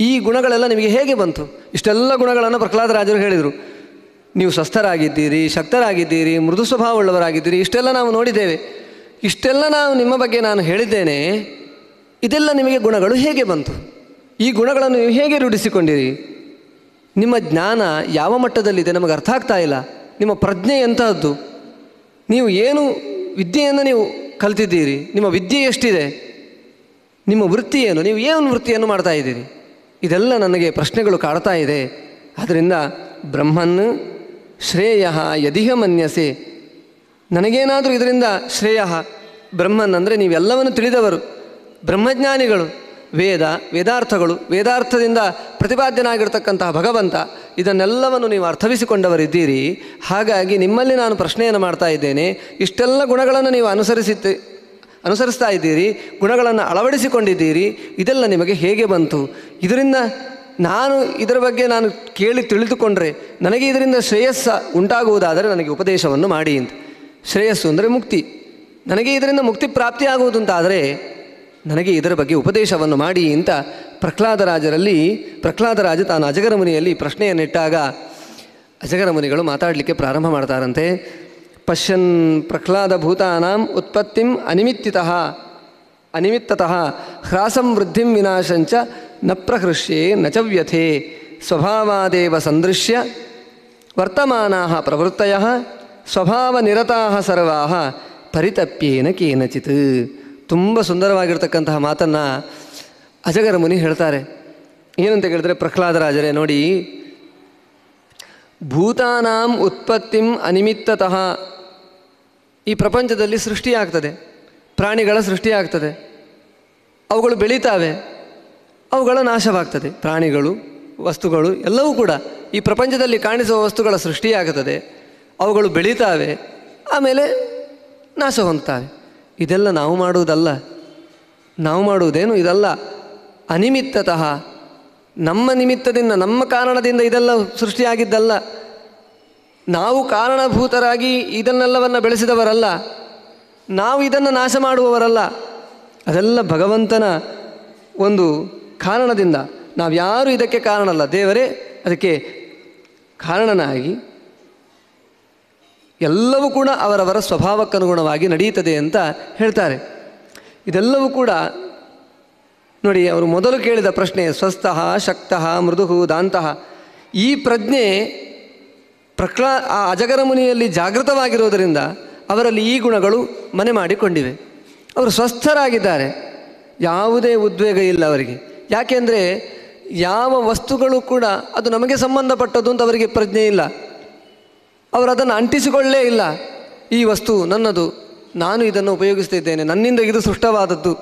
Speaker 3: ಈ ಗುಣಗಳೆಲ್ಲ ನಿಮಗೆ ಹೇಗೆ ಬಂತು? ಇಷ್ಟೆಲ್ಲ ಗುಣಗಳನ್ನು ಪ್ರಹ್ಲಾದರಾಜರು ಹೇಳಿದರು. ನೀವು ಸ್ವಸ್ಥರಾಗಿದ್ದೀರಿ, ಶಕ್ತರಾಗಿದ್ದೀರಿ, ಮೃದು ಸ್ವಭಾವವುಳ್ಳವರಾಗಿದ್ದೀರಿ, ಇಷ್ಟೆಲ್ಲ ನಾವು ನೋಡಿದ್ದೇವೆ. ಇಷ್ಟೆಲ್ಲ ನಾವು ನಿಮ್ಮ ಬಗ್ಗೆ ನಾನು ಹೇಳಿದ್ದೇನೆ. ಇದೆಲ್ಲ ನಿಮಗೆ ಗುಣಗಳು ಹೇಗೆ ಬಂತು? ಈ ಗುಣಗಳನ್ನು ನೀವು ಹೇಗೆ ರೂಢಿಸಿಕೊಂಡಿರಿ? ನಿಮ್ಮ ಜ್ಞಾನ ಯಾವ ಮಟ್ಟದಲ್ಲಿದೆ ನಮಗೆ ಅರ್ಥ ಆಗ್ತಾ ಇಲ್ಲ. ನಿಮ್ಮ ಪ್ರಜ್ಞೆ ಎಂಥದ್ದು ನೀವು ಏನು ವಿದ್ಯೆಯನ್ನು ನೀವು ಕಲ್ತಿದ್ದೀರಿ? ನಿಮ್ಮ ವಿದ್ಯೆ ಎಷ್ಟಿದೆ? ನಿಮ್ಮ ವೃತ್ತಿ ಏನು? ನೀವು ಏನು ವೃತ್ತಿಯನ್ನು ಮಾಡ್ತಾ ಇದ್ದೀರಿ? ಇದೆಲ್ಲ ನನಗೆ ಪ್ರಶ್ನೆಗಳು ಕಾಡ್ತಾ ಇದೆ. ಆದ್ದರಿಂದ ಬ್ರಹ್ಮನ್ ಶ್ರೇಯ ಯದಿಹ ಮನ್ಯಸೆ. ನನಗೇನಾದರೂ ಇದರಿಂದ ಶ್ರೇಯ ಬ್ರಹ್ಮನ್ ಅಂದರೆ ನೀವೆಲ್ಲವನ್ನು ತಿಳಿದವರು. ಬ್ರಹ್ಮಜ್ಞಾನಿಗಳು. ವೇದ, ವೇದಾರ್ಥಗಳು, ವೇದಾರ್ಥದಿಂದ ಪ್ರತಿಪಾದ್ಯನಾಗಿರ್ತಕ್ಕಂತಹ ಭಗವಂತ, ಇದನ್ನೆಲ್ಲವನ್ನು ನೀವು ಅರ್ಥವಿಸಿಕೊಂಡವರಿದ್ದೀರಿ. ಹಾಗಾಗಿ ನಿಮ್ಮಲ್ಲಿ ನಾನು ಪ್ರಶ್ನೆಯನ್ನು ಮಾಡ್ತಾ ಇದ್ದೇನೆ. ಇಷ್ಟೆಲ್ಲ ಗುಣಗಳನ್ನು ನೀವು ಅನುಸರಿಸಿದ್ದೆ, ಅನುಸರಿಸ್ತಾ ಇದ್ದೀರಿ, ಗುಣಗಳನ್ನು ಅಳವಡಿಸಿಕೊಂಡಿದ್ದೀರಿ, ಇದೆಲ್ಲ ನಿಮಗೆ ಹೇಗೆ ಬಂತು? ಇದರಿಂದ ನಾನು ಇದರ ಬಗ್ಗೆ ನಾನು ಕೇಳಿ ತಿಳಿದುಕೊಂಡ್ರೆ ನನಗೆ ಇದರಿಂದ ಶ್ರೇಯಸ್ಸ ಉಂಟಾಗುವುದಾದರೆ ನನಗೆ ಉಪದೇಶವನ್ನು ಮಾಡಿ ಅಂತ. ಶ್ರೇಯಸ್ಸು ಅಂದರೆ ಮುಕ್ತಿ. ನನಗೆ ಇದರಿಂದ ಮುಕ್ತಿ ಪ್ರಾಪ್ತಿಯಾಗುವುದು ಅಂತಾದರೆ ನನಗೆ ಇದರ ಬಗ್ಗೆ ಉಪದೇಶವನ್ನು ಮಾಡಿ ಅಂತ ಪ್ರಹ್ಲಾದರಾಜರಲ್ಲಿ ಪ್ರಹ್ಲಾದರಾಜ ತಾನು ಅಜಗರ ಮುನಿಯಲ್ಲಿ ಪ್ರಶ್ನೆಯನ್ನಿಟ್ಟಾಗ ಅಜಗರ ಮುನಿಗಳು ಮಾತಾಡಲಿಕ್ಕೆ ಪ್ರಾರಂಭ ಮಾಡ್ತಾರಂತೆ. ಪಶ್ಯನ್ ಪ್ರಹ್ಲಾದ ಭೂತಾನಾಂ ಉತ್ಪತ್ತಿಂ ಅನಿಮಿತ್ತಿತಃ, ಅನಿಮಿತ್ತತಃ ಹ್ರಾಸಂ ವೃದ್ಧಿಂ ವಿನಾಶಂಚ ನ ಪ್ರಹೃಷ್ಯೆ ನ ಚ ವ್ಯಥೆ ಸ್ವಭಾವಾದೇವ ಸಂದೃಶ್ಯ ವರ್ತಮಾನಾ ಪ್ರವೃತ್ತಯ ಸ್ವಭಾವನಿರತಾ ಸರ್ವಾ ಪರಿತಪ್ಯೇನ ಕೇನಚಿತ್. ತುಂಬ ಸುಂದರವಾಗಿರ್ತಕ್ಕಂತಹ ಮಾತನ್ನು ಅಜಗರ ಮುನಿ ಹೇಳ್ತಾರೆ. ಏನಂತ ಕೇಳಿದ್ರೆ ಪ್ರಹ್ಲಾದರಾಜರೇ ನೋಡಿ, ಭೂತಾನಾಂ ಉತ್ಪತ್ತಿಂ ಅನಿಮಿತ್ತತಃ. ಈ ಪ್ರಪಂಚದಲ್ಲಿ ಸೃಷ್ಟಿಯಾಗ್ತದೆ ಪ್ರಾಣಿಗಳ ಸೃಷ್ಟಿಯಾಗ್ತದೆ ಅವುಗಳು ಬೆಳೀತಾವೆ, ಅವುಗಳ ನಾಶವಾಗ್ತದೆ, ಪ್ರಾಣಿಗಳು, ವಸ್ತುಗಳು ಎಲ್ಲವೂ ಕೂಡ ಈ ಪ್ರಪಂಚದಲ್ಲಿ ಕಾಣಿಸುವ ವಸ್ತುಗಳ ಸೃಷ್ಟಿಯಾಗುತ್ತದೆ ಅವುಗಳು ಬೆಳೀತಾವೆ, ಆಮೇಲೆ ನಾಶ ಹೊಂದ್ತಾವೆ. ಇದೆಲ್ಲ ನಾವು ಮಾಡುವುದಲ್ಲ. ನಾವು ಮಾಡುವುದೇನು ಇದಲ್ಲ. ಅನಿಮಿತ್ತತಃ ನಮ್ಮ ನಿಮಿತ್ತದಿಂದ, ನಮ್ಮ ಕಾರಣದಿಂದ ಇದೆಲ್ಲ ಸೃಷ್ಟಿಯಾಗಿದ್ದಲ್ಲ. ನಾವು ಕಾರಣಭೂತರಾಗಿ ಇದನ್ನೆಲ್ಲವನ್ನು ಬೆಳೆಸಿದವರಲ್ಲ. ನಾವು ಇದನ್ನು ನಾಶ ಮಾಡುವವರಲ್ಲ. ಅದೆಲ್ಲ ಭಗವಂತನ ಒಂದು ಕಾರಣದಿಂದ. ನಾವು ಯಾರು ಇದಕ್ಕೆ ಕಾರಣ ಅಲ್ಲ ದೇವರೇ, ಅದಕ್ಕೆ ಕಾರಣನಾಗಿ ಎಲ್ಲವೂ ಕೂಡ ಅವರವರ ಸ್ವಭಾವಕ್ಕನುಗುಣವಾಗಿ ನಡೆಯುತ್ತದೆ ಅಂತ ಹೇಳ್ತಾರೆ. ಇದೆಲ್ಲವೂ ಕೂಡ ನೋಡಿ ಅವರು ಮೊದಲು ಕೇಳಿದ ಪ್ರಶ್ನೆ, ಸ್ವಸ್ಥಃ, ಶಕ್ತಃ ಮೃದುಹು ದಾಂತಹ ಈ ಪ್ರಜ್ಞೆ ಪ್ರಕ್ಲಾ ಆ ಅಜಗರ ಮುನಿಯಲ್ಲಿ ಜಾಗೃತವಾಗಿರೋದರಿಂದ ಅವರಲ್ಲಿ ಈ ಗುಣಗಳು ಮನೆ ಮಾಡಿಕೊಂಡಿವೆ. ಅವರು ಸ್ವಸ್ಥರಾಗಿದ್ದಾರೆ. ಯಾವುದೇ ಉದ್ವೇಗ ಇಲ್ಲ ಅವರಿಗೆ. ಯಾಕೆಂದರೆ ಯಾವ ವಸ್ತುಗಳು ಕೂಡ ಅದು ನಮಗೆ ಸಂಬಂಧಪಟ್ಟದ್ದು ಅಂತ ಅವರಿಗೆ ಪ್ರಜ್ಞೆ ಇಲ್ಲ. ಅವರು ಅದನ್ನು ಅಂಟಿಸಿಕೊಳ್ಳೇ ಇಲ್ಲ. ಈ ವಸ್ತು ನನ್ನದು. ನಾನು ಇದನ್ನು ಉಪಯೋಗಿಸ್ತಿದ್ದೇನೆ ನನ್ನಿಂದ ಇದು ಸೃಷ್ಟವಾದದ್ದು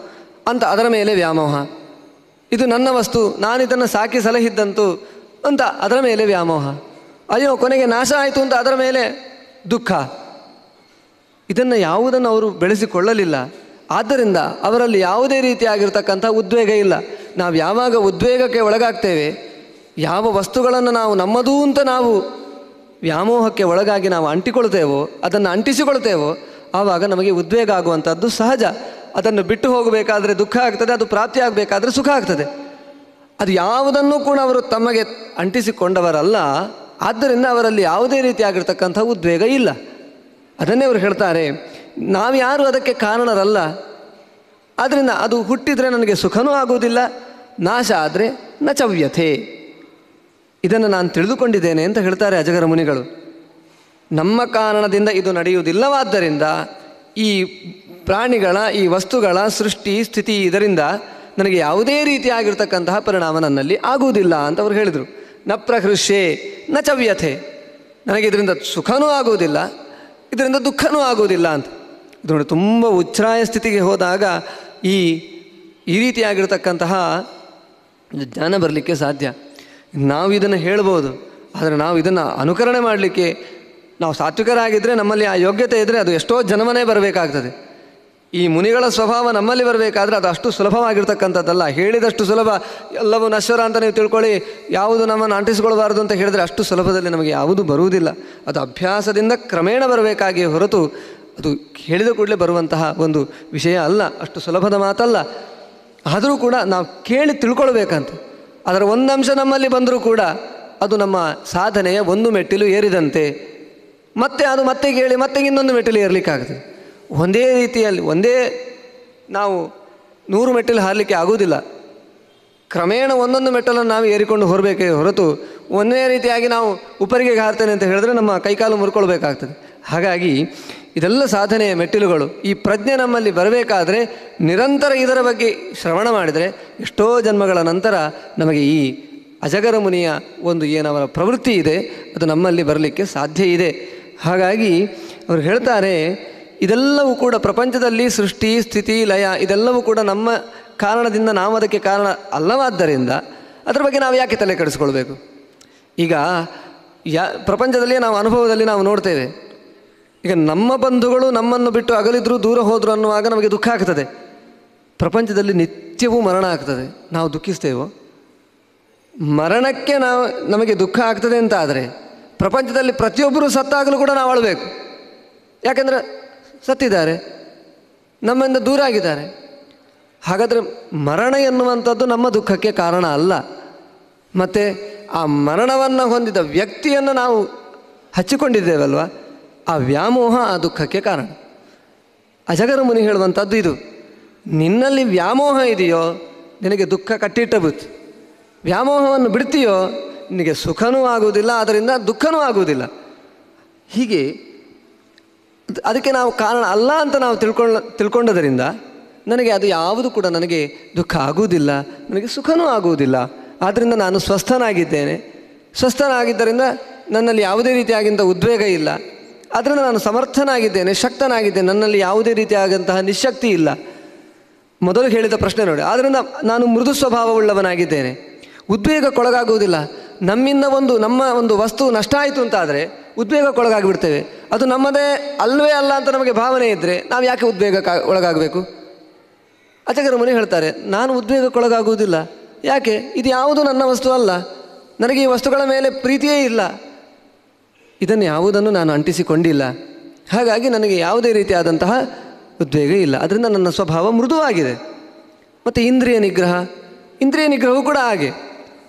Speaker 3: ಅಂತ ಅದರ ಮೇಲೆ ವ್ಯಾಮೋಹ. ಇದು ನನ್ನ ವಸ್ತು. ನಾನು ಇದನ್ನು ಸಾಕಿ ಸಲಹಿದ್ದಂತು ಅಂತ ಅದರ ಮೇಲೆ ವ್ಯಾಮೋಹ. ಅಯ್ಯೋ, ಕೊನೆಗೆ ನಾಶ ಆಯಿತು ಅಂತ ಅದರ ಮೇಲೆ ದುಃಖ. ಇದನ್ನು ಯಾವುದನ್ನು ಅವರು ಬೆಳೆಸಿಕೊಳ್ಳಲಿಲ್ಲ. ಆದ್ದರಿಂದ ಅವರಲ್ಲಿ ಯಾವುದೇ ರೀತಿಯಾಗಿರ್ತಕ್ಕಂಥ ಉದ್ವೇಗ ಇಲ್ಲ. ನಾವು ಯಾವಾಗ ಉದ್ವೇಗಕ್ಕೆ ಒಳಗಾಗ್ತೇವೆ, ಯಾವ ವಸ್ತುಗಳನ್ನು ನಾವು ನಮ್ಮದೂ ಅಂತ ನಾವು ವ್ಯಾಮೋಹಕ್ಕೆ ಒಳಗಾಗಿ ನಾವು ಅಂಟಿಕೊಳ್ತೇವೋ ಅದನ್ನು ಅಂಟಿಸಿಕೊಳ್ತೇವೋ ಆವಾಗ ನಮಗೆ ಉದ್ವೇಗ ಆಗುವಂಥದ್ದು ಸಹಜ. ಅದನ್ನು ಬಿಟ್ಟು ಹೋಗಬೇಕಾದ್ರೆ ದುಃಖ ಆಗ್ತದೆ, ಅದು ಪ್ರಾಪ್ತಿ ಆಗಬೇಕಾದ್ರೆ ಸುಖ ಆಗ್ತದೆ. ಅದು ಯಾವುದನ್ನು ಕೂಡ ಅವರು ತಮಗೆ ಅಂಟಿಸಿಕೊಂಡವರಲ್ಲ, ಆದ್ದರಿಂದ ಅವರಲ್ಲಿ ಯಾವುದೇ ರೀತಿಯಾಗಿರ್ತಕ್ಕಂಥ ಉದ್ವೇಗ ಇಲ್ಲ. ಅದನ್ನೇ ಅವರು ಹೇಳ್ತಾರೆ, ನಾವು ಯಾರು ಅದಕ್ಕೆ ಕಾರಣರಲ್ಲ. ಆದ್ದರಿಂದ ಅದು ಹುಟ್ಟಿದರೆ ನನಗೆ ಸುಖನೂ ಆಗುವುದಿಲ್ಲ, ನಾಶ ಆದರೆ ನಚವ್ಯಥೆ. ಇದನ್ನು ನಾನು ತಿಳಿದುಕೊಂಡಿದ್ದೇನೆ ಅಂತ ಹೇಳ್ತಾರೆ ಅಜಗರ ಮುನಿಗಳು. ನಮ್ಮ ಕಾರಣದಿಂದ ಇದು ನಡೆಯುವುದಿಲ್ಲವಾದ್ದರಿಂದ ಈ ಪ್ರಾಣಿಗಳ, ಈ ವಸ್ತುಗಳ ಸೃಷ್ಟಿ, ಸ್ಥಿತಿ ಇದರಿಂದ ನನಗೆ ಯಾವುದೇ ರೀತಿಯಾಗಿರ್ತಕ್ಕಂತಹ ಪರಿಣಾಮ ನನ್ನಲ್ಲಿ ಆಗುವುದಿಲ್ಲ ಅಂತ ಅವರು ಹೇಳಿದರು. ನ ಪ್ರಹೃಷ್ಯೆ, ನ ಚವ್ಯಥೆ. ನನಗೆ ಇದರಿಂದ ಸುಖನೂ ಆಗುವುದಿಲ್ಲ, ಇದರಿಂದ ದುಃಖನೂ ಆಗುವುದಿಲ್ಲ ಅಂತ. ಇದು ನೋಡಿ ತುಂಬ ಉಚ್ಛ್ರಾಯ ಸ್ಥಿತಿಗೆ ಹೋದಾಗ ಈ ಈ ರೀತಿಯಾಗಿರ್ತಕ್ಕಂತಹ ಜ್ಞಾನ ಬರಲಿಕ್ಕೆ ಸಾಧ್ಯ. ನಾವು ಇದನ್ನು ಹೇಳ್ಬೋದು, ಆದರೆ ನಾವು ಇದನ್ನು ಅನುಕರಣೆ ಮಾಡಲಿಕ್ಕೆ ನಾವು ಸಾತ್ವಿಕರಾಗಿದ್ದರೆ ನಮ್ಮಲ್ಲಿ ಆ ಯೋಗ್ಯತೆ ಇದ್ದರೆ ಅದು ಎಷ್ಟೋ ಜನ್ಮನೇ ಬರಬೇಕಾಗ್ತದೆ. ಈ ಮುನಿಗಳ ಸ್ವಭಾವ ನಮ್ಮಲ್ಲಿ ಬರಬೇಕಾದ್ರೆ ಅದು ಅಷ್ಟು ಸುಲಭವಾಗಿರ್ತಕ್ಕಂಥದ್ದಲ್ಲ. ಹೇಳಿದಷ್ಟು ಸುಲಭ, ಎಲ್ಲವೂ ನಶ್ವರ ಅಂತ ನೀವು ತಿಳ್ಕೊಳ್ಳಿ, ಯಾವುದು ನಮ್ಮನ್ನು ಅಂಟಿಸಿಕೊಳ್ಬಾರ್ದು ಅಂತ ಹೇಳಿದರೆ ಅಷ್ಟು ಸುಲಭದಲ್ಲಿ ನಮಗೆ ಯಾವುದು ಬರುವುದಿಲ್ಲ. ಅದು ಅಭ್ಯಾಸದಿಂದ ಕ್ರಮೇಣ ಬರಬೇಕಾಗಿ ಹೊರತು ಅದು ಹೇಳಿದ ಕೂಡಲೇ ಬರುವಂತಹ ಒಂದು ವಿಷಯ ಅಲ್ಲ. ಅಷ್ಟು ಸುಲಭದ ಮಾತಲ್ಲ. ಆದರೂ ಕೂಡ ನಾವು ಕೇಳಿ ತಿಳ್ಕೊಳ್ಬೇಕಂತ. ಅದರ ಒಂದು ಅಂಶ ನಮ್ಮಲ್ಲಿ ಬಂದರೂ ಕೂಡ ಅದು ನಮ್ಮ ಸಾಧನೆಯ ಒಂದು ಮೆಟ್ಟಿಲು ಏರಿದಂತೆ. ಮತ್ತೆ ಅದು ಮತ್ತೆ ಕೇಳಿ ಮತ್ತೆ ಇನ್ನೊಂದು ಮೆಟ್ಟಿಲು ಏರಲಿಕ್ಕಾಗ್ತದೆ ಒಂದೇ ರೀತಿಯಲ್ಲಿ, ಒಂದೇ ನಾವು ನೂರು ಮೆಟ್ಟಿಲು ಹಾರಲಿಕ್ಕೆ ಆಗುವುದಿಲ್ಲ. ಕ್ರಮೇಣ ಒಂದೊಂದು ಮೆಟ್ಟಲನ್ನು ನಾವು ಏರಿಕೊಂಡು ಹೊರಬೇಕೇ ಹೊರತು ಒಂದೇ ರೀತಿಯಾಗಿ ನಾವು ಉಪರಿಗೆ ಹಾರ್ತೇನೆ ಅಂತ ಹೇಳಿದ್ರೆ ನಮ್ಮ ಕೈಕಾಲು ಮುರ್ಕೊಳ್ಬೇಕಾಗ್ತದೆ. ಹಾಗಾಗಿ ಇದೆಲ್ಲ ಸಾಧನೆಯ ಮೆಟ್ಟಿಲುಗಳು. ಈ ಪ್ರಜ್ಞೆ ನಮ್ಮಲ್ಲಿ ಬರಬೇಕಾದರೆ ನಿರಂತರ ಇದರ ಬಗ್ಗೆ ಶ್ರವಣ ಮಾಡಿದರೆ ಎಷ್ಟೋ ಜನ್ಮಗಳ ನಂತರ ನಮಗೆ ಈ ಅಜಗರ ಮುನಿಯ ಒಂದು ಏನವರ ಪ್ರವೃತ್ತಿ ಇದೆ, ಅದು ನಮ್ಮಲ್ಲಿ ಬರಲಿಕ್ಕೆ ಸಾಧ್ಯ ಇದೆ. ಹಾಗಾಗಿ ಅವರು ಹೇಳ್ತಾರೆ, ಇದೆಲ್ಲವೂ ಕೂಡ ಪ್ರಪಂಚದಲ್ಲಿ ಸೃಷ್ಟಿ, ಸ್ಥಿತಿ, ಲಯ, ಇದೆಲ್ಲವೂ ಕೂಡ ನಮ್ಮ ಕಾರಣದಿಂದ ನಾವು ಅದಕ್ಕೆ ಕಾರಣ ಅಲ್ಲವಾದ್ದರಿಂದ ಅದರ ಬಗ್ಗೆ ನಾವು ಯಾಕೆ ತಲೆ ಕೆಡಿಸ್ಕೊಳ್ಬೇಕು? ಈಗ ಯಾ ಪ್ರಪಂಚದಲ್ಲಿ ನಾವು ಅನುಭವದಲ್ಲಿ ನಾವು ನೋಡ್ತೇವೆ. ಈಗ ನಮ್ಮ ಬಂಧುಗಳು ನಮ್ಮನ್ನು ಬಿಟ್ಟು ಅಗಲಿದ್ರು ದೂರ ಹೋದರು ಅನ್ನುವಾಗ ನಮಗೆ ದುಃಖ ಆಗ್ತದೆ. ಪ್ರಪಂಚದಲ್ಲಿ ನಿತ್ಯವೂ ಮರಣ ಆಗ್ತದೆ. ನಾವು ದುಃಖಿಸ್ತೇವೋ? ಮರಣಕ್ಕೆ ನಾವು, ನಮಗೆ ದುಃಖ ಆಗ್ತದೆ ಅಂತ ಆದರೆ ಪ್ರಪಂಚದಲ್ಲಿ ಪ್ರತಿಯೊಬ್ಬರು ಸತ್ತಾಗಲೂ ಕೂಡ ನಾವು ಅಳಬೇಕು. ಯಾಕೆಂದರೆ ಸತ್ತಿದ್ದಾರೆ, ನಮ್ಮಿಂದ ದೂರ ಆಗಿದ್ದಾರೆ. ಹಾಗಾದರೆ ಮರಣ ಎನ್ನುವಂಥದ್ದು ನಮ್ಮ ದುಃಖಕ್ಕೆ ಕಾರಣ ಅಲ್ಲ. ಮತ್ತು ಆ ಮರಣವನ್ನು ಹೊಂದಿದ ವ್ಯಕ್ತಿಯನ್ನು ನಾವು ಹಚ್ಚಿಕೊಂಡಿದ್ದೇವಲ್ವ? ಆ ವ್ಯಾಮೋಹ ಆ ದುಃಖಕ್ಕೆ ಕಾರಣ. ಅಜಗರ ಮುನಿ ಹೇಳುವಂಥದ್ದು ಇದು. ನಿನ್ನಲ್ಲಿ ವ್ಯಾಮೋಹ ಇದೆಯೋ, ನಿನಗೆ ದುಃಖ ಕಟ್ಟಿಟ್ಟ ಬುತ್ತಿ ವ್ಯಾಮೋಹವನ್ನು ಬಿಡ್ತೀಯೋ, ನಿನಗೆ ಸುಖನೂ ಆಗುವುದಿಲ್ಲ ಅದರಿಂದ ದುಃಖನೂ ಆಗುವುದಿಲ್ಲ. ಹೀಗೆ ಅದಕ್ಕೆ ನಾವು ಕಾರಣ ಅಲ್ಲ ಅಂತ ನಾವು ತಿಳ್ಕೊಳ್ಳ ತಿಳ್ಕೊಂಡದರಿಂದ ನನಗೆ ಅದು ಯಾವುದು ಕೂಡ ನನಗೆ ದುಃಖ ಆಗುವುದಿಲ್ಲ, ನನಗೆ ಸುಖನೂ ಆಗುವುದಿಲ್ಲ. ಆದ್ದರಿಂದ ನಾನು ಸ್ವಸ್ಥನಾಗಿದ್ದೇನೆ. ಸ್ವಸ್ಥನಾಗಿದ್ದರಿಂದ ನನ್ನಲ್ಲಿ ಯಾವುದೇ ರೀತಿಯಾಗಿಂತ ಉದ್ವೇಗ ಇಲ್ಲ. ಆದ್ದರಿಂದ ನಾನು ಸಮರ್ಥನಾಗಿದ್ದೇನೆ, ಶಕ್ತನಾಗಿದ್ದೇನೆ. ನನ್ನಲ್ಲಿ ಯಾವುದೇ ರೀತಿಯಾದಂತಹ ನಿಶಕ್ತಿ ಇಲ್ಲ. ಮೊದಲು ಹೇಳಿದ ಪ್ರಶ್ನೆ ನೋಡಿ. ಆದ್ದರಿಂದ ನಾನು ಮೃದು ಸ್ವಭಾವವುಳ್ಳವನಾಗಿದ್ದೇನೆ. ಉದ್ವೇಗಕ್ಕೊಳಗಾಗುವುದಿಲ್ಲ. ನಮ್ಮಿಂದ ಒಂದು, ನಮ್ಮ ಒಂದು ವಸ್ತು ನಷ್ಟ ಆಯಿತು ಅಂತಾದರೆ ಉದ್ವೇಗಕ್ಕೊಳಗಾಗಿಬಿಡ್ತೇವೆ. ಅದು ನಮ್ಮದೇ ಅಲ್ವೇ ಅಲ್ಲ ಅಂತ ನಮಗೆ ಭಾವನೆ ಇದ್ದರೆ ನಾವು ಯಾಕೆ ಉದ್ವೇಗಕ್ಕೆ ಒಳಗಾಗಬೇಕು? ಅಚಗರ ಮುನಿ ಹೇಳ್ತಾರೆ, ನಾನು ಉದ್ವೇಗಕ್ಕೊಳಗಾಗುವುದಿಲ್ಲ. ಯಾಕೆ? ಇದು ಯಾವುದು ನನ್ನ ವಸ್ತು ಅಲ್ಲ. ನನಗೆ ಈ ವಸ್ತುಗಳ ಮೇಲೆ ಪ್ರೀತಿಯೇ ಇಲ್ಲ. ಇದನ್ನು ಯಾವುದನ್ನು ನಾನು ಅಂಟಿಸಿಕೊಂಡಿಲ್ಲ. ಹಾಗಾಗಿ ನನಗೆ ಯಾವುದೇ ರೀತಿಯಾದಂತಹ ಉದ್ವೇಗ ಇಲ್ಲ. ಅದರಿಂದ ನನ್ನ ಸ್ವಭಾವ ಮೃದುವಾಗಿದೆ. ಮತ್ತು ಇಂದ್ರಿಯ ನಿಗ್ರಹ. ಇಂದ್ರಿಯ ನಿಗ್ರಹವು ಕೂಡ ಹಾಗೆ.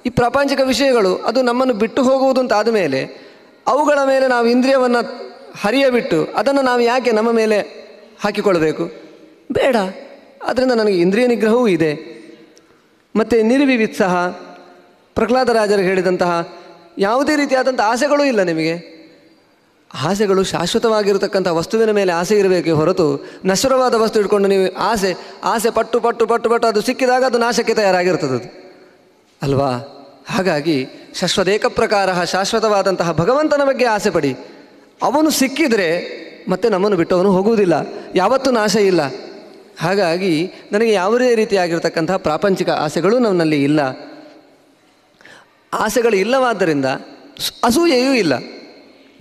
Speaker 3: ಈ ಪ್ರಾಪಂಚಿಕ ವಿಷಯಗಳು, ಅದು ನಮ್ಮನ್ನು ಬಿಟ್ಟು ಹೋಗುವುದು ಅಂತ ಆದಮೇಲೆ ಅವುಗಳ ಮೇಲೆ ನಾವು ಇಂದ್ರಿಯವನ್ನು ಹರಿಯಬಿಟ್ಟು, ಅದನ್ನು ನಾವು ಯಾಕೆ ನಮ್ಮ ಮೇಲೆ ಹಾಕಿಕೊಳ್ಬೇಕು ಬೇಡ. ಅದರಿಂದ ನನಗೆ ಇಂದ್ರಿಯ ನಿಗ್ರಹವೂ ಇದೆ. ಮತ್ತು ನಿರ್ವಿವಿತ್ಸಹ. ಪ್ರಹ್ಲಾದರಾಜರು ಹೇಳಿದಂತಹ ಯಾವುದೇ ರೀತಿಯಾದಂಥ ಆಸೆಗಳೂ ಇಲ್ಲ ನಿಮಗೆ. ಆಸೆಗಳು ಶಾಶ್ವತವಾಗಿರತಕ್ಕಂಥ ವಸ್ತುವಿನ ಮೇಲೆ ಆಸೆ ಇರಬೇಕೇ ಹೊರತು ನಶ್ವರವಾದ ವಸ್ತು ಇಟ್ಕೊಂಡು ನೀವು ಆಸೆ ಆಸೆ ಪಟ್ಟು ಪಟ್ಟು ಪಟ್ಟು ಪಟ್ಟು ಅದು ಸಿಕ್ಕಿದಾಗ ಅದು ನಾಶಕ್ಕೆ ತಯಾರಾಗಿರ್ತದೆ ಅಲ್ವಾ? ಹಾಗಾಗಿ ಶಾಶ್ವತೇಕ ಪ್ರಕಾರ ಶಾಶ್ವತವಾದಂತಹ ಭಗವಂತನ ಬಗ್ಗೆ ಆಸೆ ಪಡಿ ಅವನು ಸಿಕ್ಕಿದರೆ ಮತ್ತೆ ನಮ್ಮನ್ನು ಬಿಟ್ಟು ಅವನು ಹೋಗುವುದಿಲ್ಲ. ಯಾವತ್ತೂ ನಾಶ ಇಲ್ಲ. ಹಾಗಾಗಿ ನನಗೆ ಯಾವುದೇ ರೀತಿಯಾಗಿರ್ತಕ್ಕಂತಹ ಪ್ರಾಪಂಚಿಕ ಆಸೆಗಳು ನನ್ನಲ್ಲಿ ಇಲ್ಲ. ಆಸೆಗಳು ಇಲ್ಲವಾದ್ದರಿಂದ ಅಸೂಯೆಯೂ ಇಲ್ಲ.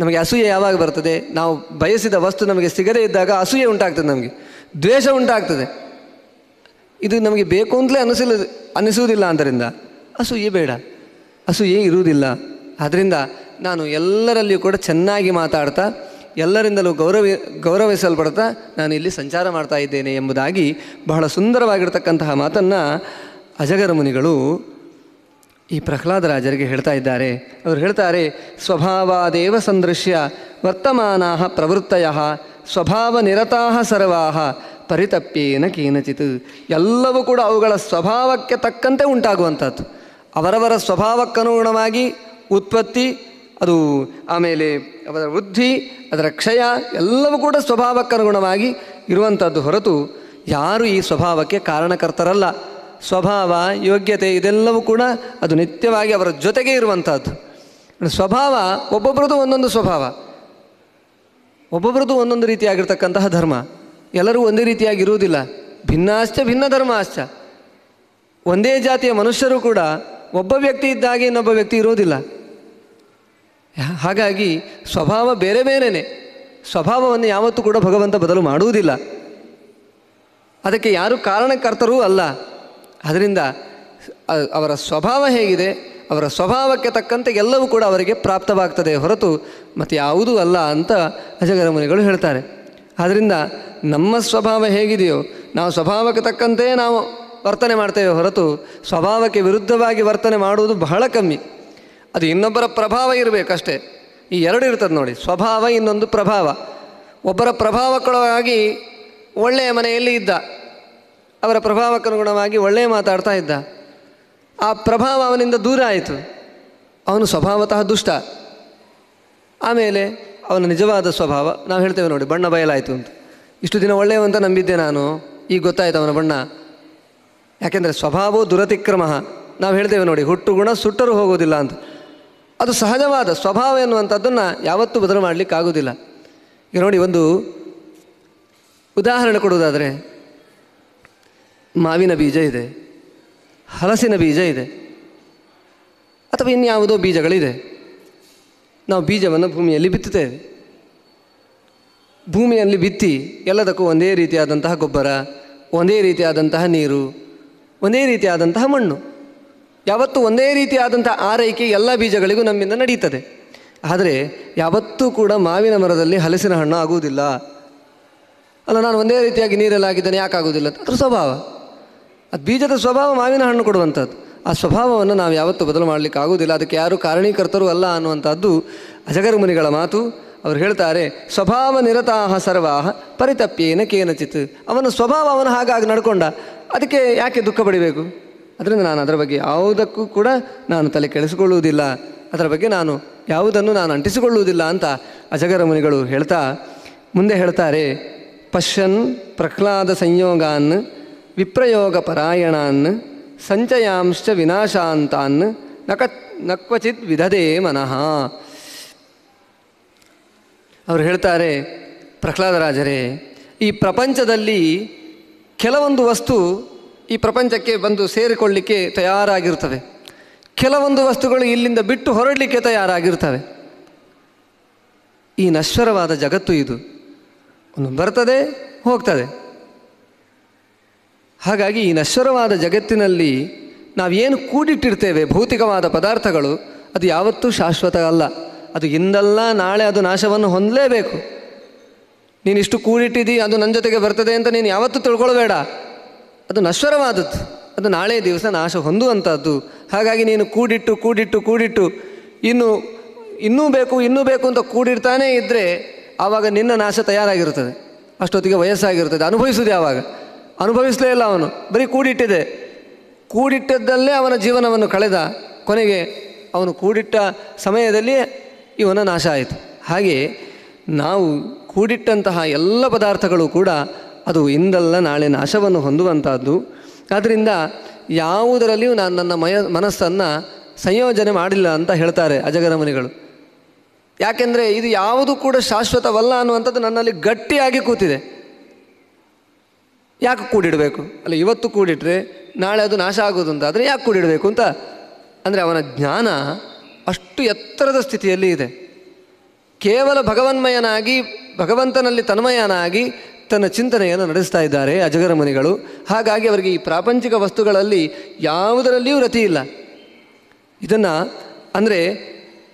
Speaker 3: ನಮಗೆ ಅಸೂಯೆ ಯಾವಾಗ ಬರ್ತದೆ? ನಾವು ಬಯಸಿದ ವಸ್ತು ನಮಗೆ ಸಿಗದೇ ಇದ್ದಾಗ ಅಸೂಯೆ ಉಂಟಾಗ್ತದೆ ನಮಗೆ. ದ್ವೇಷ ಉಂಟಾಗ್ತದೆ. ಇದು ನಮಗೆ ಬೇಕು ಅಂತಲೇ ಅನಿಸಿಲ್ಲ, ಅನಿಸುವುದಿಲ್ಲ ಆದ್ದರಿಂದ. ಅಸೂಯೆ ಬೇಡ. ಅಸೂಯೆ ಇರುವುದಿಲ್ಲ. ಆದ್ದರಿಂದ ನಾನು ಎಲ್ಲರಲ್ಲಿಯೂ ಕೂಡ ಚೆನ್ನಾಗಿ ಮಾತಾಡ್ತಾ, ಎಲ್ಲರಿಂದಲೂ ಗೌರವ, ಗೌರವಿಸಲ್ಪಡ್ತಾ ನಾನು ಇಲ್ಲಿ ಸಂಚಾರ ಮಾಡ್ತಾ ಇದ್ದೇನೆ ಎಂಬುದಾಗಿ ಬಹಳ ಸುಂದರವಾಗಿರ್ತಕ್ಕಂತಹ ಮಾತನ್ನು ಅಜಗರ ಮುನಿಗಳು ಈ ಪ್ರಹ್ಲಾದರಾಜರಿಗೆ ಹೇಳ್ತಾ ಇದ್ದಾರೆ. ಅವರು ಹೇಳ್ತಾರೆ, ಸ್ವಭಾವಾದೇವ ಸಂದೃಶ್ಯ ವರ್ತಮಾನಾ ಪ್ರವೃತ್ತಯ, ಸ್ವಭಾವ ನಿರತಾ ಸರ್ವಾ ಪರಿತಪ್ಯೇನ ಕೇನಚಿತ್. ಎಲ್ಲವೂ ಕೂಡ ಅವುಗಳ ಸ್ವಭಾವಕ್ಕೆ ತಕ್ಕಂತೆ ಉಂಟಾಗುವಂಥದ್ದು. ಅವರವರ ಸ್ವಭಾವಕ್ಕನುಗುಣವಾಗಿ ಉತ್ಪತ್ತಿ, ಅದು ಆಮೇಲೆ ಅವರ ವೃದ್ಧಿ, ಅದರ ಕ್ಷಯ, ಎಲ್ಲವೂ ಕೂಡ ಸ್ವಭಾವಕ್ಕನುಗುಣವಾಗಿ ಇರುವಂಥದ್ದು ಹೊರತು ಯಾರು ಈ ಸ್ವಭಾವಕ್ಕೆ ಕಾರಣಕರ್ತರಲ್ಲ. ಸ್ವಭಾವ, ಯೋಗ್ಯತೆ ಇದೆಲ್ಲವೂ ಕೂಡ ಅದು ನಿತ್ಯವಾಗಿ ಅವರ ಜೊತೆಗೆ ಇರುವಂಥದ್ದು ಸ್ವಭಾವ ಒಬ್ಬೊಬ್ಬರದು ಒಂದೊಂದು ಸ್ವಭಾವ. ಒಬ್ಬೊಬ್ಬರದು ಒಂದೊಂದು ರೀತಿಯಾಗಿರ್ತಕ್ಕಂತಹ ಧರ್ಮ. ಎಲ್ಲರೂ ಒಂದೇ ರೀತಿಯಾಗಿರುವುದಿಲ್ಲ ಭಿನ್ನಾಶ್ಚ, ಭಿನ್ನ ಧರ್ಮಾಶ್ಚ. ಒಂದೇ ಜಾತಿಯ ಮನುಷ್ಯರು ಕೂಡ ಒಬ್ಬ ವ್ಯಕ್ತಿ ಇದ್ದಾಗೆ ಇನ್ನೊಬ್ಬ ವ್ಯಕ್ತಿ ಇರೋದಿಲ್ಲ ಹಾಗಾಗಿ ಸ್ವಭಾವ ಬೇರೆ ಬೇರೆಯೇ ಸ್ವಭಾವವನ್ನು ಯಾವತ್ತೂ ಕೂಡ ಭಗವಂತ ಬದಲು ಮಾಡುವುದಿಲ್ಲ. ಅದಕ್ಕೆ ಯಾರು ಕಾರಣಕರ್ತರೂ ಅಲ್ಲ. ಅದರಿಂದ ಅವರ ಸ್ವಭಾವ ಹೇಗಿದೆ, ಅವರ ಸ್ವಭಾವಕ್ಕೆ ತಕ್ಕಂತೆ ಎಲ್ಲವೂ ಕೂಡ ಅವರಿಗೆ ಪ್ರಾಪ್ತವಾಗ್ತದೆ ಹೊರತು ಮತ್ತು ಯಾವುದೂ ಅಲ್ಲ ಅಂತ ಅಜಗರ ಮುನಿಗಳು ಹೇಳ್ತಾರೆ. ಆದ್ದರಿಂದ ನಮ್ಮ ಸ್ವಭಾವ ಹೇಗಿದೆಯೋ, ನಾವು ಸ್ವಭಾವಕ್ಕೆ ತಕ್ಕಂತೆ ನಾವು ವರ್ತನೆ ಮಾಡ್ತೇವೆ ಹೊರತು ಸ್ವಭಾವಕ್ಕೆ ವಿರುದ್ಧವಾಗಿ ವರ್ತನೆ ಮಾಡುವುದು ಬಹಳ ಕಮ್ಮಿ. ಅದು ಇನ್ನೊಬ್ಬರ ಪ್ರಭಾವ ಇರಬೇಕಷ್ಟೇ. ಈ ಎರಡು ಇರ್ತದೆ ನೋಡಿ, ಸ್ವಭಾವ ಇನ್ನೊಂದು ಪ್ರಭಾವ. ಒಬ್ಬರ ಪ್ರಭಾವಕ್ಕೊಳಗಾಗಿ ಒಳ್ಳೆಯ ಮನೆಯಲ್ಲಿ ಇದ್ದ. ಅವರ ಪ್ರಭಾವಕ್ಕನುಗುಣವಾಗಿ ಒಳ್ಳೆಯ ಮಾತಾಡ್ತಾ ಇದ್ದ. ಆ ಪ್ರಭಾವ ಅವನಿಂದ ದೂರ ಆಯಿತು. ಅವನು ಸ್ವಭಾವತಃ ದುಷ್ಟ. ಆಮೇಲೆ ಅವನ ನಿಜವಾದ ಸ್ವಭಾವ, ನಾವು ಹೇಳ್ತೇವೆ ನೋಡಿ, ಬಣ್ಣ ಬಯಲಾಯಿತು ಅಂತ. ಇಷ್ಟು ದಿನ ಒಳ್ಳೆಯವಂತ ನಂಬಿದ್ದೆ ನಾನು, ಈಗ ಗೊತ್ತಾಯಿತು ಅವನ ಬಣ್ಣ. ಯಾಕೆಂದರೆ ಸ್ವಭಾವೋ ದುರತಿಕ್ರಮ, ನಾವು ಹೇಳ್ತೇವೆ ನೋಡಿ, ಹುಟ್ಟು ಗುಣ ಸುಟ್ಟರೂ ಹೋಗೋದಿಲ್ಲ ಅಂತ. ಅದು ಸಹಜವಾದ ಸ್ವಭಾವ ಎನ್ನುವಂಥದ್ದನ್ನು ಯಾವತ್ತೂ ಬದಲು ಮಾಡಲಿಕ್ಕಾಗೋದಿಲ್ಲ ಈಗ ನೋಡಿ ಒಂದು ಉದಾಹರಣೆ ಕೊಡುವುದಾದರೆ ಮಾವಿನ ಬೀಜ ಇದೆ, ಹಲಸಿನ ಬೀಜ ಇದೆ, ಅಥವಾ ಇನ್ಯಾವುದೋ ಬೀಜಗಳಿದೆ. ನಾವು ಬೀಜವನ್ನು ಭೂಮಿಯಲ್ಲಿ ಬಿತ್ತುತ್ತೇವೆ. ಭೂಮಿಯಲ್ಲಿ ಬಿತ್ತಿ ಎಲ್ಲದಕ್ಕೂ ಒಂದೇ ರೀತಿಯಾದಂತಹ ಗೊಬ್ಬರ, ಒಂದೇ ರೀತಿಯಾದಂತಹ ನೀರು, ಒಂದೇ ರೀತಿಯಾದಂತಹ ಮಣ್ಣು. ಯಾವತ್ತೂ ಒಂದೇ ರೀತಿಯಾದಂತಹ ಆರೈಕೆ ಎಲ್ಲ ಬೀಜಗಳಿಗೂ ನಮ್ಮಿಂದ ನಡೀತದೆ. ಆದರೆ ಯಾವತ್ತೂ ಕೂಡ ಮಾವಿನ ಮರದಲ್ಲಿ ಹಲಸಿನ ಹಣ್ಣು ಆಗುವುದಿಲ್ಲ. ಅಲ್ಲ, ನಾನು ಒಂದೇ ರೀತಿಯಾಗಿ ನೀರಲ್ಲಿ ಹಾಕಿದ್ದೇನೆ, ಯಾಕಾಗುವುದಿಲ್ಲ ಅದ್ರ ಸ್ವಭಾವ. ಅದು ಬೀಜದ ಸ್ವಭಾವ ಮಾವಿನ ಹಣ್ಣು ಕೊಡುವಂಥದ್ದು ಆ ಸ್ವಭಾವವನ್ನು ನಾವು ಯಾವತ್ತೂ ಬದಲು ಮಾಡಲಿಕ್ಕೆ ಆಗುವುದಿಲ್ಲ. ಅದಕ್ಕೆ ಯಾರು ಕಾರಣೀಕರ್ತರೂ ಅಲ್ಲ ಅನ್ನುವಂಥದ್ದು ಅಜಗರ ಮುನಿಗಳ ಮಾತು. ಅವರು ಹೇಳ್ತಾರೆ, ಸ್ವಭಾವ ನಿರತಾಹ ಸರ್ವಾಹ ಪರಿತಪ್ಯೇನ ಕೇನಚಿತ್. ಅವನ ಸ್ವಭಾವ ಅವನ ಹಾಗಾಗಿ ನಡ್ಕೊಂಡ. ಅದಕ್ಕೆ ಯಾಕೆ ದುಃಖ ಪಡಿಬೇಕು? ಅದರಿಂದ ನಾನು ಅದರ ಬಗ್ಗೆ ಯಾವುದಕ್ಕೂ ಕೂಡ ನಾನು ತಲೆ ಕೆಡಿಸಿಕೊಳ್ಳುವುದಿಲ್ಲ. ಅದರ ಬಗ್ಗೆ ನಾನು ಯಾವುದನ್ನು ನಾನು ಅಂಟಿಸಿಕೊಳ್ಳುವುದಿಲ್ಲ ಅಂತ ಅಜಗರ ಮುನಿಗಳು ಹೇಳ್ತಾ, ಮುಂದೆ ಹೇಳ್ತಾರೆ, ಪಶ್ಯನ್ ಪ್ರಹ್ಲಾದ ಸಂಯೋಗಾನ್ ವಿಪ್ರಯೋಗ ಪರಾಯಣಾನ್ ಸಂಚಯಾಂಶ್ಚ ವಿನಾಶಾಂತಾನ್ ನಕ ನಕ್ವಚಿತ್ ವಿಧದೆ ಮನಃ. ಅವರು ಹೇಳ್ತಾರೆ ಪ್ರಹ್ಲಾದರಾಜರೇ ಈ ಪ್ರಪಂಚದಲ್ಲಿ ಕೆಲವೊಂದು ವಸ್ತು ಈ ಪ್ರಪಂಚಕ್ಕೆ ಬಂದು ಸೇರಿಕೊಳ್ಳಿಕ್ಕೆ ತಯಾರಾಗಿರ್ತವೆ ಕೆಲವೊಂದು ವಸ್ತುಗಳು ಇಲ್ಲಿಂದ ಬಿಟ್ಟು ಹೊರಡಲಿಕ್ಕೆ ತಯಾರಾಗಿರ್ತವೆ ಈ ನಶ್ವರವಾದ ಜಗತ್ತು ಇದು. ಒಂದು ಬರ್ತದೆ, ಹೋಗ್ತದೆ. ಹಾಗಾಗಿ ಈ ನಶ್ವರವಾದ ಜಗತ್ತಿನಲ್ಲಿ ನಾವೇನು ಕೂಡಿಟ್ಟಿರ್ತೇವೆ, ಭೌತಿಕವಾದ ಪದಾರ್ಥಗಳು, ಅದು ಯಾವತ್ತೂ ಶಾಶ್ವತ ಅಲ್ಲ. ಅದು ಇಂದಲ್ಲ ನಾಳೆ ಅದು ನಾಶವನ್ನು ಹೊಂದಲೇಬೇಕು. ನೀನಿಷ್ಟು ಕೂಡಿಟ್ಟಿದ್ದೀ ಅದು ನನ್ನ ಜೊತೆಗೆ ಬರ್ತದೆ ಅಂತ ನೀನು ಯಾವತ್ತೂ ತಿಳ್ಕೊಳ್ಬೇಡ. ಅದು ನಶ್ವರವಾದದ್ದು. ಅದು ನಾಳೆ ದಿವಸ ನಾಶ ಹೊಂದುವಂಥದ್ದು. ಹಾಗಾಗಿ ನೀನು ಕೂಡಿಟ್ಟು ಕೂಡಿಟ್ಟು ಕೂಡಿಟ್ಟು, ಇನ್ನು, ಇನ್ನೂ ಬೇಕು ಇನ್ನೂ ಬೇಕು ಅಂತ ಕೂಡಿಡ್ತಾನೇ ಇದ್ದರೆ ಆವಾಗ ನಿನ್ನ ನಾಶ ತಯಾರಾಗಿರುತ್ತದೆ. ಅಷ್ಟೊತ್ತಿಗೆ ವಯಸ್ಸಾಗಿರುತ್ತದೆ ಅನುಭವಿಸೋದು ಯಾವಾಗ? ಅನುಭವಿಸಲೇ ಇಲ್ಲ ಅವನು. ಬರೀ ಕೂಡಿಟ್ಟಿದೆ. ಕೂಡಿಟ್ಟದ್ದಲ್ಲೇ ಅವನ ಜೀವನವನ್ನು ಕಳೆದ ಕೊನೆಗೆ ಅವನು ಕೂಡಿಟ್ಟ ಸಮಯದಲ್ಲಿ ಇವನ ನಾಶ ಆಯಿತು. ಹಾಗೆ ನಾವು ಕೂಡಿಟ್ಟಂತಹ ಎಲ್ಲ ಪದಾರ್ಥಗಳು ಕೂಡ ಅದು ಇಂದಲ್ಲ ನಾಳೆ ನಾಶವನ್ನು ಹೊಂದುವಂಥದ್ದು ಆದ್ದರಿಂದ ಯಾವುದರಲ್ಲಿಯೂ ನಾನು ನನ್ನ ಮಯ, ಮನಸ್ಸನ್ನು ಸಂಯೋಜನೆ ಮಾಡಿಲ್ಲ ಅಂತ ಹೇಳ್ತಾರೆ ಅಜಗರ ಮುನಿಗಳು ಯಾಕೆಂದರೆ ಇದು ಯಾವುದು ಕೂಡ ಶಾಶ್ವತವಲ್ಲ ಅನ್ನುವಂಥದ್ದು ನನ್ನಲ್ಲಿ ಗಟ್ಟಿಯಾಗಿ ಕೂತಿದೆ. ಯಾಕೆ ಕೂಡಿಡಬೇಕು? ಅಲ್ಲ ಇವತ್ತು ಕೂಡಿಟ್ರೆ ನಾಳೆ ಅದು ನಾಶ ಆಗೋದು ಅಂತ ಆದರೆ ಯಾಕೆ ಕೂಡಿಡಬೇಕು ಅಂತ? ಅಂದರೆ ಅವನ ಜ್ಞಾನ ಅಷ್ಟು ಎತ್ತರದ ಸ್ಥಿತಿಯಲ್ಲಿ ಇದೆ. ಕೇವಲ ಭಗವನ್ಮಯನಾಗಿ, ಭಗವಂತನಲ್ಲಿ ತನ್ಮಯನಾಗಿ ತನ್ನ ಚಿಂತನೆಯನ್ನು ನಡೆಸ್ತಾ ಇದ್ದಾರೆ ಅಜಗರ ಮುನಿಗಳು. ಹಾಗಾಗಿ ಅವರಿಗೆ ಈ ಪ್ರಾಪಂಚಿಕ ವಸ್ತುಗಳಲ್ಲಿ ಯಾವುದರಲ್ಲಿಯೂ ರತಿ ಇಲ್ಲ. ಇದನ್ನು ಅಂದರೆ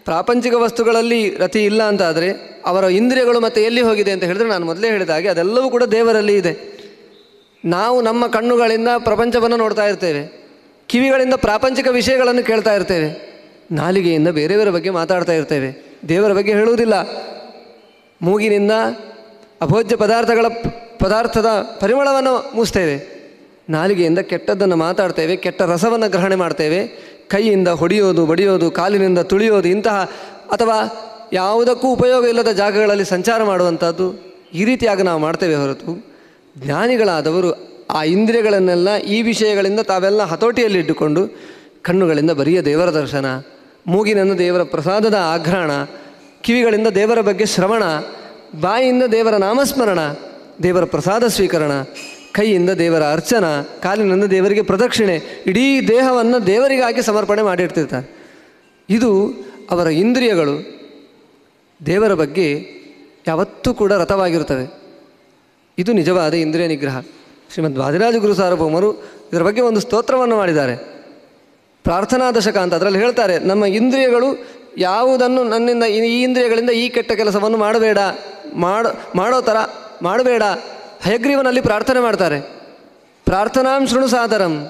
Speaker 3: ಪ್ರಾಪಂಚಿಕ ವಸ್ತುಗಳಲ್ಲಿ ರತಿ ಇಲ್ಲ ಅಂತಾದರೆ ಅವರ ಇಂದ್ರಿಯಗಳು ಮತ್ತೆ ಎಲ್ಲಿ ಹೋಗಿದೆ ಅಂತ ಹೇಳಿದ್ರೆ ನಾನು ಮೊದಲೇ ಹೇಳಿದ ಹಾಗೆ ಅದೆಲ್ಲವೂ ಕೂಡ ದೇವರಲ್ಲಿ ಇದೆ. ನಾವು ನಮ್ಮ ಕಣ್ಣುಗಳಿಂದ ಪ್ರಪಂಚವನ್ನು ನೋಡ್ತಾ ಇರ್ತೇವೆ. ಕಿವಿಗಳಿಂದ ಪ್ರಾಪಂಚಿಕ ವಿಷಯಗಳನ್ನು ಕೇಳ್ತಾ ಇರ್ತೇವೆ. ನಾಲಿಗೆಯಿಂದ ಬೇರೆಯವರ ಬಗ್ಗೆ ಮಾತಾಡ್ತಾ ಇರ್ತೇವೆ. ದೇವರ ಬಗ್ಗೆ ಹೇಳುವುದಿಲ್ಲ. ಮೂಗಿನಿಂದ ಅಭೋಜ್ಯ ಪದಾರ್ಥಗಳ ಪದಾರ್ಥದ ಪರಿಮಳವನ್ನು ಮೂಸ್ತೇವೆ. ನಾಲಿಗೆಯಿಂದ ಕೆಟ್ಟದ್ದನ್ನು ಮಾತಾಡ್ತೇವೆ. ಕೆಟ್ಟ ರಸವನ್ನು ಗ್ರಹಣೆ ಮಾಡ್ತೇವೆ. ಕೈಯಿಂದ ಹೊಡೆಯೋದು, ಬಡಿಯೋದು, ಕಾಲಿನಿಂದ ತುಳಿಯೋದು, ಇಂತಹ ಅಥವಾ ಯಾವುದಕ್ಕೂ ಉಪಯೋಗ ಇಲ್ಲದ ಜಾಗಗಳಲ್ಲಿ ಸಂಚಾರ ಮಾಡುವಂಥದ್ದು ಈ ರೀತಿಯಾಗಿ ನಾವು ಮಾಡ್ತೇವೆ ಹೊರತು ಜ್ಞಾನಿಗಳಾದವರು ಆ ಇಂದ್ರಿಯಗಳನ್ನೆಲ್ಲ ಈ ವಿಷಯಗಳಿಂದ ತಾವೆಲ್ಲ ಹತೋಟಿಯಲ್ಲಿಟ್ಟುಕೊಂಡು ಕಣ್ಣುಗಳಿಂದ ಬರಿಯ ದೇವರ ದರ್ಶನ, ಮೂಗಿನಿಂದ ದೇವರ ಪ್ರಸಾದದ ಆಘ್ರಾಣ, ಕಿವಿಗಳಿಂದ ದೇವರ ಬಗ್ಗೆ ಶ್ರವಣ ಬಾಯಿಯಿಂದ ದೇವರ ನಾಮಸ್ಮರಣ, ದೇವರ ಪ್ರಸಾದ ಸ್ವೀಕರಣ, ಕೈಯಿಂದ ದೇವರ ಅರ್ಚನ, ಕಾಲಿನಿಂದ ದೇವರಿಗೆ ಪ್ರದಕ್ಷಿಣೆ, ಇಡೀ ದೇಹವನ್ನು ದೇವರಿಗಾಗಿ ಸಮರ್ಪಣೆ ಮಾಡಿರ್ತಿರ್ತಾರೆ. ಇದು ಅವರ ಇಂದ್ರಿಯಗಳು ದೇವರ ಬಗ್ಗೆ ಯಾವತ್ತೂ ಕೂಡ ರಥವಾಗಿರುತ್ತವೆ. ಇದು ನಿಜವಾದ ಇಂದ್ರಿಯ ನಿಗ್ರಹ. ಶ್ರೀಮದ್ ವಾದಿರಾಜ ಗುರು ಸಾರ್ವಭೌಮರು ಇದರ ಬಗ್ಗೆ ಒಂದು ಸ್ತೋತ್ರವನ್ನು ಮಾಡಿದ್ದಾರೆ. ಪ್ರಾರ್ಥನಾ ದಶಕ ಅಂತ ಅದರಲ್ಲಿ ಹೇಳ್ತಾರೆ, ನಮ್ಮ ಇಂದ್ರಿಯಗಳು ಯಾವುದನ್ನು ನನ್ನಿಂದ ಈ ಇಂದ್ರಿಯಗಳಿಂದ ಈ ಕೆಟ್ಟ ಕೆಲಸವನ್ನು ಮಾಡಬೇಡ, ಮಾಡೋ ಮಾಡೋ ಥರ ಮಾಡಬೇಡ, ಹಯಗ್ರೀವನಲ್ಲಿ ಪ್ರಾರ್ಥನೆ ಮಾಡ್ತಾರೆ. ಪ್ರಾರ್ಥನಾಂ ಶೃಣು ಸಾದರಂ.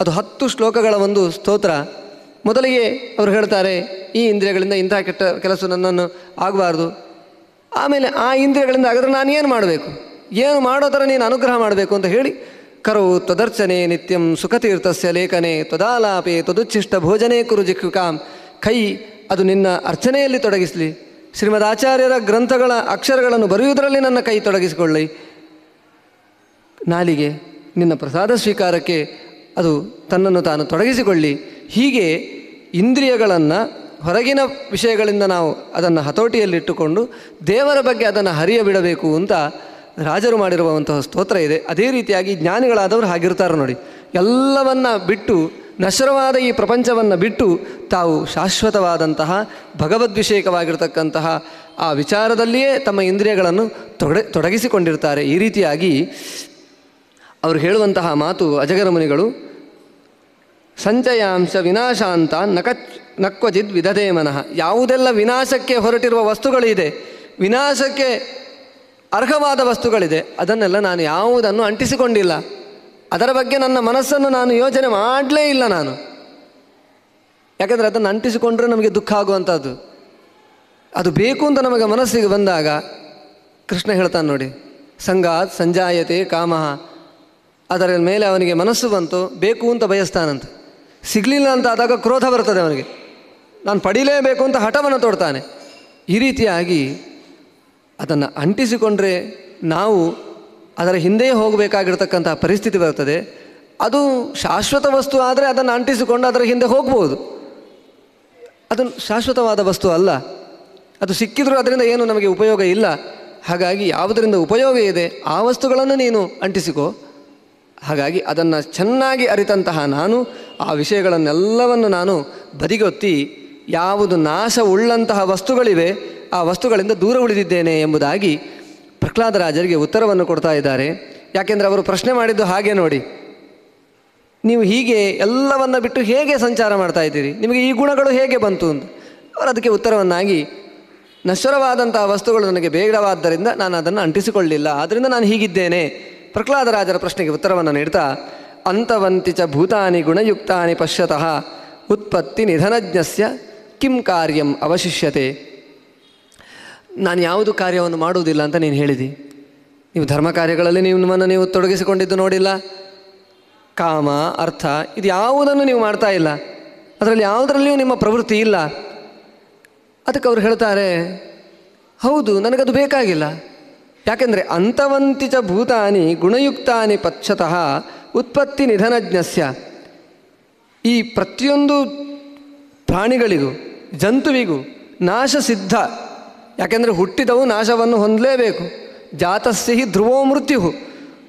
Speaker 3: ಅದು ಹತ್ತು ಶ್ಲೋಕಗಳ ಒಂದು ಸ್ತೋತ್ರ. ಮೊದಲಿಗೆ ಅವರು ಹೇಳ್ತಾರೆ, ಈ ಇಂದ್ರಿಯಗಳಿಂದ ಇಂಥ ಕೆಟ್ಟ ಕೆಲಸ ನನ್ನನ್ನು ಆಗಬಾರ್ದು ಆಮೇಲೆ ಆ ಇಂದ್ರಿಯಗಳಿಂದ ಹಾಗಾದ್ರೆ ನಾನು ಏನು ಮಾಡಬೇಕು? ಏನು ಮಾಡೋ ಥರ ನೀನು ಅನುಗ್ರಹ ಮಾಡಬೇಕು ಅಂತ ಹೇಳಿ, ಕರೋ ತ್ವದರ್ಚನೆ ನಿತ್ಯಂ ಸುಖತೀರ್ಥಸ್ಯ ಲೇಖನೆ ತ್ವದಾಲಾಪೆ ತದುಚ್ಛಿಷ್ಟ ಭೋಜನೆ ಕುರು ಜಿಕ್ಷುಕಾಂ ಕೈ, ಅದು ನಿನ್ನ ಅರ್ಚನೆಯಲ್ಲಿ ತೊಡಗಿಸಲಿ. ಶ್ರೀಮದ್ ಆಚಾರ್ಯರ ಗ್ರಂಥಗಳ ಅಕ್ಷರಗಳನ್ನು ಬರೆಯುವುದರಲ್ಲಿ ನನ್ನ ಕೈ ತೊಡಗಿಸಿಕೊಳ್ಳಿ. ನಾಲಿಗೆ ನಿನ್ನ ಪ್ರಸಾದ ಸ್ವೀಕಾರಕ್ಕೆ ಅದು ತನ್ನನ್ನು ತಾನು ತೊಡಗಿಸಿಕೊಳ್ಳಿ. ಹೀಗೆ ಇಂದ್ರಿಯಗಳನ್ನು ಹೊರಗಿನ ವಿಷಯಗಳಿಂದ ನಾವು ಅದನ್ನು ಹತೋಟಿಯಲ್ಲಿಟ್ಟುಕೊಂಡು ದೇವರ ಬಗ್ಗೆ ಅದನ್ನು ಹರಿಯ ಬಿಡಬೇಕು ಅಂತ ರಾಜರು ಮಾಡಿರುವಂತಹ ಸ್ತೋತ್ರ ಇದೆ. ಅದೇ ರೀತಿಯಾಗಿ ಜ್ಞಾನಿಗಳಾದವರು ಹಾಗಿರ್ತಾರೆ ನೋಡಿ. ಎಲ್ಲವನ್ನ ಬಿಟ್ಟು, ನಶ್ವರವಾದ ಈ ಪ್ರಪಂಚವನ್ನು ಬಿಟ್ಟು ತಾವು ಶಾಶ್ವತವಾದಂತಹ, ಭಗವದ್ವಿಷಯಕವಾಗಿರ್ತಕ್ಕಂತಹ ಆ ವಿಚಾರದಲ್ಲಿಯೇ ತಮ್ಮ ಇಂದ್ರಿಯಗಳನ್ನು ತೊಡೆ, ತೊಡಗಿಸಿಕೊಂಡಿರ್ತಾರೆ. ಈ ರೀತಿಯಾಗಿ ಅವರು ಹೇಳುವಂತಹ ಮಾತು ಅಜಗರ ಮುನಿಗಳು ಸಂಚಯಾಂಶ ವಿನಾಶಾಂತ ನಕಚ್ ನಕ್ವಚಿದ್ ವಿಧದೇ ಮನಃ. ಯಾವುದೆಲ್ಲ ವಿನಾಶಕ್ಕೆ ಹೊರಟಿರುವ ವಸ್ತುಗಳಿದೆ, ವಿನಾಶಕ್ಕೆ ಅರ್ಹವಾದ ವಸ್ತುಗಳಿದೆ, ಅದನ್ನೆಲ್ಲ ನಾನು ಯಾವುದನ್ನು ಅಂಟಿಸಿಕೊಂಡಿಲ್ಲ. ಅದರ ಬಗ್ಗೆ ನನ್ನ ಮನಸ್ಸನ್ನು ನಾನು ಯೋಚನೆ ಮಾಡಲೇ ಇಲ್ಲ ನಾನು. ಯಾಕಂದರೆ ಅದನ್ನು ಅಂಟಿಸಿಕೊಂಡ್ರೆ ನಮಗೆ ದುಃಖ ಆಗುವಂಥದ್ದು. ಅದು ಬೇಕು ಅಂತ ನಮಗೆ ಮನಸ್ಸಿಗೆ ಬಂದಾಗ ಕೃಷ್ಣ ಹೇಳ್ತಾನೆ ನೋಡಿ, ಸಂಗಾತ್ ಸಂಜಾಯತೆ ಕಾಮಹ ಅದರ ಮೇಲೆ ಅವನಿಗೆ ಮನಸ್ಸು ಬಂತು, ಬೇಕು ಅಂತ ಬಯಸ್ತಾನಂತ. ಸಿಗಲಿಲ್ಲ ಅಂತ ಆದಾಗ ಕ್ರೋಧ ಬರ್ತದೆ ಅವನಿಗೆ. ನಾನು ಪಡೀಲೇಬೇಕು ಅಂತ ಹಠವನ್ನು ತೊಡ್ತಾನೆ. ಈ ರೀತಿಯಾಗಿ ಅದನ್ನು ಅಂಟಿಸಿಕೊಂಡ್ರೆ ನಾವು ಅದರ ಹಿಂದೆ ಹೋಗಬೇಕಾಗಿರ್ತಕ್ಕಂತಹ ಪರಿಸ್ಥಿತಿ ಬರ್ತದೆ ಅದು ಶಾಶ್ವತ ವಸ್ತು ಆದರೆ ಅದನ್ನು ಅಂಟಿಸಿಕೊಂಡು ಅದರ ಹಿಂದೆ ಹೋಗ್ಬೋದು. ಅದು ಶಾಶ್ವತವಾದ ವಸ್ತು ಅಲ್ಲ. ಅದು ಸಿಕ್ಕಿದರೂ ಅದರಿಂದ ಏನು ನಮಗೆ ಉಪಯೋಗ ಇಲ್ಲ. ಹಾಗಾಗಿ ಯಾವುದರಿಂದ ಉಪಯೋಗ ಇದೆ ಆ ವಸ್ತುಗಳನ್ನು ನೀನು ಅಂಟಿಸಿಕೋ. ಹಾಗಾಗಿ ಅದನ್ನು ಚೆನ್ನಾಗಿ ಅರಿತಂತಹ ನಾನು ಆ ವಿಷಯಗಳನ್ನೆಲ್ಲವನ್ನು ನಾನು ಬದಿಗೊತ್ತಿ ಯಾವುದು ನಾಶ ಉಳ್ಳಂತಹ ವಸ್ತುಗಳಿವೆ, ಆ ವಸ್ತುಗಳಿಂದ ದೂರ ಉಳಿದಿದ್ದೇನೆ ಎಂಬುದಾಗಿ ಪ್ರಹ್ಲಾದರಾಜರಿಗೆ ಉತ್ತರವನ್ನು ಕೊಡ್ತಾ ಇದ್ದಾರೆ. ಯಾಕೆಂದರೆ ಅವರು ಪ್ರಶ್ನೆ ಮಾಡಿದ್ದು ಹಾಗೆ ನೋಡಿ. ನೀವು ಹೀಗೆ ಎಲ್ಲವನ್ನು ಬಿಟ್ಟು ಹೇಗೆ ಸಂಚಾರ ಮಾಡ್ತಾ ಇದ್ದೀರಿ? ನಿಮಗೆ ಈ ಗುಣಗಳು ಹೇಗೆ ಬಂತು ಅಂತ. ಅವರು ಅದಕ್ಕೆ ಉತ್ತರವನ್ನಾಗಿ, ನಶ್ವರವಾದಂತಹ ವಸ್ತುಗಳು ನನಗೆ ಬೇಡವಾದ್ದರಿಂದ ನಾನು ಅದನ್ನು ಅಂಟಿಸಿಕೊಳ್ಳಿಲ್ಲ ಆದ್ದರಿಂದ ನಾನು ಹೀಗಿದ್ದೇನೆ. ಪ್ರಹ್ಲಾದರಾಜರ ಪ್ರಶ್ನೆಗೆ ಉತ್ತರವನ್ನು ನೀಡ್ತಾ, ಅಂತವಂತಿಚ ಭೂತಾನಿ ಗುಣಯುಕ್ತಾನಿ ಪಶ್ಯತಃ, ಉತ್ಪತ್ತಿ ನಿಧನಜ್ಞಸ್ಯ ಕಿಂ ಕಾರ್ಯಂ ಅವಶಿಷ್ಯತೆ. ನಾನು ಯಾವುದು ಕಾರ್ಯವನ್ನು ಮಾಡುವುದಿಲ್ಲ ಅಂತ ನೀನು ಹೇಳಿದಿ. ನೀವು ಧರ್ಮ ಕಾರ್ಯಗಳಲ್ಲಿ ನೀವು ನಿಮ್ಮನ್ನು ನೀವು ತೊಡಗಿಸಿಕೊಂಡಿದ್ದು ನೋಡಿಲ್ಲ. ಕಾಮ, ಅರ್ಥ, ಇದು ಯಾವುದನ್ನು ನೀವು ಮಾಡ್ತಾ ಇಲ್ಲ. ಅದರಲ್ಲಿ ಯಾವುದರಲ್ಲಿಯೂ ನಿಮ್ಮ ಪ್ರವೃತ್ತಿ ಇಲ್ಲ. ಅದಕ್ಕೆ ಅವರು ಹೇಳ್ತಾರೆ, ಹೌದು, ನನಗದು ಬೇಕಾಗಿಲ್ಲ. ಯಾಕೆಂದರೆ ಅಂತವಂತಿಚ ಭೂತಾನಿ ಗುಣಯುಕ್ತಾನಿ ಪಕ್ಷತಃ ಉತ್ಪತ್ತಿ ನಿಧನಜ್ಞಸ್ಯ. ಈ ಪ್ರತಿಯೊಂದು ಪ್ರಾಣಿಗಳಿಗೂ ಜಂತುವಿಗೂ ನಾಶ ಸಿದ್ಧ. ಯಾಕೆಂದರೆ ಹುಟ್ಟಿದವು ನಾಶವನ್ನು ಹೊಂದಲೇಬೇಕು. ಜಾತಸ್ಸಿಹಿ ಧ್ರುವೋ ಮೃತ್ಯು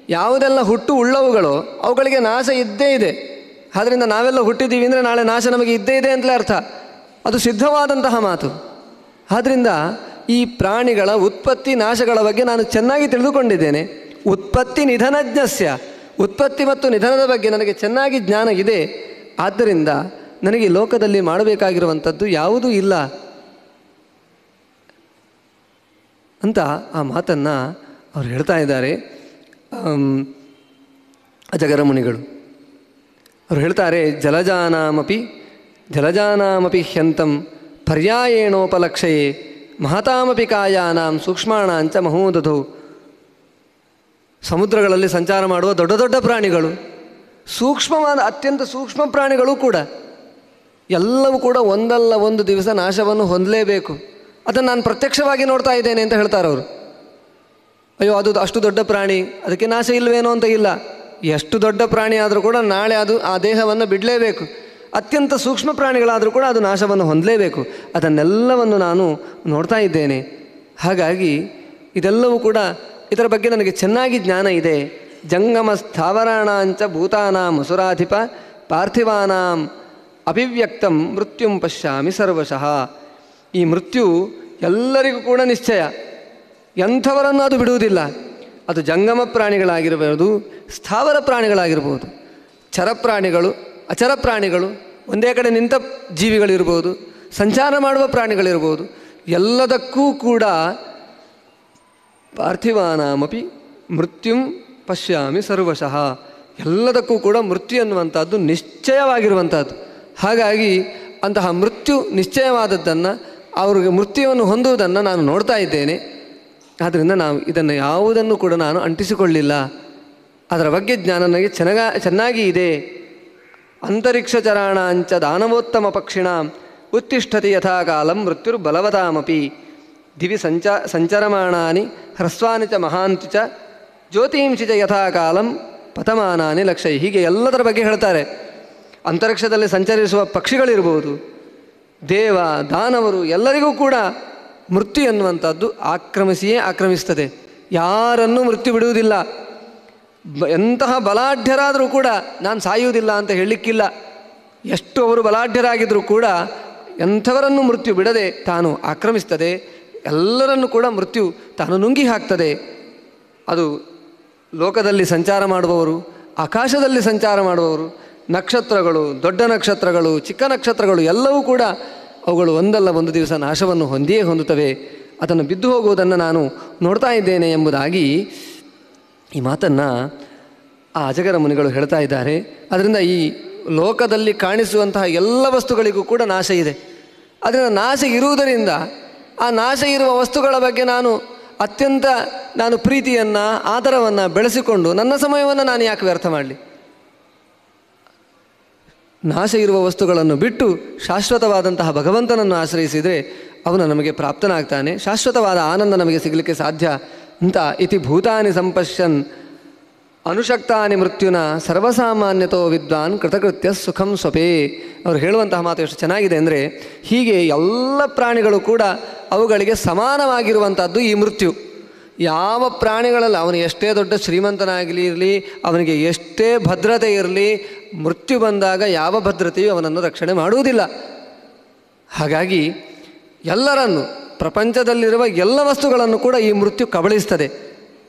Speaker 3: ಯಾವುದೆಲ್ಲ ಹುಟ್ಟು ಉಳ್ಳವುಗಳು ಅವುಗಳಿಗೆ ನಾಶ ಇದ್ದೇ ಇದೆ. ಆದ್ದರಿಂದ ನಾವೆಲ್ಲ ಹುಟ್ಟಿದ್ದೀವಿ ಅಂದರೆ ನಾಳೆ ನಾಶ ನಮಗೆ ಇದ್ದೇ ಇದೆ ಅಂತಲೇ ಅರ್ಥ. ಅದು ಸಿದ್ಧವಾದಂತಹ ಮಾತು. ಆದ್ದರಿಂದ ಈ ಪ್ರಾಣಿಗಳ ಉತ್ಪತ್ತಿ ನಾಶಗಳ ಬಗ್ಗೆ ನಾನು ಚೆನ್ನಾಗಿ ತಿಳಿದುಕೊಂಡಿದ್ದೇನೆ. ಉತ್ಪತ್ತಿ ನಿಧನಜ್ಞಸ್ಯ. ಉತ್ಪತ್ತಿ ಮತ್ತು ನಿಧನದ ಬಗ್ಗೆ ನನಗೆ ಚೆನ್ನಾಗಿ ಜ್ಞಾನ ಇದೆ. ಆದ್ದರಿಂದ ನನಗೆ ಲೋಕದಲ್ಲಿ ಮಾಡಬೇಕಾಗಿರುವಂಥದ್ದು ಯಾವುದೂ ಇಲ್ಲ. ಅಂತ ಆ ಮಾತನ್ನು ಅವ್ರು ಹೇಳ್ತಾ ಇದ್ದಾರೆ. ಅಜಗರ ಮುನಿಗಳು ಅವ್ರು ಹೇಳ್ತಾರೆ, ಜಲಜಾನಾಮಪಿ ಜಲಜಾನಾಮಪಿ ಹ್ಯಂತಂ ಪರ್ಯಾಯೇಣೋಪಲಕ್ಷಯೇ, ಮಹತಾಮಪಿ ಕಾಯಾನಾಂ ಸೂಕ್ಷ್ಮಾಣಾಂಚ ಮಹೋದಧೌ. ಸಮುದ್ರಗಳಲ್ಲಿ ಸಂಚಾರ ಮಾಡುವ ದೊಡ್ಡ ದೊಡ್ಡ ಪ್ರಾಣಿಗಳು, ಸೂಕ್ಷ್ಮವಾದ, ಅತ್ಯಂತ ಸೂಕ್ಷ್ಮ ಪ್ರಾಣಿಗಳು ಕೂಡ. ಎಲ್ಲವೂ ಕೂಡ ಒಂದಲ್ಲ ಒಂದು ದಿವಸ ನಾಶವನ್ನು ಹೊಂದಲೇಬೇಕು. ಅದನ್ನು ನಾನು ಪ್ರತ್ಯಕ್ಷವಾಗಿ ನೋಡ್ತಾ ಇದ್ದೇನೆ ಅಂತ ಹೇಳ್ತಾರೆ ಅವರು. ಅಯ್ಯೋ, ಅದು ಅಷ್ಟು ದೊಡ್ಡ ಪ್ರಾಣಿ, ಅದಕ್ಕೆ ನಾಶ ಇಲ್ಲವೇನೋ ಅಂತ ಇಲ್ಲ. ಎಷ್ಟು ದೊಡ್ಡ ಪ್ರಾಣಿ ಆದರೂ ಕೂಡ ನಾಳೆ ಅದು, ಆ ದೇಹವನ್ನು ಬಿಡಲೇಬೇಕು. ಅತ್ಯಂತ ಸೂಕ್ಷ್ಮ ಪ್ರಾಣಿಗಳಾದರೂ ಕೂಡ ಅದು ನಾಶವನ್ನು ಹೊಂದಲೇಬೇಕು. ಅದನ್ನೆಲ್ಲವನ್ನು ನಾನು ನೋಡ್ತಾ ಇದ್ದೇನೆ. ಹಾಗಾಗಿ ಇದೆಲ್ಲವೂ ಕೂಡ ಇದರ ಬಗ್ಗೆ ನನಗೆ ಚೆನ್ನಾಗಿ ಜ್ಞಾನ ಇದೆ. ಜಂಗಮ ಸ್ಥಾವರಾಣಾಂಚ ಭೂತಾನಾಂ ಅಸುರಾಧಿಪ ಪಾರ್ಥಿವಾನಾಂ ಅಭಿವ್ಯಕ್ತಂ ಮೃತ್ಯುಂ ಪಶ್ಯಾಮಿ ಸರ್ವಶಃ. ಈ ಮೃತ್ಯು ಎಲ್ಲರಿಗೂ ಕೂಡ ನಿಶ್ಚಯ. ಎಂಥವರನ್ನು ಅದು ಬಿಡುವುದಿಲ್ಲ. ಅದು ಜಂಗಮ ಪ್ರಾಣಿಗಳಾಗಿರಬಹುದು, ಸ್ಥಾವರ ಪ್ರಾಣಿಗಳಾಗಿರ್ಬೋದು ಚರಪ್ರಾಣಿಗಳು ಅಚರ ಪ್ರಾಣಿಗಳು, ಒಂದೇ ಕಡೆ ನಿಂತ ಜೀವಿಗಳಿರ್ಬೋದು ಸಂಚಾರ ಮಾಡುವ ಪ್ರಾಣಿಗಳಿರ್ಬೋದು ಎಲ್ಲದಕ್ಕೂ ಕೂಡ ಪಾರ್ಥಿವಾನಾಮಪಿ ಮೃತ್ಯುಂ ಪಶ್ಯಾಮಿ ಸರ್ವಶಃ. ಎಲ್ಲದಕ್ಕೂ ಕೂಡ ಮೃತ್ಯು ಎನ್ನುವಂಥದ್ದು ನಿಶ್ಚಯವಾಗಿರುವಂಥದ್ದು. ಹಾಗಾಗಿ ಅಂತಹ ಮೃತ್ಯು ನಿಶ್ಚಯವಾದದ್ದನ್ನು, ಅವ್ರಿಗೆ ಮೃತ್ಯುವನ್ನು ಹೊಂದುವುದನ್ನು ನಾನು ನೋಡ್ತಾ ಇದ್ದೇನೆ. ಆದ್ದರಿಂದ ನಾವು ಇದನ್ನು ಯಾವುದನ್ನು ಕೂಡ ನಾನು ಅಂಟಿಸಿಕೊಳ್ಳಿಲ್ಲ. ಅದರ ಬಗ್ಗೆ ಜ್ಞಾನ ನನಗೆ ಚೆನ್ನಾಗ, ಚೆನ್ನಾಗಿ ಇದೆ. ಅಂತರಿಕ್ಷ ಚರಾಣಾಂಚ ದಾನವೋತ್ತಮ ಪಕ್ಷಿಣ ಉತ್ತಿಷ್ಠತಿ ಯಥಾಕಾಲಂ ಮೃತ್ಯುರ್ಬಲವತಾಮಪಿ. ದಿವಿ ಸಂಚ, ಸಂಚರಮಾಣಾನಿ ಹ್ರಸ್ವಾನಿ ಚ ಮಹಾಂತಿ ಚ ಜ್ಯೋತಿಂಶಿ ಚ ಯಥಾಕಾಲಂ ಪತಮಾನಾನಿ ಲಕ್ಷ ಹೀಗೆ ಎಲ್ಲದರ ಬಗ್ಗೆ ಹೇಳ್ತಾರೆ. ಅಂತರಿಕ್ಷದಲ್ಲಿ ಸಂಚರಿಸುವ ಪಕ್ಷಿಗಳಿರ್ಬೋದು, ದೇವ, ದಾನವರು ಎಲ್ಲರಿಗೂ ಕೂಡ ಮೃತ್ಯು ಎನ್ನುವಂಥದ್ದು ಆಕ್ರಮಿಸಿಯೇ ಆಕ್ರಮಿಸ್ತದೆ. ಯಾರನ್ನೂ ಮೃತ್ಯು ಬಿಡುವುದಿಲ್ಲ. ಎಂತಹ ಬಲಾಢ್ಯರಾದರೂ ಕೂಡ ನಾನು ಸಾಯುವುದಿಲ್ಲ ಅಂತ ಹೇಳಲಿಕ್ಕಿಲ್ಲ. ಎಷ್ಟು ಅವರು ಬಲಾಢ್ಯರಾಗಿದ್ದರೂ ಕೂಡ ಎಂಥವರನ್ನು ಮೃತ್ಯು ಬಿಡದೆ ತಾನು ಆಕ್ರಮಿಸ್ತದೆ. ಎಲ್ಲರನ್ನೂ ಕೂಡ ಮೃತ್ಯು ತಾನು ನುಂಗಿ ಹಾಕ್ತದೆ. ಅದು ಲೋಕದಲ್ಲಿ ಸಂಚಾರ ಮಾಡುವವರು, ಆಕಾಶದಲ್ಲಿ ಸಂಚಾರ ಮಾಡುವವರು ನಕ್ಷತ್ರಗಳು, ದೊಡ್ಡ ನಕ್ಷತ್ರಗಳು, ಚಿಕ್ಕ ನಕ್ಷತ್ರಗಳು ಎಲ್ಲವೂ ಕೂಡ ಅವುಗಳು ಒಂದಲ್ಲ ಒಂದು ದಿವಸ ನಾಶವನ್ನು ಹೊಂದಿಯೇ ಹೊಂದುತ್ತವೆ. ಅದನ್ನು ಬಿದ್ದು ಹೋಗುವುದನ್ನು ನಾನು ನೋಡ್ತಾ ಇದ್ದೇನೆ ಎಂಬುದಾಗಿ ಈ ಮಾತನ್ನು ಆ ಅಜಗರ ಮುನಿಗಳು ಹೇಳ್ತಾ ಇದ್ದಾರೆ. ಅದರಿಂದ ಈ ಲೋಕದಲ್ಲಿ ಕಾಣಿಸುವಂತಹ ಎಲ್ಲ ವಸ್ತುಗಳಿಗೂ ಕೂಡ ನಾಶ ಇದೆ. ಅದರಿಂದ ನಾಶ ಇರುವುದರಿಂದ ಆ ನಾಶ ಇರುವ ವಸ್ತುಗಳ ಬಗ್ಗೆ ನಾನು ಅತ್ಯಂತ ನಾನು ಪ್ರೀತಿಯನ್ನು, ಆದರವನ್ನು ಬೆಳೆಸಿಕೊಂಡು ನನ್ನ ಸಮಯವನ್ನು ನಾನು ಯಾಕೆ ವ್ಯರ್ಥ ಮಾಡಲಿ? ನಾಶ ಇರುವ ವಸ್ತುಗಳನ್ನು ಬಿಟ್ಟು ಶಾಶ್ವತವಾದಂತಹ ಭಗವಂತನನ್ನು ಆಶ್ರಯಿಸಿದರೆ ಅವನು ನಮಗೆ ಪ್ರಾಪ್ತನಾಗ್ತಾನೆ. ಶಾಶ್ವತವಾದ ಆನಂದ ನಮಗೆ ಸಿಗಲಿಕ್ಕೆ ಸಾಧ್ಯ. ಅಂತ ಇತಿ ಭೂತಾನಿ ಸಂಪಶ್ಯನ್ ಅನುಶಕ್ತಾನಿ ಮೃತ್ಯುನ ಸರ್ವಸಾಮಾನ್ಯತೋ ವಿದ್ವಾನ್ ಕೃತಕೃತ್ಯ ಸುಖಂ ಸ್ವಪೇ. ಅವರು ಹೇಳುವಂತಹ ಮಾತು ಎಷ್ಟು ಚೆನ್ನಾಗಿದೆ ಅಂದರೆ ಹೀಗೆ ಎಲ್ಲ ಪ್ರಾಣಿಗಳು ಕೂಡ ಅವುಗಳಿಗೆ ಸಮಾನವಾಗಿರುವಂಥದ್ದು ಈ ಮೃತ್ಯು. ಯಾವ ಪ್ರಾಣಿಗಳಲ್ಲ, ಅವನು ಎಷ್ಟೇ ದೊಡ್ಡ ಶ್ರೀಮಂತನಾಗಲಿ ಇರಲಿ, ಅವನಿಗೆ ಎಷ್ಟೇ ಭದ್ರತೆ ಇರಲಿ, ಮೃತ್ಯು ಬಂದಾಗ ಯಾವ ಭದ್ರತೆಯೂ ಅವನನ್ನು ರಕ್ಷಣೆ ಮಾಡುವುದಿಲ್ಲ. ಹಾಗಾಗಿ ಎಲ್ಲರನ್ನು, ಪ್ರಪಂಚದಲ್ಲಿರುವ ಎಲ್ಲ ವಸ್ತುಗಳನ್ನು ಕೂಡ ಈ ಮೃತ್ಯು ಕಬಳಿಸ್ತದೆ.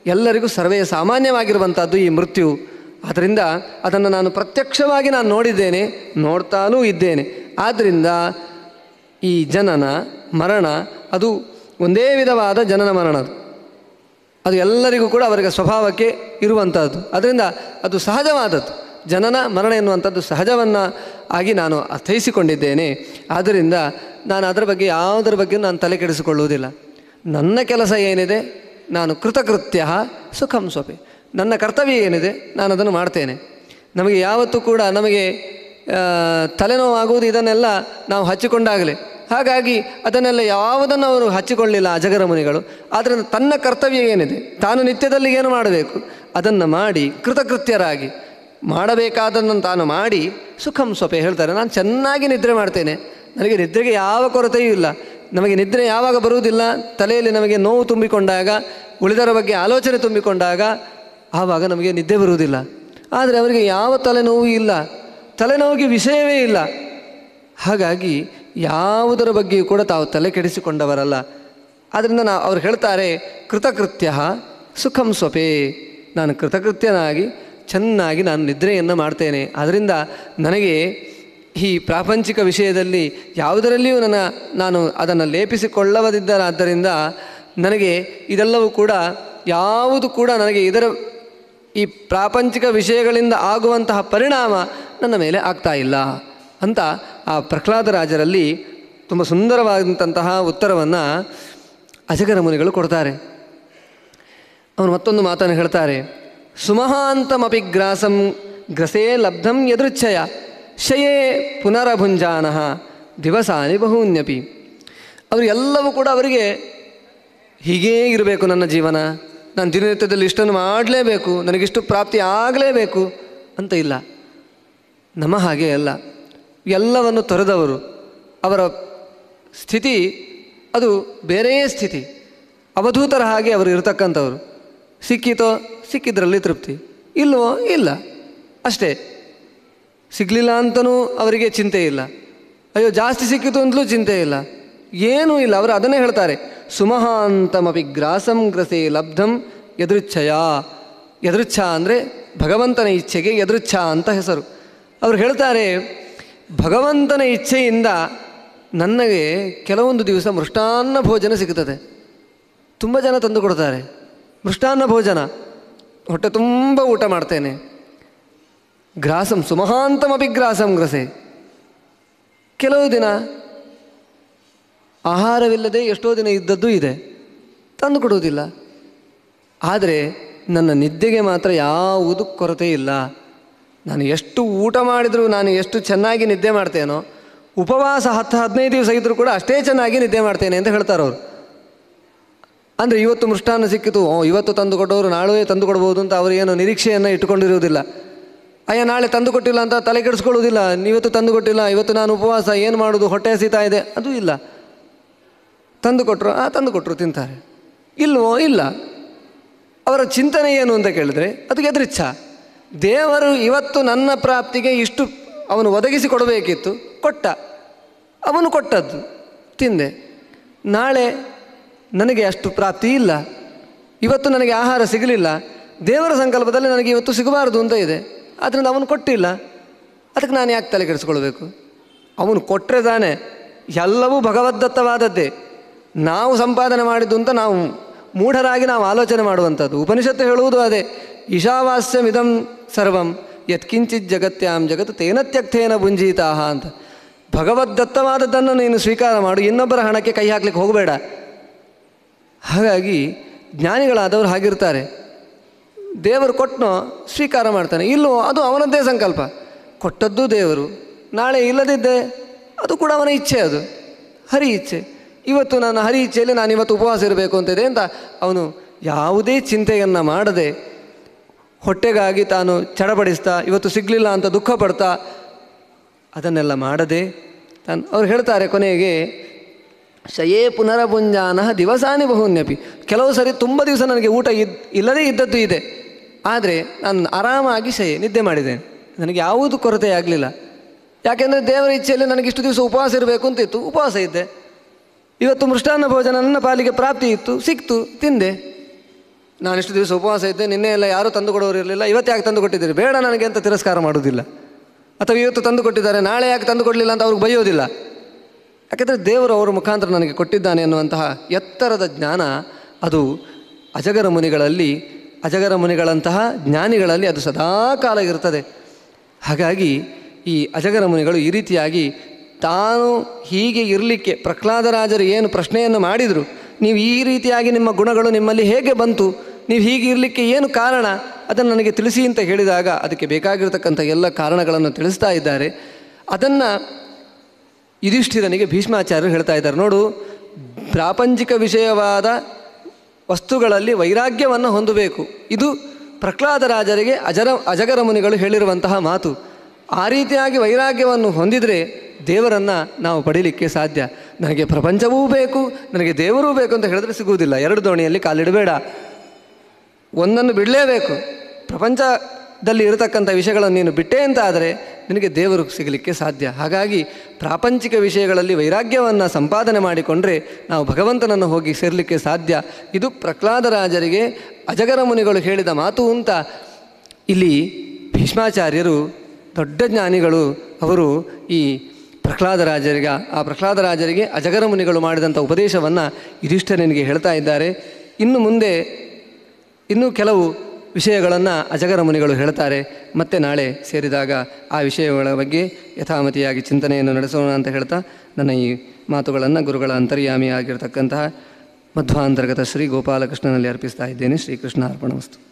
Speaker 3: ಎಲ್ಲರಿಗೂ ಸರ್ವೇ ಸಾಮಾನ್ಯವಾಗಿರುವಂಥದ್ದು ಈ ಮೃತ್ಯು. ಆದ್ದರಿಂದ ಅದನ್ನು ನಾನು ಪ್ರತ್ಯಕ್ಷವಾಗಿ ನಾನು ನೋಡಿದ್ದೇನೆ, ನೋಡ್ತಾನೂ ಇದ್ದೇನೆ. ಆದ್ದರಿಂದ ಈ ಜನನ, ಮರಣ, ಅದು ಒಂದೇ ವಿಧವಾದ ಜನನ ಮರಣ ಅದು ಎಲ್ಲರಿಗೂ ಕೂಡ ಅವರಿಗೆ ಸ್ವಭಾವಕ್ಕೆ ಇರುವಂಥದ್ದು ಅದರಿಂದ ಅದು ಸಹಜವಾದದ್ದು. ಜನನ, ಮರಣ ಎನ್ನುವಂಥದ್ದು ಸಹಜವನ್ನು ಆಗಿ ನಾನು ಅರ್ಥೈಸಿಕೊಂಡಿದ್ದೇನೆ. ಆದ್ದರಿಂದ ನಾನು ಅದರ ಬಗ್ಗೆ ಯಾವುದರ ಬಗ್ಗೆ ನಾನು ತಲೆ ಕೆಡಿಸಿಕೊಳ್ಳುವುದಿಲ್ಲ. ನನ್ನ ಕೆಲಸ ಏನಿದೆ? ನಾನು ಕೃತಕೃತ್ಯ ಸುಖಂ ಸ್ವಪಿ. ನನ್ನ ಕರ್ತವ್ಯ ಏನಿದೆ? ನಾನು ಅದನ್ನು ಮಾಡ್ತೇನೆ. ನಮಗೆ ಯಾವತ್ತೂ ಕೂಡ ನಮಗೆ ತಲೆನೋವಾಗುವುದು ಇದನ್ನೆಲ್ಲ ನಾವು ಹಚ್ಚಿಕೊಂಡಾಗಲೇ ಹಾಗಾಗಿ ಅದನ್ನೆಲ್ಲ ಯಾವುದನ್ನು ಅವರು ಹಚ್ಚಿಕೊಳ್ಳಿಲ್ಲ ಅಜಗರ ಮುನಿಗಳು. ಆದ್ದರಿಂದ ತನ್ನ ಕರ್ತವ್ಯ ಏನಿದೆ? ತಾನು ನಿತ್ಯದಲ್ಲಿ ಏನು ಮಾಡಬೇಕು? ಅದನ್ನು ಮಾಡಿ ಕೃತಕೃತ್ಯರಾಗಿ ಮಾಡಬೇಕಾದನ್ನು ತಾನು ಮಾಡಿ ಸುಖಂ ಸ್ವಪೆ ಹೇಳ್ತಾರೆ. ನಾನು ಚೆನ್ನಾಗಿ ನಿದ್ರೆ ಮಾಡ್ತೇನೆ. ನನಗೆ ನಿದ್ರೆಗೆ ಯಾವ ಕೊರತೆಯೂ ಇಲ್ಲ. ನಮಗೆ ನಿದ್ರೆ ಯಾವಾಗ ಬರುವುದಿಲ್ಲ? ತಲೆಯಲ್ಲಿ ನಮಗೆ ನೋವು ತುಂಬಿಕೊಂಡಾಗ, ಉಳಿದರ ಬಗ್ಗೆ ಆಲೋಚನೆ ತುಂಬಿಕೊಂಡಾಗ ಆವಾಗ ನಮಗೆ ನಿದ್ದೆ ಬರುವುದಿಲ್ಲ. ಆದರೆ ಅವರಿಗೆ ಯಾವ ತಲೆನೋವು ಇಲ್ಲ. ತಲೆನೋವಿಗೆ ವಿಷಯವೇ ಇಲ್ಲ. ಹಾಗಾಗಿ ಯಾವುದರ ಬಗ್ಗೆಯೂ ಕೂಡ ತಾವು ತಲೆ ಕೆಡಿಸಿಕೊಂಡವರಲ್ಲ. ಆದ್ದರಿಂದ ನಾ ಅವ್ರು ಹೇಳ್ತಾರೆ, ಕೃತಕೃತ್ಯ ಸುಖಂ ಸ್ವಪೇ. ನಾನು ಕೃತಕೃತ್ಯನಾಗಿ, ಚೆನ್ನಾಗಿ ನಾನು ನಿದ್ರೆಯನ್ನು ಮಾಡ್ತೇನೆ. ಅದರಿಂದ ನನಗೆ ಈ ಪ್ರಾಪಂಚಿಕ ವಿಷಯದಲ್ಲಿ ಯಾವುದರಲ್ಲಿಯೂ ನನ್ನ ನಾನು ಅದನ್ನು ಲೇಪಿಸಿಕೊಳ್ಳವದಿದ್ದರಾದ್ದರಿಂದ ನನಗೆ ಇದೆಲ್ಲವೂ ಕೂಡ ಯಾವುದು ಕೂಡ ನನಗೆ ಇದರ ಈ ಪ್ರಾಪಂಚಿಕ ವಿಷಯಗಳಿಂದ ಆಗುವಂತಹ ಪರಿಣಾಮ ನನ್ನ ಮೇಲೆ ಆಗ್ತಾ ಇಲ್ಲ. ಅಂತ ಆ ಪ್ರಹ್ಲಾದರಾಜರಲ್ಲಿ ತುಂಬ ಸುಂದರವಾದಂತಹ ಉತ್ತರವನ್ನು ಅಜಗರ ಮುನಿಗಳು ಕೊಡ್ತಾರೆ. ಅವನು ಮತ್ತೊಂದು ಮಾತನ್ನು ಹೇಳ್ತಾರೆ, ಸುಮಹಾಂತಮಪಿ ಗ್ರಾಸಂ ಗ್ರಸೇ ಲಬ್ಧಂ ಯದೃಚ್ಛಯ, ಶಯೇ ಪುನರಭುಂಜಾನಃ, ದಿವಸಾನಿ ಬಹೂನ್ಯಪಿ. ಅವರು ಎಲ್ಲವೂ ಕೂಡ ಅವರಿಗೆ, ಹೀಗೇ ಇರಬೇಕು ನನ್ನ ಜೀವನ, ನಾನು ದಿನನಿತ್ಯದಲ್ಲಿ ಇಷ್ಟನ್ನು ಮಾಡಲೇಬೇಕು, ನನಗಿಷ್ಟು ಪ್ರಾಪ್ತಿ ಆಗಲೇಬೇಕು ಅಂತ ಇಲ್ಲ. ನಮ್ಮ ಹಾಗೆ ಅಲ್ಲ. ಎಲ್ಲವನ್ನು ತೊರೆದವರು. ಅವರ ಸ್ಥಿತಿ ಅದು ಬೇರೆಯೇ ಸ್ಥಿತಿ. ಅವಧೂತರ ಹಾಗೆ ಅವರು ಇರತಕ್ಕಂಥವ್ರು. ಸಿಕ್ಕಿತೋ ಸಿಕ್ಕಿದ್ರಲ್ಲಿ ತೃಪ್ತಿ. ಇಲ್ಲವೋ ಇಲ್ಲ. ಅಷ್ಟೇ. ಸಿಗಲಿಲ್ಲ ಅಂತಲೂ ಅವರಿಗೆ ಚಿಂತೆ ಇಲ್ಲ. ಅಯ್ಯೋ, ಜಾಸ್ತಿ ಸಿಕ್ಕಿತು ಅಂತಲೂ ಚಿಂತೆ ಇಲ್ಲ. ಏನೂ ಇಲ್ಲ. ಅವರು ಅದನ್ನೇ ಹೇಳ್ತಾರೆ. ಸುಮಹಾಂತಮಪಿ ಗ್ರಾಸಂ ಗ್ರಸೆ ಲಬ್ಧಂ ಎದುರುಚ್ಛಯ ಎದುರುಚ್ಛ ಅಂದರೆ ಭಗವಂತನ ಇಚ್ಛೆಗೆ ಎದುರುಚ್ಛ ಅಂತ ಹೆಸರು. ಅವರು ಹೇಳ್ತಾರೆ ಭಗವಂತನ ಇಚ್ಛೆಯಿಂದ ನನಗೆ ಕೆಲವೊಂದು ದಿವಸ ಮೃಷ್ಟಾನ್ನ ಭೋಜನ ಸಿಗುತ್ತದೆ ತುಂಬ ಜನ ತಂದು ಕೊಡ್ತಾರೆ. ಮೃಷ್ಟಾನ್ನ ಭೋಜನ. ಹೊಟ್ಟೆ ತುಂಬ ಊಟ ಮಾಡ್ತೇನೆ. ಗ್ರಾಸಂ ಸುಮಹಾಂತಮಪಿ ಗ್ರಾಸಂ ಗ್ರಸೆ. ಕೆಲವು ದಿನ ಆಹಾರವಿಲ್ಲದೆ ಎಷ್ಟೋ ದಿನ ಇದ್ದದ್ದು ಇದೆ. ತಂದು ಕೊಡುವುದಿಲ್ಲ. ಆದರೆ ನನ್ನ ನಿದ್ದೆಗೆ ಮಾತ್ರ ಯಾವುದು ಕೊರತೆ ಇಲ್ಲ. ನಾನು ಎಷ್ಟು ಊಟ ಮಾಡಿದರೂ ನಾನು ಎಷ್ಟು ಚೆನ್ನಾಗಿ ನಿದ್ದೆ ಮಾಡ್ತೇನೋ, ಉಪವಾಸ ಹತ್ತು ಹದಿನೈದು ದಿವಸ ಇದ್ದರೂ ಕೂಡ ಅಷ್ಟೇ ಚೆನ್ನಾಗಿ ನಿದ್ದೆ ಮಾಡ್ತೇನೆ ಅಂತ ಹೇಳ್ತಾರೆ ಅವರು. ಅಂದರೆ ಇವತ್ತು ಮೃಷ್ಟಾನ್ನ ಸಿಕ್ಕಿತು, ಓ, ಇವತ್ತು ತಂದು ಕೊಟ್ಟವರು ನಾಳೆ ತಂದು ಕೊಡ್ಬೋದು ಅಂತ ಅವರು ಏನು ನಿರೀಕ್ಷೆಯನ್ನು ಇಟ್ಟುಕೊಂಡಿರುವುದಿಲ್ಲ. ಅಯ್ಯ, ನಾಳೆ ತಂದು ಕೊಟ್ಟಿಲ್ಲ ಅಂತ ತಲೆ ಕೆಡಿಸ್ಕೊಳ್ಳೋದಿಲ್ಲ ಇವತ್ತು ತಂದು ಕೊಟ್ಟಿಲ್ಲ, ಇವತ್ತು ನಾನು ಉಪವಾಸ ಏನು ಮಾಡೋದು, ಹೊಟ್ಟೆ ಹಸಿತಾ ಇದೆ, ಅದು ಇಲ್ಲ. ತಂದು ಕೊಟ್ಟರು ಆ, ತಂದು ಕೊಟ್ಟರು ತಿಂತಾರೆ. ಇಲ್ವೋ, ಇಲ್ಲ. ಅವರ ಚಿಂತನೆ ಏನು ಅಂತ ಕೇಳಿದ್ರೆ, ಅದು ಎದುರಿಚ್ಛ ದೇವರು ಇವತ್ತು ನನ್ನ ಪ್ರಾಪ್ತಿಗೆ ಇಷ್ಟು ಅವನು ಒದಗಿಸಿ ಕೊಡಬೇಕಿತ್ತು ಕೊಟ್ಟ. ಅವನು ಕೊಟ್ಟದ್ದು, ತಿಂದೆ. ನಾಳೆ ನನಗೆ ಅಷ್ಟು ಪ್ರಾಪ್ತಿ ಇಲ್ಲ. ಇವತ್ತು ನನಗೆ ಆಹಾರ ಸಿಗಲಿಲ್ಲ. ದೇವರ ಸಂಕಲ್ಪದಲ್ಲಿ ನನಗೆ ಇವತ್ತು ಸಿಗಬಾರದು ಅಂತ ಇದೆ. ಆದ್ದರಿಂದ ಅವನು ಕೊಟ್ಟಿಲ್ಲ. ಅದಕ್ಕೆ ನಾನು ಯಾಕೆ ತಲೆ ಕೆಡಿಸ್ಕೊಳ್ಬೇಕು? ಅವನು ಕೊಟ್ಟರೆ ತಾನೆ ಎಲ್ಲವೂ ಭಗವದ್ದತ್ತವಾದದ್ದೇ ನಾವು ಸಂಪಾದನೆ ಮಾಡಿದ್ದು ಅಂತ ನಾವು ಮೂಢರಾಗಿ ನಾವು ಆಲೋಚನೆ ಮಾಡುವಂಥದ್ದು. ಉಪನಿಷತ್ತು ಹೇಳುವುದು ಅದೇ. ಈಶಾವಾಸ್ಯಮಿದಂ ಸರ್ವಂ, ಯತ್ಕಿಂಚಿತ್ ಜಗತ್ಯಾಂ ಜಗತ್ತು ತೇನ ತ್ಯಕ್ತೇನ ಅಂತ. ಭಗವದ್ದತ್ತವಾದದ್ದನ್ನು ನೀನು ಸ್ವೀಕಾರ ಮಾಡು, ಇನ್ನೊಬ್ಬರ ಹಣಕ್ಕೆ ಕೈ ಹಾಕ್ಲಿಕ್ಕೆ ಹೋಗಬೇಡ. ಹಾಗಾಗಿ ಜ್ಞಾನಿಗಳಾದವರು ಹಾಗಿರ್ತಾರೆ. ದೇವರು ಕೊಟ್ಟನೋ ಸ್ವೀಕಾರ ಮಾಡ್ತಾನೆ. ಇಲ್ಲೋ ಅದು ಅವನದ್ದೇ ಸಂಕಲ್ಪ. ಕೊಟ್ಟದ್ದು ದೇವರು. ನಾಳೆ ಇಲ್ಲದಿದ್ದೆ, ಅದು ಕೂಡ ಅವನ ಇಚ್ಛೆ ಅದು. ಹರಿ ಇಚ್ಛೆ. ಇವತ್ತು ನನ್ನ ಹರಿ ಇಚ್ಛೆಯಲ್ಲಿ ನಾನು ಇವತ್ತು ಉಪವಾಸ ಇರಬೇಕು ಅಂತಿದೆ ಅಂತ ಅವನು ಯಾವುದೇ ಚಿಂತೆಯನ್ನು ಮಾಡದೆ ಹೊಟ್ಟೆಗಾಗಿ ತಾನು ಚಡಪಡಿಸ್ತಾ ಇವತ್ತು ಸಿಗಲಿಲ್ಲ ಅಂತ ದುಃಖ ಪಡ್ತಾ ಅದನ್ನೆಲ್ಲ ಮಾಡದೆ ತಾನು ಅವ್ರು ಹೇಳ್ತಾರೆ ಕೊನೆಗೆ, ಶಯೇ ಪುನರಭುಂಜಾನ ದಿವಸಾನೇ ಬಹುನ್ಯಪಿ. ಕೆಲವು ಸರಿ ತುಂಬ ದಿವಸ ನನಗೆ ಊಟ ಇದ್, ಇಲ್ಲದೇ ಇದ್ದದ್ದು ಇದೆ. ಆದರೆ ನಾನು ಆರಾಮಾಗಿ ಶಯೆ ನಿದ್ದೆ ಮಾಡಿದ್ದೇನೆ ನನಗೆ ಯಾವುದು ಕೊರತೆ ಆಗಲಿಲ್ಲ ಯಾಕೆಂದರೆ ದೇವರ ಇಚ್ಛೆಯಲ್ಲಿ ನನಗೆ ಇಷ್ಟು ದಿವಸ ಉಪವಾಸ ಇರಬೇಕು ಅಂತಿತ್ತು. ಉಪವಾಸ ಇದ್ದೆ. ಇವತ್ತು ಮೃಷ್ಟಾನ್ನ ಭೋಜನ ನನ್ನ ಪಾಲಿಗೆ ಪ್ರಾಪ್ತಿ ಇತ್ತು, ಸಿಕ್ತು, ತಿಂದೆ. ನಾನಿಷ್ಟು ದಿವಸ ಉಪವಾಸ ಇದ್ದೆ, ನಿನ್ನೆ ಎಲ್ಲ ಯಾರೂ ತಂದು ಕೊಡೋರು ಇರಲಿಲ್ಲ, ಇವತ್ತು ಯಾಕೆ ತಂದು ಕೊಟ್ಟಿದ್ದೀರಿ? ಬೇಡ ನನಗೆ ಅಂತ ತಿರಸ್ಕಾರ ಮಾಡೋದಿಲ್ಲ ಅಥವಾ ಇವತ್ತು ತಂದು ಕೊಟ್ಟಿದ್ದಾರೆ, ನಾಳೆ ಯಾಕೆ ತಂದು ಕೊಡಲಿಲ್ಲ ಅಂತ ಅವ್ರಿಗೆ ಬೈಯೋದಿಲ್ಲ. ಯಾಕೆಂದರೆ ದೇವರು ಅವರ ಮುಖಾಂತರ ನನಗೆ ಕೊಟ್ಟಿದ್ದಾನೆ ಎನ್ನುವಂತಹ ಎತ್ತರದ ಜ್ಞಾನ ಅದು ಅಜಗರ ಮುನಿಗಳಲ್ಲಿ, ಅಜಗರ ಮುನಿಗಳಂತಹ ಜ್ಞಾನಿಗಳಲ್ಲಿ ಅದು ಸದಾಕಾಲ ಇರುತ್ತದೆ ಹಾಗಾಗಿ ಈ ಅಜಗರ ಮುನಿಗಳು ಈ ರೀತಿಯಾಗಿ ತಾನು ಹೀಗೆ ಇರಲಿಕ್ಕೆ ಪ್ರಹ್ಲಾದರಾಜರು ಏನು ಪ್ರಶ್ನೆಯನ್ನು ಮಾಡಿದರು? ನೀವು ಈ ರೀತಿಯಾಗಿ ನಿಮ್ಮ ಗುಣಗಳು ನಿಮ್ಮಲ್ಲಿ ಹೇಗೆ ಬಂತು? ನೀವು ಹೀಗೆ ಇರಲಿಕ್ಕೆ ಏನು ಕಾರಣ? ಅದನ್ನು ನನಗೆ ತಿಳಿಸಿ ಅಂತ ಹೇಳಿದಾಗ ಅದಕ್ಕೆ ಬೇಕಾಗಿರತಕ್ಕಂಥ ಎಲ್ಲ ಕಾರಣಗಳನ್ನು ತಿಳಿಸ್ತಾ ಇದ್ದಾರೆ. ಅದನ್ನು ಯುಧಿಷ್ಠಿರನಿಗೆ ಭೀಷ್ಮಾಚಾರ್ಯರು ಹೇಳ್ತಾ ಇದ್ದಾರೆ. ನೋಡು, ಪ್ರಾಪಂಚಿಕ ವಿಷಯವಾದ ವಸ್ತುಗಳಲ್ಲಿ ವೈರಾಗ್ಯವನ್ನು ಹೊಂದಬೇಕು. ಇದು ಪ್ರಹ್ಲಾದರಾಜರಿಗೆ ಅಜರ, ಅಜಗರ ಮುನಿಗಳು ಹೇಳಿರುವಂತಹ ಮಾತು. ಆ ರೀತಿಯಾಗಿ ವೈರಾಗ್ಯವನ್ನು ಹೊಂದಿದರೆ ದೇವರನ್ನು ನಾವು ಪಡೀಲಿಕ್ಕೆ ಸಾಧ್ಯ. ನನಗೆ ಪ್ರಪಂಚವೂ ಬೇಕು, ನನಗೆ ದೇವರೂ ಬೇಕು ಅಂತ ಹೇಳಿದ್ರೆ ಸಿಗುವುದಿಲ್ಲ. ಎರಡು ದೋಣಿಯಲ್ಲಿ ಕಾಲಿಡಬೇಡ. ಒಂದನ್ನು ಬಿಡಲೇಬೇಕು. ಪ್ರಪಂಚದಲ್ಲಿ ಇರತಕ್ಕಂಥ ವಿಷಯಗಳನ್ನು ನೀನು ಬಿಟ್ಟೆ ಅಂತ ಆದರೆ ನಿನಗೆ ದೇವರು ಸಿಗಲಿಕ್ಕೆ ಸಾಧ್ಯ. ಹಾಗಾಗಿ ಪ್ರಾಪಂಚಿಕ ವಿಷಯಗಳಲ್ಲಿ ವೈರಾಗ್ಯವನ್ನು ಸಂಪಾದನೆ ಮಾಡಿಕೊಂಡ್ರೆ ನಾವು ಭಗವಂತನನ್ನು ಹೋಗಿ ಸೇರಲಿಕ್ಕೆ ಸಾಧ್ಯ. ಇದು ಪ್ರಹ್ಲಾದರಾಜರಿಗೆ ಅಜಗರ ಮುನಿಗಳು ಹೇಳಿದ ಮಾತು ಅಂತ ಇಲ್ಲಿ ಭೀಷ್ಮಾಚಾರ್ಯರು ದೊಡ್ಡ ಜ್ಞಾನಿಗಳು ಅವರು ಈ ಪ್ರಹ್ಲಾದರಾಜರಿಗೆ ಆ ಪ್ರಹ್ಲಾದರಾಜರಿಗೆ ಅಜಗರ ಮುನಿಗಳು ಮಾಡಿದಂಥ ಉಪದೇಶವನ್ನು ಯುಧಿಷ್ಠರನಿಗೆ ಹೇಳ್ತಾ ಇದ್ದಾರೆ. ಇನ್ನು ಮುಂದೆ ಇನ್ನೂ ಕೆಲವು ವಿಷಯಗಳನ್ನು ಅಜಗರ ಮುನಿಗಳು ಹೇಳ್ತಾರೆ. ಮತ್ತೆ ನಾಳೆ ಸೇರಿದಾಗ ಆ ವಿಷಯಗಳ ಬಗ್ಗೆ ಯಥಾಮತಿಯಾಗಿ ಚಿಂತನೆಯನ್ನು ನಡೆಸೋಣ ಅಂತ ಹೇಳ್ತಾ ನನ್ನ ಈ ಮಾತುಗಳನ್ನು ಗುರುಗಳ ಅಂತರ್ಯಾಮಿ ಆಗಿರತಕ್ಕಂತಹ ಮಧ್ವಾಂತರ್ಗತ ಶ್ರೀ ಗೋಪಾಲಕೃಷ್ಣನಲ್ಲಿ ಅರ್ಪಿಸ್ತಾ ಇದ್ದೇನೆ. ಶ್ರೀಕೃಷ್ಣ ಅರ್ಪಣವಸ್ತು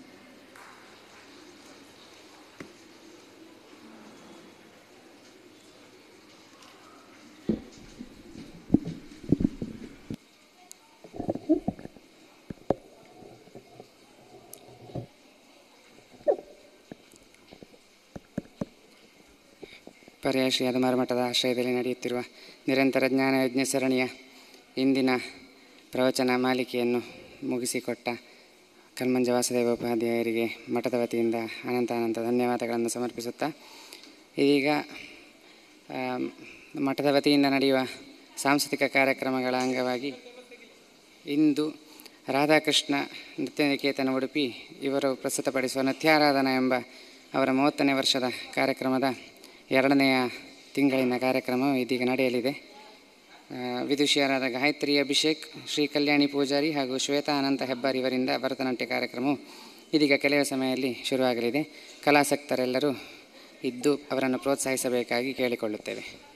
Speaker 4: ಪರ್ಯಾಯ ಶ್ರೀ ಮಠದ ಆಶ್ರಯದಲ್ಲಿ ನಡೆಯುತ್ತಿರುವ ನಿರಂತರ ಜ್ಞಾನ ಯಜ್ಞ ಸರಣಿಯ ಇಂದಿನ ಪ್ರವಚನ ಮಾಲಿಕೆಯನ್ನು ಮುಗಿಸಿಕೊಟ್ಟ ಕಲ್ಮಂಜ ವಾಸುದೇವೋಪಾಧ್ಯಾಯರಿಗೆ ಮಠದ ವತಿಯಿಂದ ಅನಂತ ಅನಂತ ಧನ್ಯವಾದಗಳನ್ನು ಸಮರ್ಪಿಸುತ್ತಾ, ಇದೀಗ ಮಠದ ವತಿಯಿಂದ ನಡೆಯುವ ಸಾಂಸ್ಕೃತಿಕ ಕಾರ್ಯಕ್ರಮಗಳ ಅಂಗವಾಗಿ ಇಂದು ರಾಧಾಕೃಷ್ಣ ನೃತ್ಯ ನಿಕೇತನ ಉಡುಪಿ ಇವರು ಪ್ರಸ್ತುತಪಡಿಸುವ ನೃತ್ಯಾರಾಧನಾ ಎಂಬ ಅವರ ಮೂವತ್ತನೇ ವರ್ಷದ ಕಾರ್ಯಕ್ರಮದ ಎರಡನೆಯ ತಿಂಗಳಿನ ಕಾರ್ಯಕ್ರಮ ಇದೀಗ ನಡೆಯಲಿದೆ. ವಿದುಷಿಯರಾದ ಗಾಯತ್ರಿ ಅಭಿಷೇಕ್ ಶ್ರೀ ಕಲ್ಯಾಣಿ ಪೂಜಾರಿ ಹಾಗೂ ಶ್ವೇತಾ ಅನಂತ ಹೆಬ್ಬಾರ್ ಇವರಿಂದ ಭರತನಾಟ್ಯ ಕಾರ್ಯಕ್ರಮವು ಇದೀಗ ಕೆಲವು ಸಮಯದಲ್ಲಿ ಶುರುವಾಗಲಿದೆ. ಕಲಾಸಕ್ತರೆಲ್ಲರೂ ಇದ್ದು ಅವರನ್ನು ಪ್ರೋತ್ಸಾಹಿಸಬೇಕಾಗಿ ಕೇಳಿಕೊಳ್ಳುತ್ತೇವೆ.